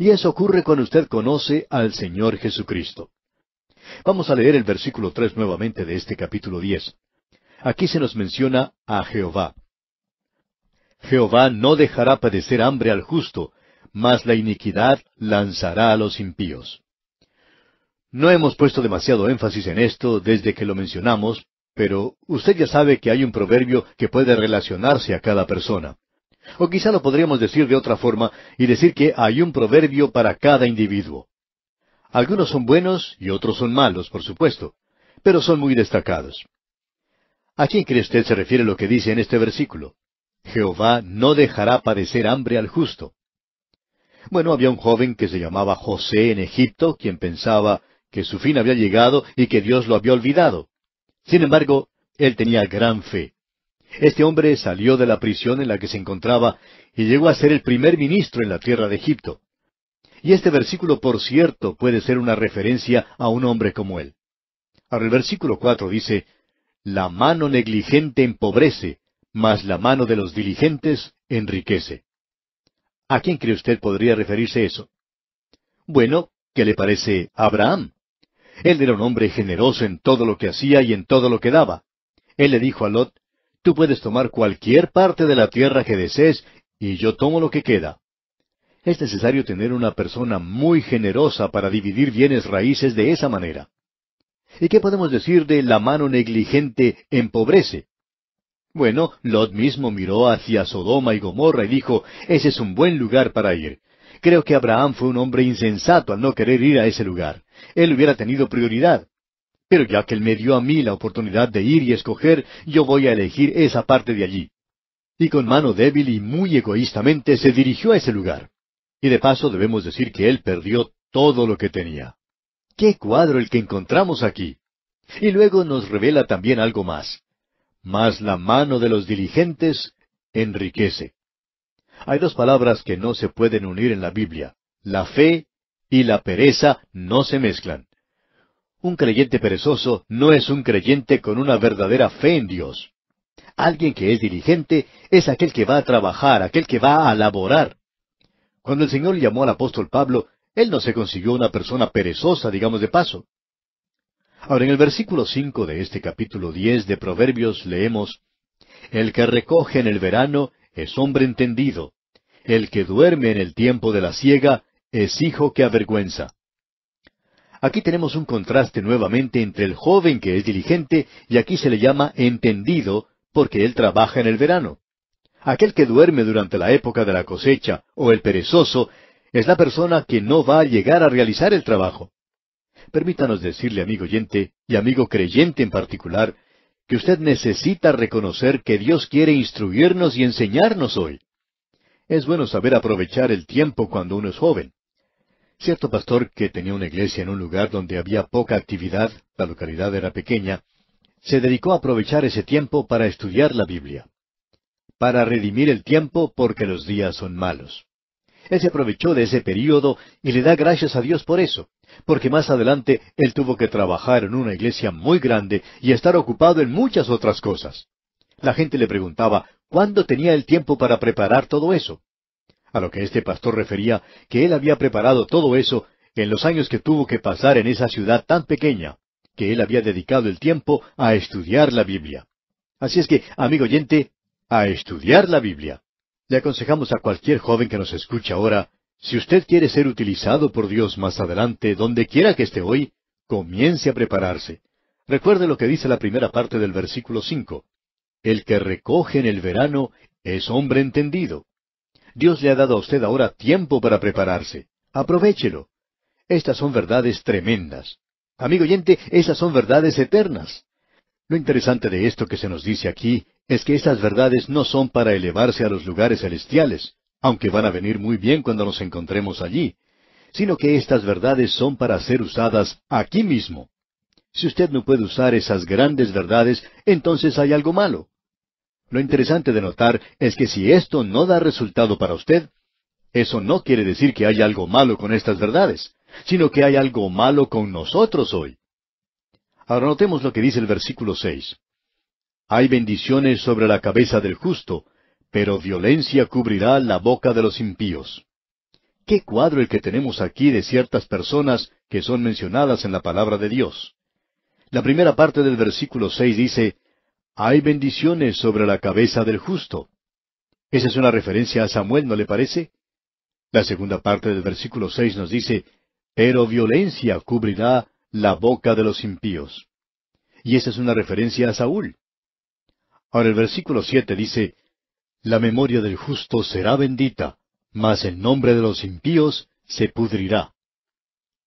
Y eso ocurre cuando usted conoce al Señor Jesucristo. Vamos a leer el versículo tres nuevamente de este capítulo diez. Aquí se nos menciona a Jehová. Jehová no dejará padecer hambre al justo, mas la iniquidad lanzará a los impíos. No hemos puesto demasiado énfasis en esto desde que lo mencionamos, pero usted ya sabe que hay un proverbio que puede relacionarse a cada persona. O quizá lo podríamos decir de otra forma y decir que hay un proverbio para cada individuo. Algunos son buenos y otros son malos, por supuesto, pero son muy destacados. ¿A quién cree usted se refiere lo que dice en este versículo? Jehová no dejará padecer hambre al justo. Bueno, había un joven que se llamaba José en Egipto, quien pensaba que su fin había llegado y que Dios lo había olvidado. Sin embargo, él tenía gran fe. Este hombre salió de la prisión en la que se encontraba y llegó a ser el primer ministro en la tierra de Egipto. Y este versículo, por cierto, puede ser una referencia a un hombre como él. Ahora el versículo cuatro dice, La mano negligente empobrece, mas la mano de los diligentes enriquece. ¿A quién cree usted podría referirse eso? Bueno, ¿qué le parece Abraham? Él era un hombre generoso en todo lo que hacía y en todo lo que daba. Él le dijo a Lot, Tú puedes tomar cualquier parte de la tierra que desees, y yo tomo lo que queda. Es necesario tener una persona muy generosa para dividir bienes raíces de esa manera. ¿Y qué podemos decir de la mano negligente empobrece? Bueno, Lot mismo miró hacia Sodoma y Gomorra y dijo, ese es un buen lugar para ir. Creo que Abraham fue un hombre insensato al no querer ir a ese lugar. Él hubiera tenido prioridad. Pero ya que él me dio a mí la oportunidad de ir y escoger, yo voy a elegir esa parte de allí. Y con mano débil y muy egoístamente se dirigió a ese lugar. Y de paso debemos decir que él perdió todo lo que tenía. ¡Qué cuadro el que encontramos aquí! Y luego nos revela también algo más mas la mano de los diligentes enriquece. Hay dos palabras que no se pueden unir en la Biblia. La fe y la pereza no se mezclan. Un creyente perezoso no es un creyente con una verdadera fe en Dios. Alguien que es diligente es aquel que va a trabajar, aquel que va a laborar. Cuando el Señor llamó al apóstol Pablo, él no se consiguió una persona perezosa, digamos de paso. Ahora, en el versículo cinco de este capítulo diez de Proverbios leemos El que recoge en el verano es hombre entendido. El que duerme en el tiempo de la siega es hijo que avergüenza. Aquí tenemos un contraste nuevamente entre el joven que es diligente y aquí se le llama entendido porque él trabaja en el verano. Aquel que duerme durante la época de la cosecha o el perezoso es la persona que no va a llegar a realizar el trabajo. Permítanos decirle, amigo oyente, y amigo creyente en particular, que usted necesita reconocer que Dios quiere instruirnos y enseñarnos hoy. Es bueno saber aprovechar el tiempo cuando uno es joven. Cierto pastor que tenía una iglesia en un lugar donde había poca actividad, la localidad era pequeña, se dedicó a aprovechar ese tiempo para estudiar la Biblia. Para redimir el tiempo porque los días son malos. Él se aprovechó de ese período y le da gracias a Dios por eso, porque más adelante él tuvo que trabajar en una iglesia muy grande y estar ocupado en muchas otras cosas. La gente le preguntaba cuándo tenía el tiempo para preparar todo eso. A lo que este pastor refería que él había preparado todo eso en los años que tuvo que pasar en esa ciudad tan pequeña, que él había dedicado el tiempo a estudiar la Biblia. Así es que, amigo oyente, a estudiar la Biblia. Le aconsejamos a cualquier joven que nos escuche ahora, si usted quiere ser utilizado por Dios más adelante, donde quiera que esté hoy, comience a prepararse. Recuerde lo que dice la primera parte del versículo cinco. El que recoge en el verano es hombre entendido. Dios le ha dado a usted ahora tiempo para prepararse. Aprovechelo. Estas son verdades tremendas. Amigo oyente, esas son verdades eternas. Lo interesante de esto que se nos dice aquí es que estas verdades no son para elevarse a los lugares celestiales, aunque van a venir muy bien cuando nos encontremos allí, sino que estas verdades son para ser usadas aquí mismo. Si usted no puede usar esas grandes verdades, entonces hay algo malo. Lo interesante de notar es que si esto no da resultado para usted, eso no quiere decir que haya algo malo con estas verdades, sino que hay algo malo con nosotros hoy. Ahora notemos lo que dice el versículo seis. Hay bendiciones sobre la cabeza del justo, pero violencia cubrirá la boca de los impíos. Qué cuadro el que tenemos aquí de ciertas personas que son mencionadas en la palabra de Dios. La primera parte del versículo seis dice, Hay bendiciones sobre la cabeza del justo. Esa es una referencia a Samuel, ¿no le parece? La segunda parte del versículo seis nos dice, Pero violencia cubrirá la boca de los impíos. Y esa es una referencia a Saúl. Ahora el versículo siete dice, La memoria del justo será bendita, mas el nombre de los impíos se pudrirá.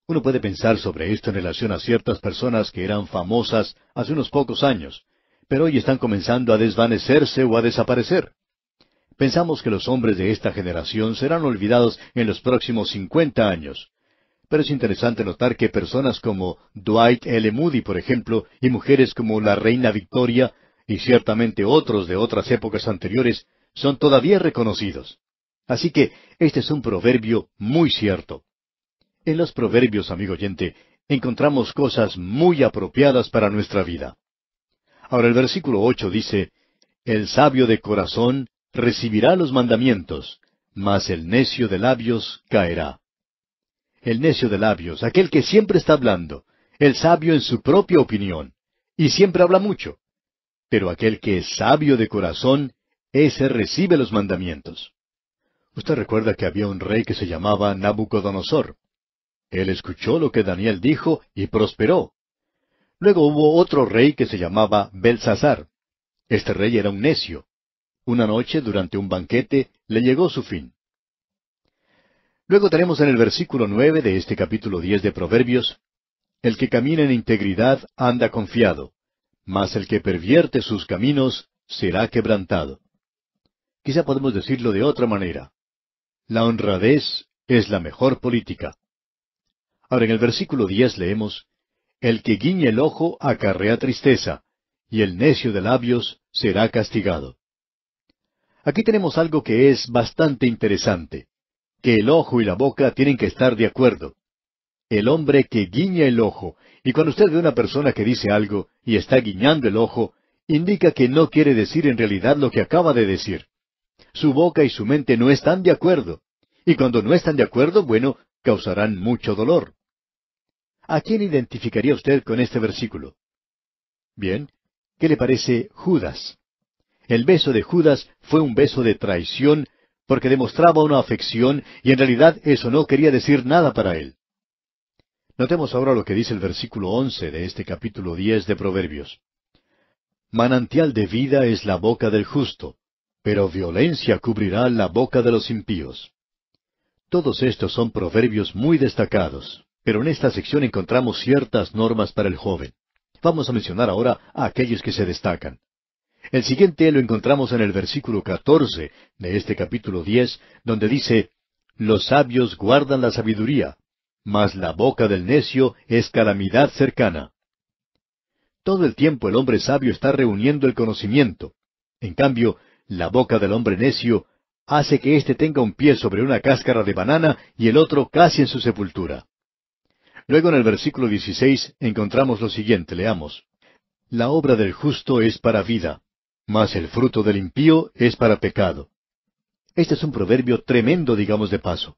Uno puede pensar sobre esto en relación a ciertas personas que eran famosas hace unos pocos años, pero hoy están comenzando a desvanecerse o a desaparecer. Pensamos que los hombres de esta generación serán olvidados en los próximos cincuenta años. Pero es interesante notar que personas como Dwight L. Moody, por ejemplo, y mujeres como la Reina Victoria y ciertamente otros de otras épocas anteriores son todavía reconocidos. Así que este es un proverbio muy cierto. En los proverbios, amigo oyente, encontramos cosas muy apropiadas para nuestra vida. Ahora el versículo ocho dice, El sabio de corazón recibirá los mandamientos, mas el necio de labios caerá. El necio de labios, aquel que siempre está hablando, el sabio en su propia opinión, y siempre habla mucho. Pero aquel que es sabio de corazón, ese recibe los mandamientos. Usted recuerda que había un rey que se llamaba Nabucodonosor. Él escuchó lo que Daniel dijo y prosperó. Luego hubo otro rey que se llamaba Belsasar. Este rey era un necio. Una noche, durante un banquete, le llegó su fin. Luego tenemos en el versículo nueve de este capítulo diez de Proverbios, El que camina en integridad anda confiado, mas el que pervierte sus caminos será quebrantado. Quizá podemos decirlo de otra manera. La honradez es la mejor política. Ahora en el versículo diez leemos, El que guiñe el ojo acarrea tristeza, y el necio de labios será castigado. Aquí tenemos algo que es bastante interesante, que el ojo y la boca tienen que estar de acuerdo. El hombre que guiñe el ojo, y cuando usted ve una persona que dice algo y está guiñando el ojo, indica que no quiere decir en realidad lo que acaba de decir. Su boca y su mente no están de acuerdo. Y cuando no están de acuerdo, bueno, causarán mucho dolor. ¿A quién identificaría usted con este versículo? Bien, ¿qué le parece Judas? El beso de Judas fue un beso de traición porque demostraba una afección y en realidad eso no quería decir nada para él. Notemos ahora lo que dice el versículo once de este capítulo diez de Proverbios. Manantial de vida es la boca del justo, pero violencia cubrirá la boca de los impíos. Todos estos son proverbios muy destacados. Pero en esta sección encontramos ciertas normas para el joven. Vamos a mencionar ahora a aquellos que se destacan. El siguiente lo encontramos en el versículo 14 de este capítulo 10, donde dice, Los sabios guardan la sabiduría, mas la boca del necio es calamidad cercana. Todo el tiempo el hombre sabio está reuniendo el conocimiento. En cambio, la boca del hombre necio hace que éste tenga un pie sobre una cáscara de banana y el otro casi en su sepultura. Luego en el versículo 16 encontramos lo siguiente, leamos. La obra del justo es para vida, mas el fruto del impío es para pecado. Este es un proverbio tremendo, digamos de paso.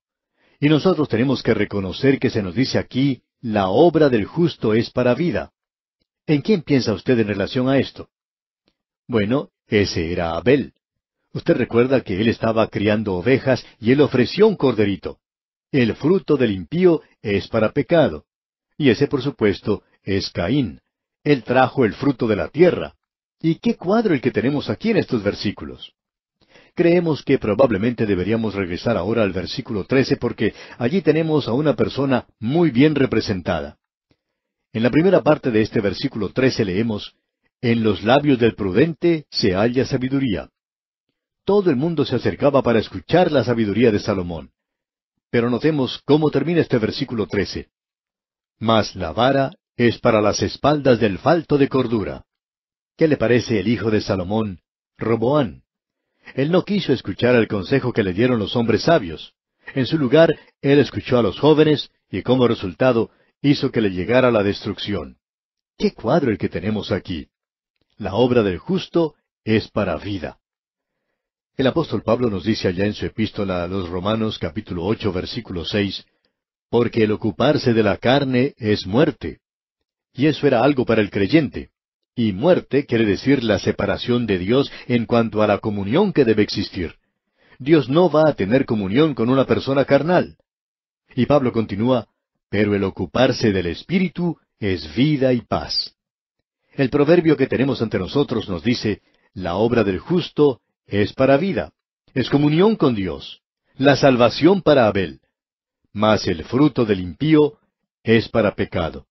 Y nosotros tenemos que reconocer que se nos dice aquí, la obra del justo es para vida. ¿En quién piensa usted en relación a esto? Bueno, ese era Abel. Usted recuerda que él estaba criando ovejas y él ofreció un corderito. El fruto del impío es para pecado. Y ese, por supuesto, es Caín. Él trajo el fruto de la tierra. ¿Y qué cuadro el que tenemos aquí en estos versículos? Creemos que probablemente deberíamos regresar ahora al versículo 13 porque allí tenemos a una persona muy bien representada. En la primera parte de este versículo 13 leemos, En los labios del prudente se halla sabiduría. Todo el mundo se acercaba para escuchar la sabiduría de Salomón. Pero notemos cómo termina este versículo 13. Mas la vara es para las espaldas del falto de cordura. ¿Qué le parece el hijo de Salomón, Roboán? Él no quiso escuchar el consejo que le dieron los hombres sabios. En su lugar, él escuchó a los jóvenes y como resultado hizo que le llegara la destrucción. ¿Qué cuadro el que tenemos aquí? La obra del justo es para vida. El apóstol Pablo nos dice allá en su epístola a los Romanos capítulo ocho versículo seis, porque el ocuparse de la carne es muerte. Y eso era algo para el creyente. Y muerte quiere decir la separación de Dios en cuanto a la comunión que debe existir. Dios no va a tener comunión con una persona carnal. Y Pablo continúa, pero el ocuparse del Espíritu es vida y paz. El proverbio que tenemos ante nosotros nos dice, la obra del justo es para vida, es comunión con Dios, la salvación para Abel, mas el fruto del impío es para pecado.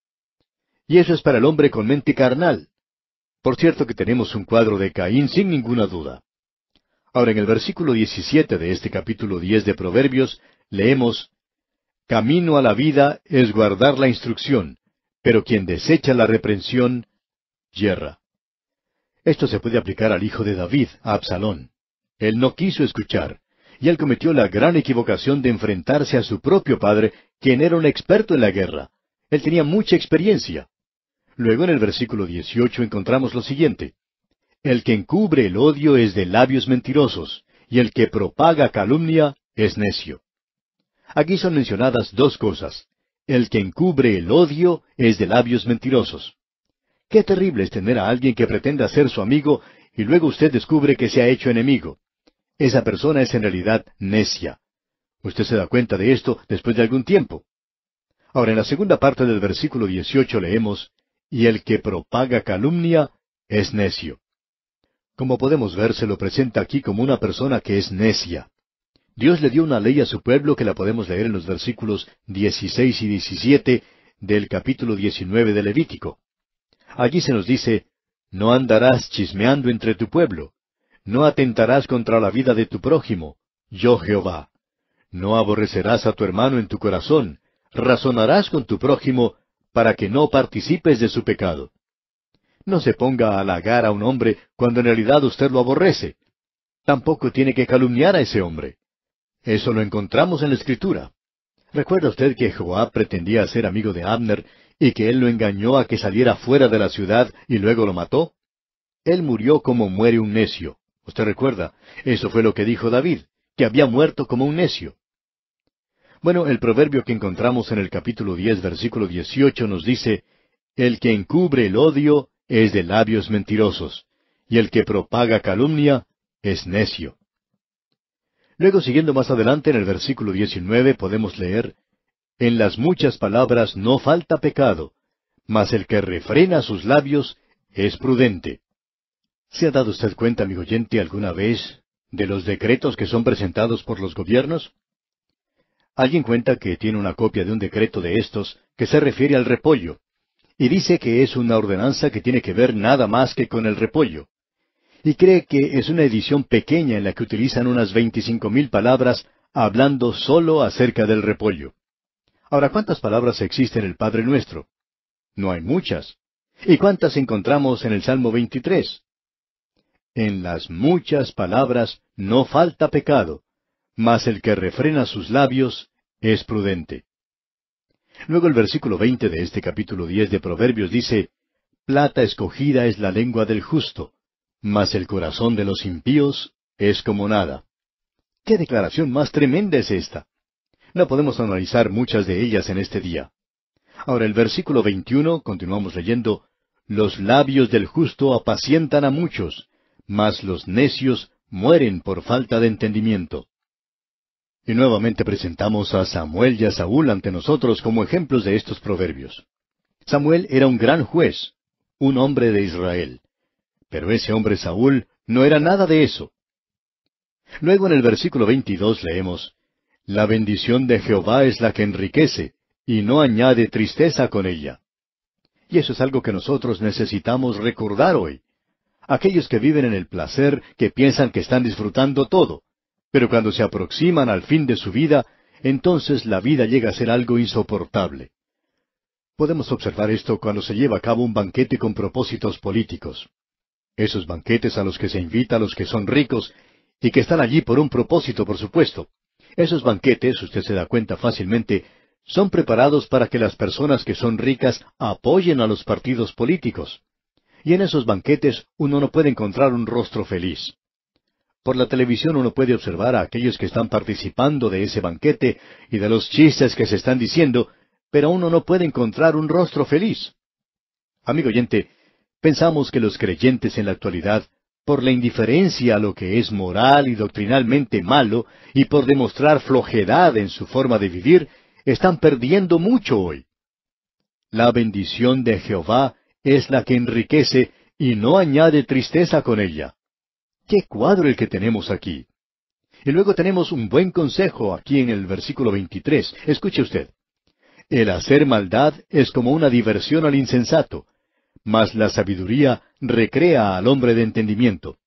Y eso es para el hombre con mente carnal. Por cierto que tenemos un cuadro de Caín sin ninguna duda. Ahora en el versículo 17 de este capítulo 10 de Proverbios leemos, Camino a la vida es guardar la instrucción, pero quien desecha la reprensión, yerra. Esto se puede aplicar al hijo de David, a Absalón. Él no quiso escuchar, y él cometió la gran equivocación de enfrentarse a su propio padre, quien era un experto en la guerra. Él tenía mucha experiencia. Luego en el versículo 18 encontramos lo siguiente. El que encubre el odio es de labios mentirosos, y el que propaga calumnia es necio. Aquí son mencionadas dos cosas. El que encubre el odio es de labios mentirosos. Qué terrible es tener a alguien que pretenda ser su amigo y luego usted descubre que se ha hecho enemigo. Esa persona es en realidad necia. Usted se da cuenta de esto después de algún tiempo. Ahora, en la segunda parte del versículo 18 leemos, y el que propaga calumnia es necio. Como podemos ver, se lo presenta aquí como una persona que es necia. Dios le dio una ley a su pueblo que la podemos leer en los versículos 16 y 17 del capítulo 19 de Levítico. Allí se nos dice, No andarás chismeando entre tu pueblo, no atentarás contra la vida de tu prójimo, yo Jehová. No aborrecerás a tu hermano en tu corazón, razonarás con tu prójimo para que no participes de su pecado. No se ponga a halagar a un hombre cuando en realidad usted lo aborrece. Tampoco tiene que calumniar a ese hombre. Eso lo encontramos en la Escritura. ¿Recuerda usted que Joab pretendía ser amigo de Abner y que él lo engañó a que saliera fuera de la ciudad y luego lo mató? Él murió como muere un necio. Usted recuerda, eso fue lo que dijo David, que había muerto como un necio. Bueno, el proverbio que encontramos en el capítulo diez, versículo dieciocho nos dice, El que encubre el odio es de labios mentirosos, y el que propaga calumnia es necio. Luego, siguiendo más adelante en el versículo diecinueve, podemos leer, En las muchas palabras no falta pecado, mas el que refrena sus labios es prudente. ¿Se ha dado usted cuenta, amigo oyente, alguna vez de los decretos que son presentados por los gobiernos? Alguien cuenta que tiene una copia de un decreto de estos que se refiere al repollo, y dice que es una ordenanza que tiene que ver nada más que con el repollo. Y cree que es una edición pequeña en la que utilizan unas veinticinco mil palabras hablando solo acerca del repollo. Ahora, ¿cuántas palabras existen en el Padre Nuestro? No hay muchas. ¿Y cuántas encontramos en el Salmo 23? En las muchas palabras no falta pecado, mas el que refrena sus labios es prudente. Luego el versículo veinte de este capítulo diez de Proverbios dice, Plata escogida es la lengua del justo, mas el corazón de los impíos es como nada. ¿Qué declaración más tremenda es esta? No podemos analizar muchas de ellas en este día. Ahora el versículo veintiuno, continuamos leyendo, Los labios del justo apacientan a muchos, mas los necios mueren por falta de entendimiento. Y nuevamente presentamos a Samuel y a Saúl ante nosotros como ejemplos de estos proverbios. Samuel era un gran juez, un hombre de Israel. Pero ese hombre Saúl no era nada de eso. Luego en el versículo 22 leemos, La bendición de Jehová es la que enriquece, y no añade tristeza con ella. Y eso es algo que nosotros necesitamos recordar hoy. Aquellos que viven en el placer, que piensan que están disfrutando todo, pero cuando se aproximan al fin de su vida, entonces la vida llega a ser algo insoportable. Podemos observar esto cuando se lleva a cabo un banquete con propósitos políticos. Esos banquetes a los que se invita a los que son ricos y que están allí por un propósito, por supuesto. Esos banquetes, usted se da cuenta fácilmente, son preparados para que las personas que son ricas apoyen a los partidos políticos. Y en esos banquetes uno no puede encontrar un rostro feliz. Por la televisión uno puede observar a aquellos que están participando de ese banquete y de los chistes que se están diciendo, pero uno no puede encontrar un rostro feliz. Amigo oyente, pensamos que los creyentes en la actualidad, por la indiferencia a lo que es moral y doctrinalmente malo, y por demostrar flojedad en su forma de vivir, están perdiendo mucho hoy. La bendición de Jehová es la que enriquece y no añade tristeza con ella. ¡Qué cuadro el que tenemos aquí! Y luego tenemos un buen consejo aquí en el versículo 23. Escuche usted. El hacer maldad es como una diversión al insensato, mas la sabiduría recrea al hombre de entendimiento.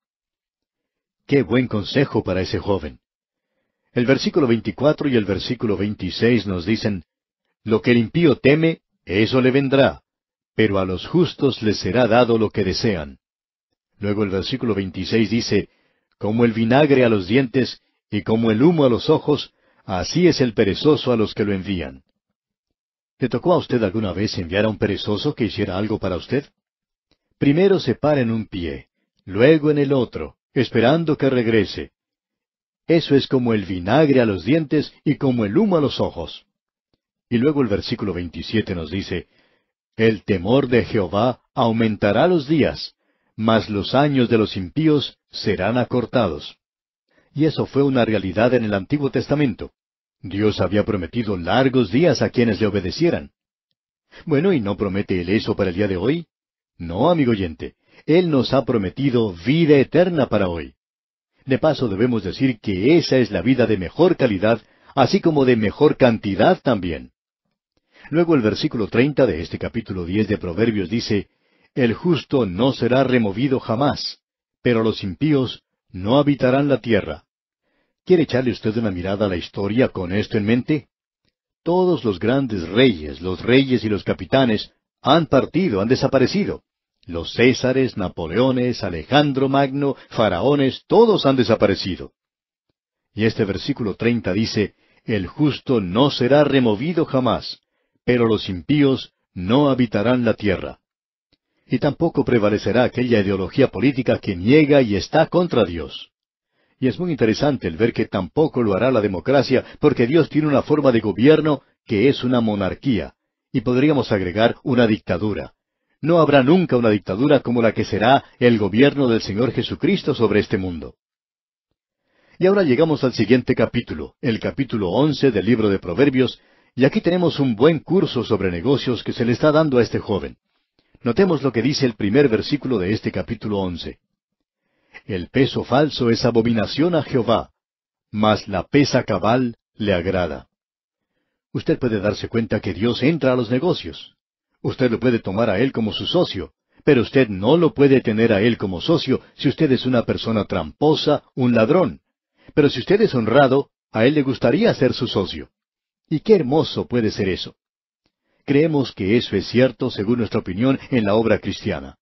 Qué buen consejo para ese joven. El versículo 24 y el versículo 26 nos dicen, Lo que el impío teme, eso le vendrá, pero a los justos les será dado lo que desean. Luego el versículo 26 dice, Como el vinagre a los dientes y como el humo a los ojos, así es el perezoso a los que lo envían. ¿Le tocó a usted alguna vez enviar a un perezoso que hiciera algo para usted? Primero se para en un pie, luego en el otro, esperando que regrese. Eso es como el vinagre a los dientes y como el humo a los ojos. Y luego el versículo 27 nos dice, El temor de Jehová aumentará los días, mas los años de los impíos serán acortados. Y eso fue una realidad en el Antiguo Testamento. Dios había prometido largos días a quienes le obedecieran. Bueno, ¿y no promete Él eso para el día de hoy? No, amigo oyente. Él nos ha prometido vida eterna para hoy. De paso debemos decir que esa es la vida de mejor calidad, así como de mejor cantidad también. Luego el versículo treinta de este capítulo diez de Proverbios dice, El justo no será removido jamás, pero los impíos no habitarán la tierra. ¿Quiere echarle usted una mirada a la historia con esto en mente? Todos los grandes reyes, los reyes y los capitanes, han partido, han desaparecido. Los Césares, Napoleones, Alejandro Magno, faraones, todos han desaparecido. Y este versículo treinta dice, El justo no será removido jamás, pero los impíos no habitarán la tierra. Y tampoco prevalecerá aquella ideología política que niega y está contra Dios. Y es muy interesante el ver que tampoco lo hará la democracia, porque Dios tiene una forma de gobierno que es una monarquía, y podríamos agregar una dictadura. No habrá nunca una dictadura como la que será el gobierno del Señor Jesucristo sobre este mundo. Y ahora llegamos al siguiente capítulo, el capítulo once del libro de Proverbios, y aquí tenemos un buen curso sobre negocios que se le está dando a este joven. Notemos lo que dice el primer versículo de este capítulo once. El peso falso es abominación a Jehová, mas la pesa cabal le agrada. Usted puede darse cuenta que Dios entra a los negocios. Usted lo puede tomar a Él como su socio, pero usted no lo puede tener a Él como socio si usted es una persona tramposa, un ladrón. Pero si usted es honrado, a Él le gustaría ser su socio. Y qué hermoso puede ser eso. Creemos que eso es cierto, según nuestra opinión, en la obra cristiana.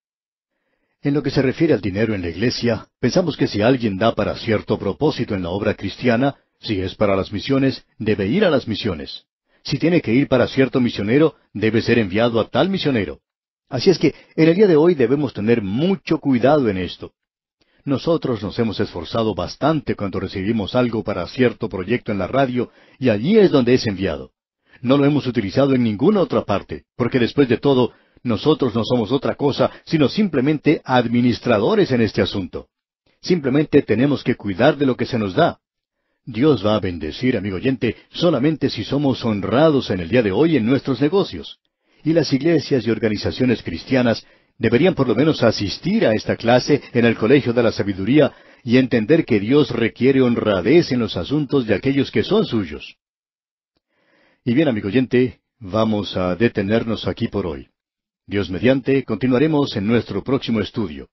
En lo que se refiere al dinero en la iglesia, pensamos que si alguien da para cierto propósito en la obra cristiana, si es para las misiones, debe ir a las misiones. Si tiene que ir para cierto misionero, debe ser enviado a tal misionero. Así es que en el día de hoy debemos tener mucho cuidado en esto. Nosotros nos hemos esforzado bastante cuando recibimos algo para cierto proyecto en la radio, y allí es donde es enviado. No lo hemos utilizado en ninguna otra parte, porque después de todo, nosotros no somos otra cosa sino simplemente administradores en este asunto. Simplemente tenemos que cuidar de lo que se nos da. Dios va a bendecir, amigo oyente, solamente si somos honrados en el día de hoy en nuestros negocios. Y las iglesias y organizaciones cristianas deberían por lo menos asistir a esta clase en el Colegio de la Sabiduría y entender que Dios requiere honradez en los asuntos de aquellos que son suyos. Y bien, amigo oyente, vamos a detenernos aquí por hoy. Dios mediante, continuaremos en nuestro próximo estudio.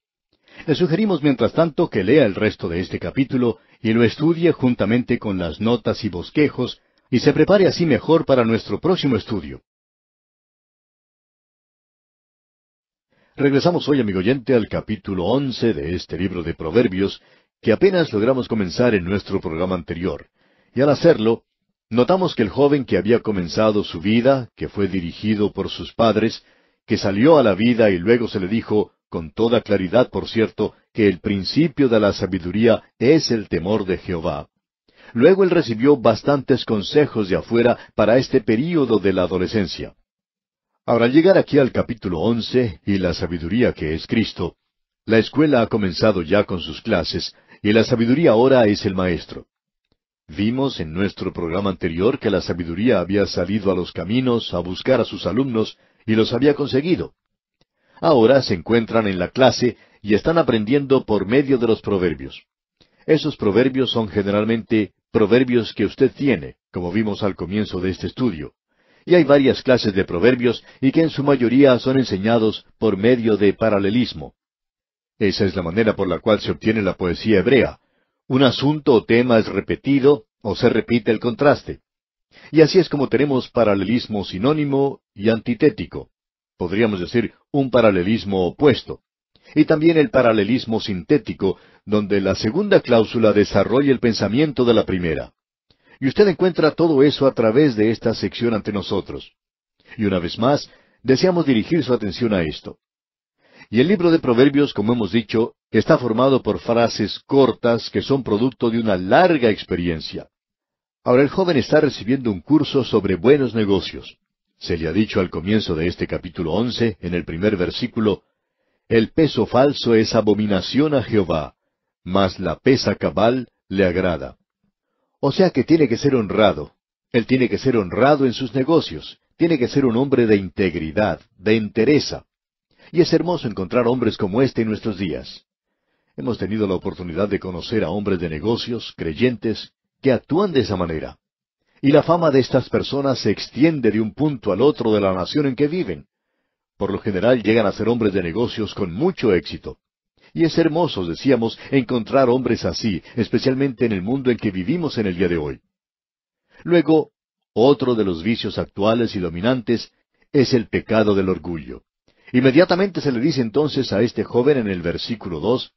Le sugerimos mientras tanto que lea el resto de este capítulo y lo estudie juntamente con las notas y bosquejos y se prepare así mejor para nuestro próximo estudio. Regresamos hoy, amigo oyente, al capítulo once de este libro de Proverbios que apenas logramos comenzar en nuestro programa anterior. Y al hacerlo, notamos que el joven que había comenzado su vida, que fue dirigido por sus padres, que salió a la vida y luego se le dijo, con toda claridad por cierto, que el principio de la sabiduría es el temor de Jehová. Luego él recibió bastantes consejos de afuera para este período de la adolescencia. Ahora, al llegar aquí al capítulo once y la sabiduría que es Cristo, la escuela ha comenzado ya con sus clases, y la sabiduría ahora es el maestro. Vimos en nuestro programa anterior que la sabiduría había salido a los caminos a buscar a sus alumnos y los había conseguido. Ahora se encuentran en la clase y están aprendiendo por medio de los proverbios. Esos proverbios son generalmente proverbios que usted tiene, como vimos al comienzo de este estudio. Y hay varias clases de proverbios y que en su mayoría son enseñados por medio de paralelismo. Esa es la manera por la cual se obtiene la poesía hebrea. Un asunto o tema es repetido o se repite el contraste. Y así es como tenemos paralelismo sinónimo y antitético. Podríamos decir un paralelismo opuesto. Y también el paralelismo sintético, donde la segunda cláusula desarrolla el pensamiento de la primera. Y usted encuentra todo eso a través de esta sección ante nosotros. Y una vez más, deseamos dirigir su atención a esto. Y el libro de Proverbios, como hemos dicho, está formado por frases cortas que son producto de una larga experiencia. Ahora el joven está recibiendo un curso sobre buenos negocios. Se le ha dicho al comienzo de este capítulo once, en el primer versículo, El peso falso es abominación a Jehová, mas la pesa cabal le agrada. O sea que tiene que ser honrado. Él tiene que ser honrado en sus negocios. Tiene que ser un hombre de integridad, de entereza. Y es hermoso encontrar hombres como este en nuestros días. Hemos tenido la oportunidad de conocer a hombres de negocios, creyentes, que actúan de esa manera. Y la fama de estas personas se extiende de un punto al otro de la nación en que viven. Por lo general llegan a ser hombres de negocios con mucho éxito. Y es hermoso, decíamos, encontrar hombres así, especialmente en el mundo en que vivimos en el día de hoy. Luego, otro de los vicios actuales y dominantes es el pecado del orgullo. Inmediatamente se le dice entonces a este joven en el versículo dos,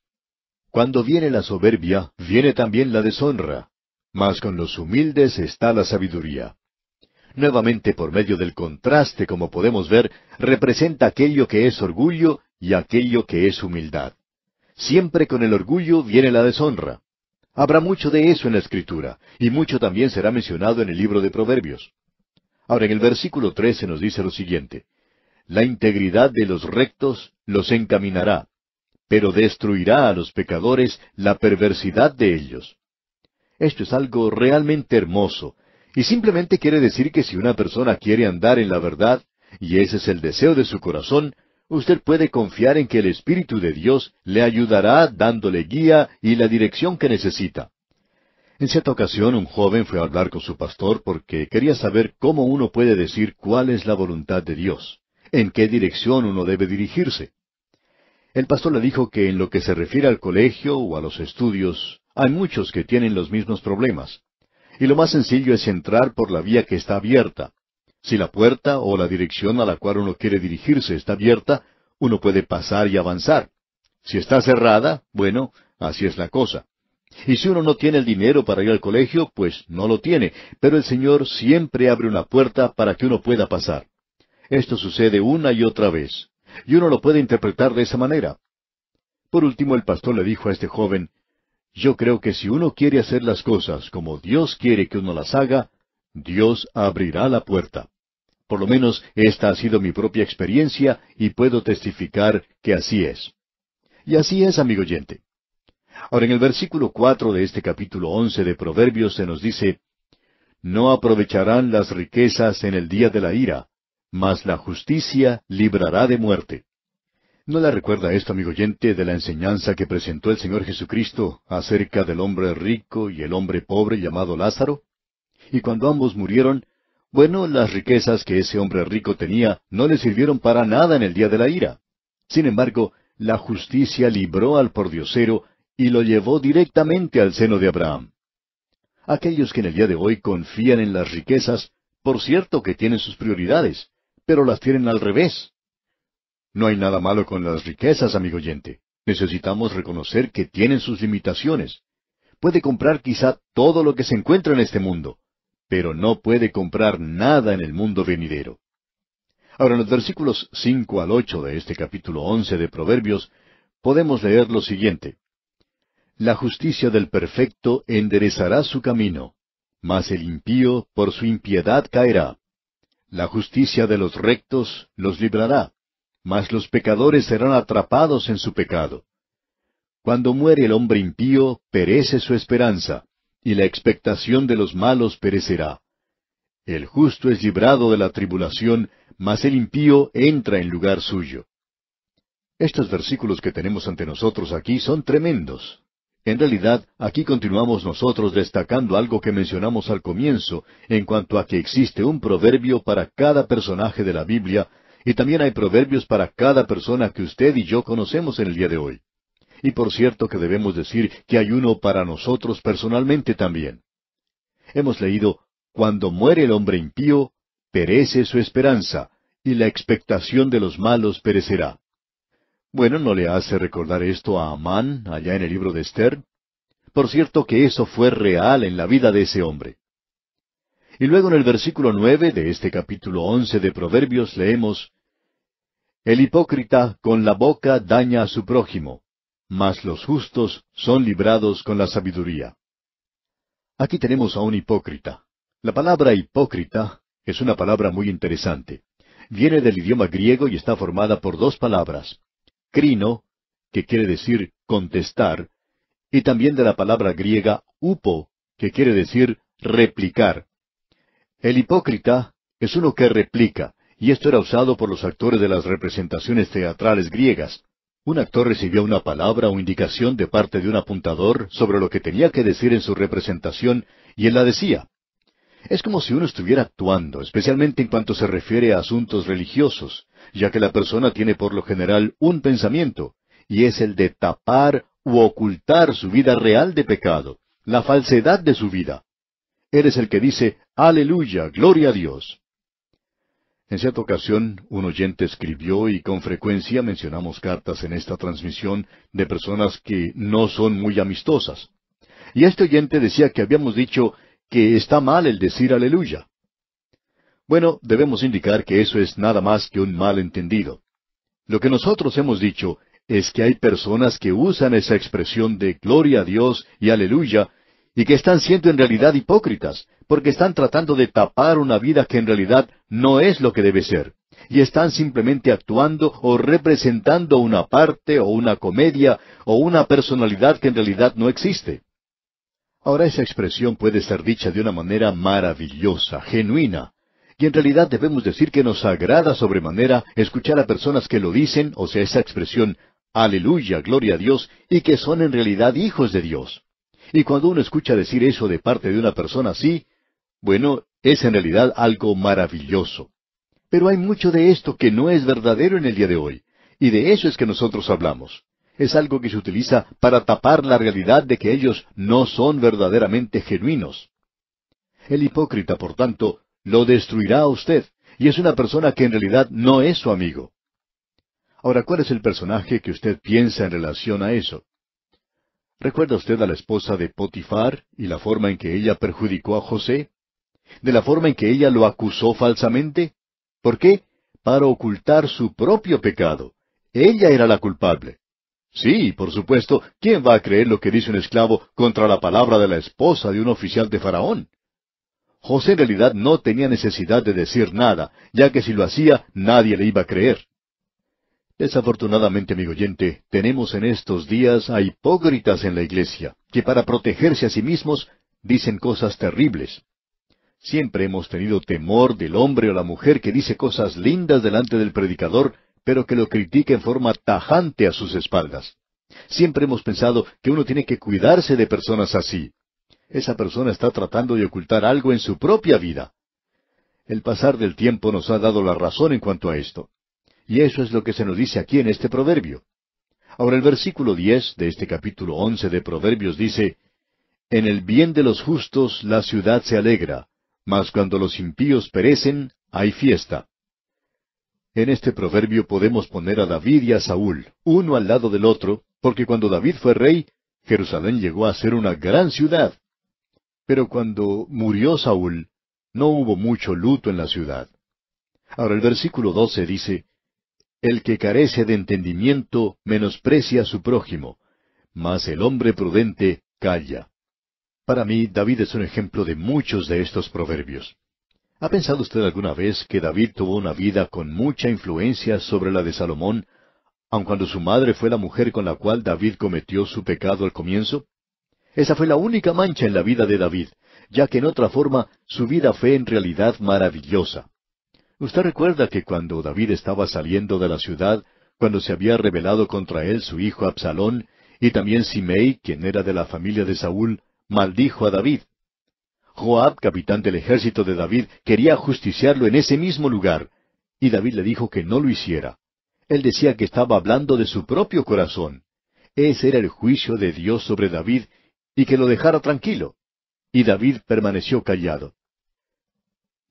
Cuando viene la soberbia, viene también la deshonra, mas con los humildes está la sabiduría. Nuevamente por medio del contraste, como podemos ver, representa aquello que es orgullo y aquello que es humildad. Siempre con el orgullo viene la deshonra. Habrá mucho de eso en la Escritura, y mucho también será mencionado en el libro de Proverbios. Ahora en el versículo 13 nos dice lo siguiente, La integridad de los rectos los encaminará, pero destruirá a los pecadores la perversidad de ellos. Esto es algo realmente hermoso, y simplemente quiere decir que si una persona quiere andar en la verdad, y ese es el deseo de su corazón, usted puede confiar en que el Espíritu de Dios le ayudará dándole guía y la dirección que necesita. En cierta ocasión un joven fue a hablar con su pastor porque quería saber cómo uno puede decir cuál es la voluntad de Dios, en qué dirección uno debe dirigirse. El pastor le dijo que en lo que se refiere al colegio o a los estudios, hay muchos que tienen los mismos problemas. Y lo más sencillo es entrar por la vía que está abierta. Si la puerta o la dirección a la cual uno quiere dirigirse está abierta, uno puede pasar y avanzar. Si está cerrada, bueno, así es la cosa. Y si uno no tiene el dinero para ir al colegio, pues no lo tiene, pero el Señor siempre abre una puerta para que uno pueda pasar. Esto sucede una y otra vez, y uno lo puede interpretar de esa manera. Por último, el pastor le dijo a este joven, yo creo que si uno quiere hacer las cosas como Dios quiere que uno las haga, Dios abrirá la puerta. Por lo menos esta ha sido mi propia experiencia y puedo testificar que así es. Y así es, amigo oyente. Ahora en el versículo cuatro de este capítulo once de Proverbios se nos dice, No aprovecharán las riquezas en el día de la ira, mas la justicia librará de muerte. ¿No le recuerda esto, amigo oyente, de la enseñanza que presentó el Señor Jesucristo acerca del hombre rico y el hombre pobre llamado Lázaro? Y cuando ambos murieron, bueno, las riquezas que ese hombre rico tenía no le sirvieron para nada en el día de la ira. Sin embargo, la justicia libró al pordiosero y lo llevó directamente al seno de Abraham. Aquellos que en el día de hoy confían en las riquezas, por cierto que tienen sus prioridades, pero las tienen al revés. No hay nada malo con las riquezas, amigo oyente. Necesitamos reconocer que tienen sus limitaciones. Puede comprar quizá todo lo que se encuentra en este mundo, pero no puede comprar nada en el mundo venidero. Ahora, en los versículos cinco al ocho de este capítulo once de Proverbios, podemos leer lo siguiente. La justicia del perfecto enderezará su camino, mas el impío por su impiedad caerá. La justicia de los rectos los librará, mas los pecadores serán atrapados en su pecado. Cuando muere el hombre impío, perece su esperanza, y la expectación de los malos perecerá. El justo es librado de la tribulación, mas el impío entra en lugar suyo. Estos versículos que tenemos ante nosotros aquí son tremendos. En realidad, aquí continuamos nosotros destacando algo que mencionamos al comienzo, en cuanto a que existe un proverbio para cada personaje de la Biblia, y también hay proverbios para cada persona que usted y yo conocemos en el día de hoy. Y por cierto que debemos decir que hay uno para nosotros personalmente también. Hemos leído, Cuando muere el hombre impío, perece su esperanza, y la expectación de los malos perecerá. Bueno, ¿no le hace recordar esto a Amán allá en el libro de Esther? Por cierto que eso fue real en la vida de ese hombre. Y luego en el versículo nueve de este capítulo once de Proverbios leemos El hipócrita con la boca daña a su prójimo, mas los justos son librados con la sabiduría. Aquí tenemos a un hipócrita. La palabra hipócrita es una palabra muy interesante. Viene del idioma griego y está formada por dos palabras crino, que quiere decir contestar, y también de la palabra griega upo, que quiere decir replicar. El hipócrita es uno que replica, y esto era usado por los actores de las representaciones teatrales griegas. Un actor recibía una palabra o indicación de parte de un apuntador sobre lo que tenía que decir en su representación, y él la decía. Es como si uno estuviera actuando, especialmente en cuanto se refiere a asuntos religiosos, ya que la persona tiene por lo general un pensamiento, y es el de tapar u ocultar su vida real de pecado, la falsedad de su vida. Eres el que dice, Aleluya, gloria a Dios. En cierta ocasión, un oyente escribió y con frecuencia mencionamos cartas en esta transmisión de personas que no son muy amistosas. Y este oyente decía que habíamos dicho que está mal el decir aleluya. Bueno, debemos indicar que eso es nada más que un mal entendido. Lo que nosotros hemos dicho es que hay personas que usan esa expresión de gloria a Dios y aleluya y que están siendo en realidad hipócritas, porque están tratando de tapar una vida que en realidad no es lo que debe ser, y están simplemente actuando o representando una parte o una comedia o una personalidad que en realidad no existe. Ahora esa expresión puede ser dicha de una manera maravillosa, genuina, y en realidad debemos decir que nos agrada sobremanera escuchar a personas que lo dicen, o sea, esa expresión, aleluya, gloria a Dios, y que son en realidad hijos de Dios. Y cuando uno escucha decir eso de parte de una persona así, bueno, es en realidad algo maravilloso. Pero hay mucho de esto que no es verdadero en el día de hoy, y de eso es que nosotros hablamos. Es algo que se utiliza para tapar la realidad de que ellos no son verdaderamente genuinos. El hipócrita, por tanto, lo destruirá a usted, y es una persona que en realidad no es su amigo. Ahora, ¿cuál es el personaje que usted piensa en relación a eso? ¿Recuerda usted a la esposa de Potifar y la forma en que ella perjudicó a José? ¿De la forma en que ella lo acusó falsamente? ¿Por qué? Para ocultar su propio pecado. Ella era la culpable. Sí, por supuesto, ¿quién va a creer lo que dice un esclavo contra la palabra de la esposa de un oficial de Faraón? José en realidad no tenía necesidad de decir nada, ya que si lo hacía nadie le iba a creer. Desafortunadamente, amigo oyente, tenemos en estos días a hipócritas en la iglesia, que para protegerse a sí mismos dicen cosas terribles. Siempre hemos tenido temor del hombre o la mujer que dice cosas lindas delante del predicador, pero que lo critica en forma tajante a sus espaldas. Siempre hemos pensado que uno tiene que cuidarse de personas así esa persona está tratando de ocultar algo en su propia vida. El pasar del tiempo nos ha dado la razón en cuanto a esto. Y eso es lo que se nos dice aquí en este proverbio. Ahora el versículo diez de este capítulo once de Proverbios dice, En el bien de los justos la ciudad se alegra, mas cuando los impíos perecen, hay fiesta. En este proverbio podemos poner a David y a Saúl, uno al lado del otro, porque cuando David fue rey, Jerusalén llegó a ser una gran ciudad. Pero cuando murió Saúl, no hubo mucho luto en la ciudad. Ahora el versículo 12 dice, El que carece de entendimiento menosprecia a su prójimo, mas el hombre prudente calla. Para mí, David es un ejemplo de muchos de estos proverbios. ¿Ha pensado usted alguna vez que David tuvo una vida con mucha influencia sobre la de Salomón, aun cuando su madre fue la mujer con la cual David cometió su pecado al comienzo? Esa fue la única mancha en la vida de David, ya que en otra forma su vida fue en realidad maravillosa. Usted recuerda que cuando David estaba saliendo de la ciudad, cuando se había rebelado contra él su hijo Absalón, y también Simei, quien era de la familia de Saúl, maldijo a David. Joab, capitán del ejército de David, quería justiciarlo en ese mismo lugar, y David le dijo que no lo hiciera. Él decía que estaba hablando de su propio corazón. Ese era el juicio de Dios sobre David, y que lo dejara tranquilo. Y David permaneció callado.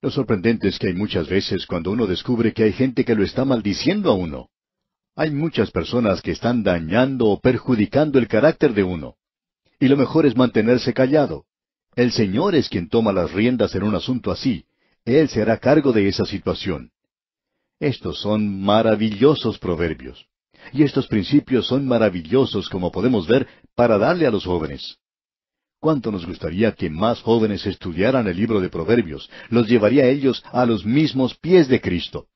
Lo sorprendente es que hay muchas veces cuando uno descubre que hay gente que lo está maldiciendo a uno. Hay muchas personas que están dañando o perjudicando el carácter de uno y lo mejor es mantenerse callado. El Señor es quien toma las riendas en un asunto así. Él se hará cargo de esa situación. Estos son maravillosos proverbios. Y estos principios son maravillosos, como podemos ver, para darle a los jóvenes. ¿Cuánto nos gustaría que más jóvenes estudiaran el libro de Proverbios? Los llevaría a ellos a los mismos pies de Cristo.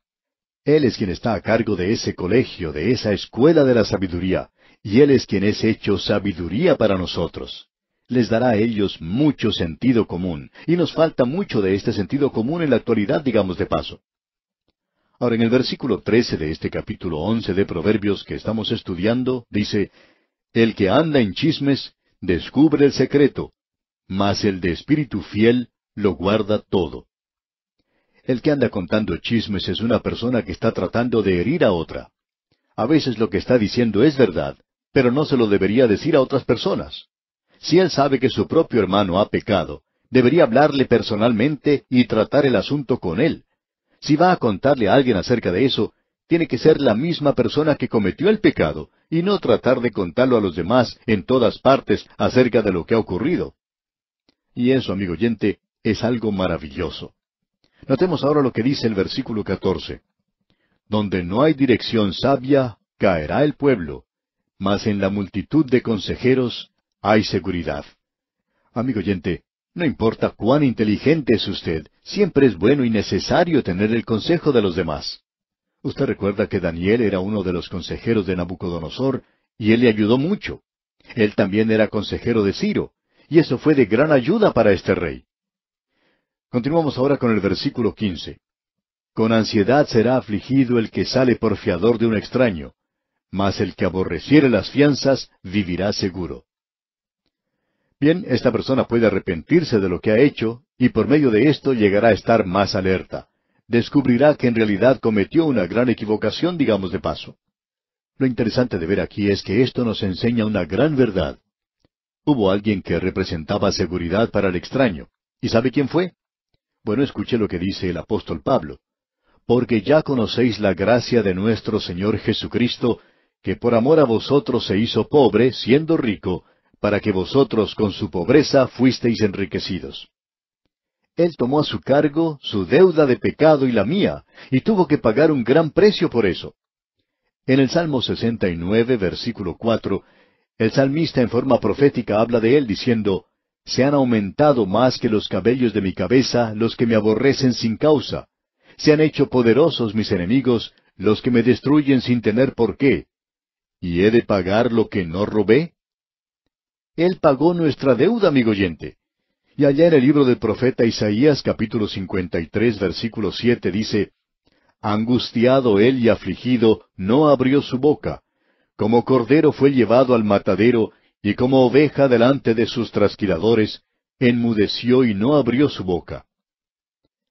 Él es quien está a cargo de ese colegio, de esa escuela de la sabiduría, y Él es quien es hecho sabiduría para nosotros. Les dará a ellos mucho sentido común, y nos falta mucho de este sentido común en la actualidad, digamos de paso. Ahora, en el versículo trece de este capítulo once de Proverbios que estamos estudiando, dice, El que anda en chismes, descubre el secreto, mas el de espíritu fiel lo guarda todo. El que anda contando chismes es una persona que está tratando de herir a otra. A veces lo que está diciendo es verdad, pero no se lo debería decir a otras personas. Si él sabe que su propio hermano ha pecado, debería hablarle personalmente y tratar el asunto con él. Si va a contarle a alguien acerca de eso, tiene que ser la misma persona que cometió el pecado, y no tratar de contarlo a los demás en todas partes acerca de lo que ha ocurrido. Y eso, amigo oyente, es algo maravilloso. Notemos ahora lo que dice el versículo 14. Donde no hay dirección sabia, caerá el pueblo, mas en la multitud de consejeros hay seguridad. Amigo oyente, no importa cuán inteligente es usted, siempre es bueno y necesario tener el consejo de los demás. Usted recuerda que Daniel era uno de los consejeros de Nabucodonosor, y él le ayudó mucho. Él también era consejero de Ciro, y eso fue de gran ayuda para este rey. Continuamos ahora con el versículo quince. Con ansiedad será afligido el que sale por fiador de un extraño, mas el que aborreciere las fianzas vivirá seguro. Bien, esta persona puede arrepentirse de lo que ha hecho y por medio de esto llegará a estar más alerta. Descubrirá que en realidad cometió una gran equivocación, digamos de paso. Lo interesante de ver aquí es que esto nos enseña una gran verdad. Hubo alguien que representaba seguridad para el extraño. ¿Y sabe quién fue? Bueno, escuche lo que dice el apóstol Pablo. Porque ya conocéis la gracia de nuestro Señor Jesucristo, que por amor a vosotros se hizo pobre, siendo rico, para que vosotros con su pobreza fuisteis enriquecidos. Él tomó a su cargo su deuda de pecado y la mía, y tuvo que pagar un gran precio por eso. En el Salmo 69, versículo 4, el salmista en forma profética habla de él diciendo, Se han aumentado más que los cabellos de mi cabeza los que me aborrecen sin causa. Se han hecho poderosos mis enemigos, los que me destruyen sin tener por qué. ¿Y he de pagar lo que no robé? Él pagó nuestra deuda, amigo oyente. Y allá en el libro del profeta Isaías capítulo 53 versículo 7 dice, Angustiado él y afligido, no abrió su boca. Como cordero fue llevado al matadero, y como oveja delante de sus trasquiladores, enmudeció y no abrió su boca.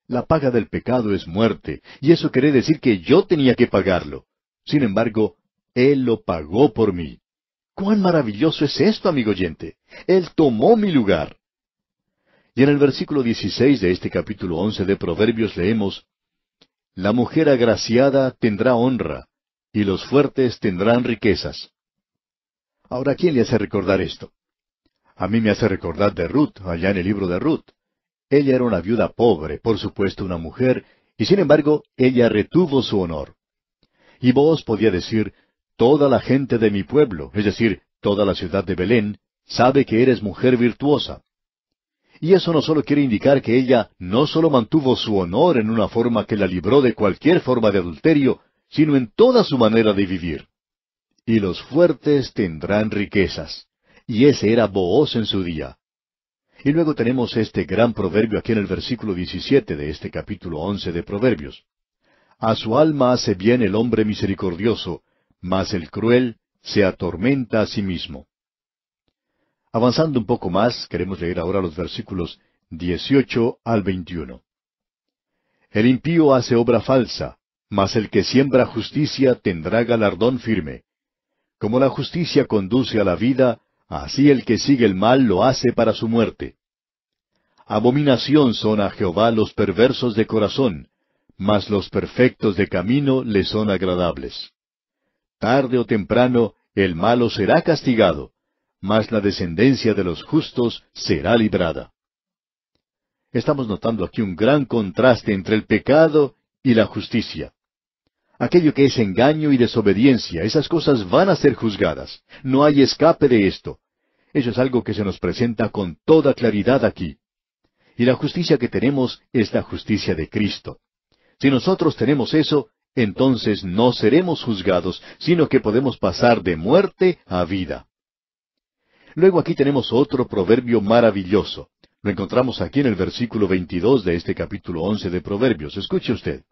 La paga del pecado es muerte, y eso quiere decir que yo tenía que pagarlo. Sin embargo, él lo pagó por mí. ¡Cuán maravilloso es esto, amigo oyente! Él tomó mi lugar. Y en el versículo 16 de este capítulo 11 de Proverbios leemos, La mujer agraciada tendrá honra, y los fuertes tendrán riquezas. Ahora, ¿quién le hace recordar esto? A mí me hace recordar de Ruth, allá en el libro de Ruth. Ella era una viuda pobre, por supuesto una mujer, Y sin embargo, ella retuvo su honor. Y vos podía decir, toda la gente de mi pueblo, es decir, toda la ciudad de Belén, sabe que eres mujer virtuosa. Y eso no solo quiere indicar que ella no solo mantuvo su honor en una forma que la libró de cualquier forma de adulterio, sino en toda su manera de vivir. Y los fuertes tendrán riquezas. Y ese era Booz en su día. Y luego tenemos este gran proverbio aquí en el versículo 17 de este capítulo 11 de Proverbios. A su alma hace bien el hombre misericordioso, mas el cruel se atormenta a sí mismo. Avanzando un poco más, queremos leer ahora los versículos 18 al 21. El impío hace obra falsa, mas el que siembra justicia tendrá galardón firme. Como la justicia conduce a la vida, así el que sigue el mal lo hace para su muerte. Abominación son a Jehová los perversos de corazón, mas los perfectos de camino le son agradables. Tarde o temprano el malo será castigado, mas la descendencia de los justos será librada. Estamos notando aquí un gran contraste entre el pecado y la justicia. Aquello que es engaño y desobediencia, esas cosas van a ser juzgadas. No hay escape de esto. Eso es algo que se nos presenta con toda claridad aquí. Y la justicia que tenemos es la justicia de Cristo. Si nosotros tenemos eso, entonces no seremos juzgados, sino que podemos pasar de muerte a vida. Luego aquí tenemos otro proverbio maravilloso. Lo encontramos aquí en el versículo 22 de este capítulo 11 de Proverbios. Escuche usted.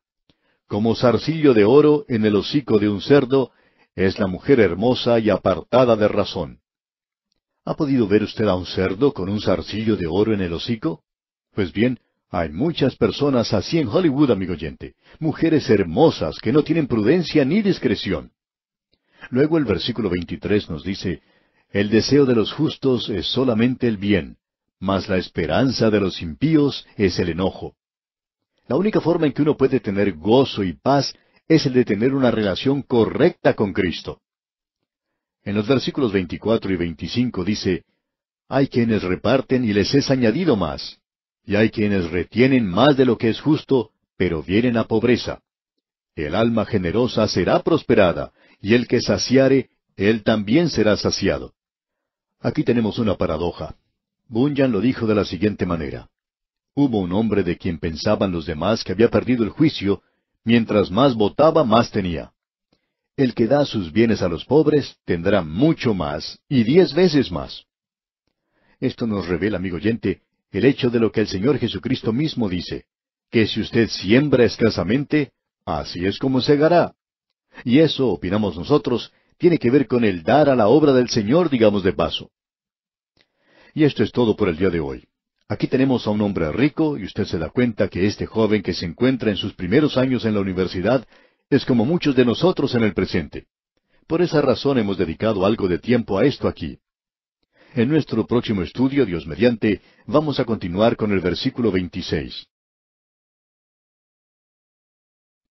Como zarcillo de oro en el hocico de un cerdo, es la mujer hermosa y apartada de razón. ¿Ha podido ver usted a un cerdo con un zarcillo de oro en el hocico? Pues bien, hay muchas personas así en Hollywood, amigo oyente, mujeres hermosas que no tienen prudencia ni discreción. Luego el versículo 23 nos dice, el deseo de los justos es solamente el bien, mas la esperanza de los impíos es el enojo. La única forma en que uno puede tener gozo y paz es el de tener una relación correcta con Cristo. En los versículos 24 y 25 dice, Hay quienes reparten y les es añadido más, y hay quienes retienen más de lo que es justo, pero vienen a pobreza. El alma generosa será prosperada, y el que saciare, él también será saciado. Aquí tenemos una paradoja. Bunyan lo dijo de la siguiente manera. Hubo un hombre de quien pensaban los demás que había perdido el juicio, mientras más votaba, más tenía. El que da sus bienes a los pobres tendrá mucho más, y diez veces más. Esto nos revela, amigo oyente, el hecho de lo que el Señor Jesucristo mismo dice, que si usted siembra escasamente, así es como segará. Y eso, opinamos nosotros, tiene que ver con el dar a la obra del Señor, digamos de paso. Y esto es todo por el día de hoy. Aquí tenemos a un hombre rico y usted se da cuenta que este joven que se encuentra en sus primeros años en la universidad es como muchos de nosotros en el presente. Por esa razón hemos dedicado algo de tiempo a esto aquí. En nuestro próximo estudio, Dios mediante, vamos a continuar con el versículo 26.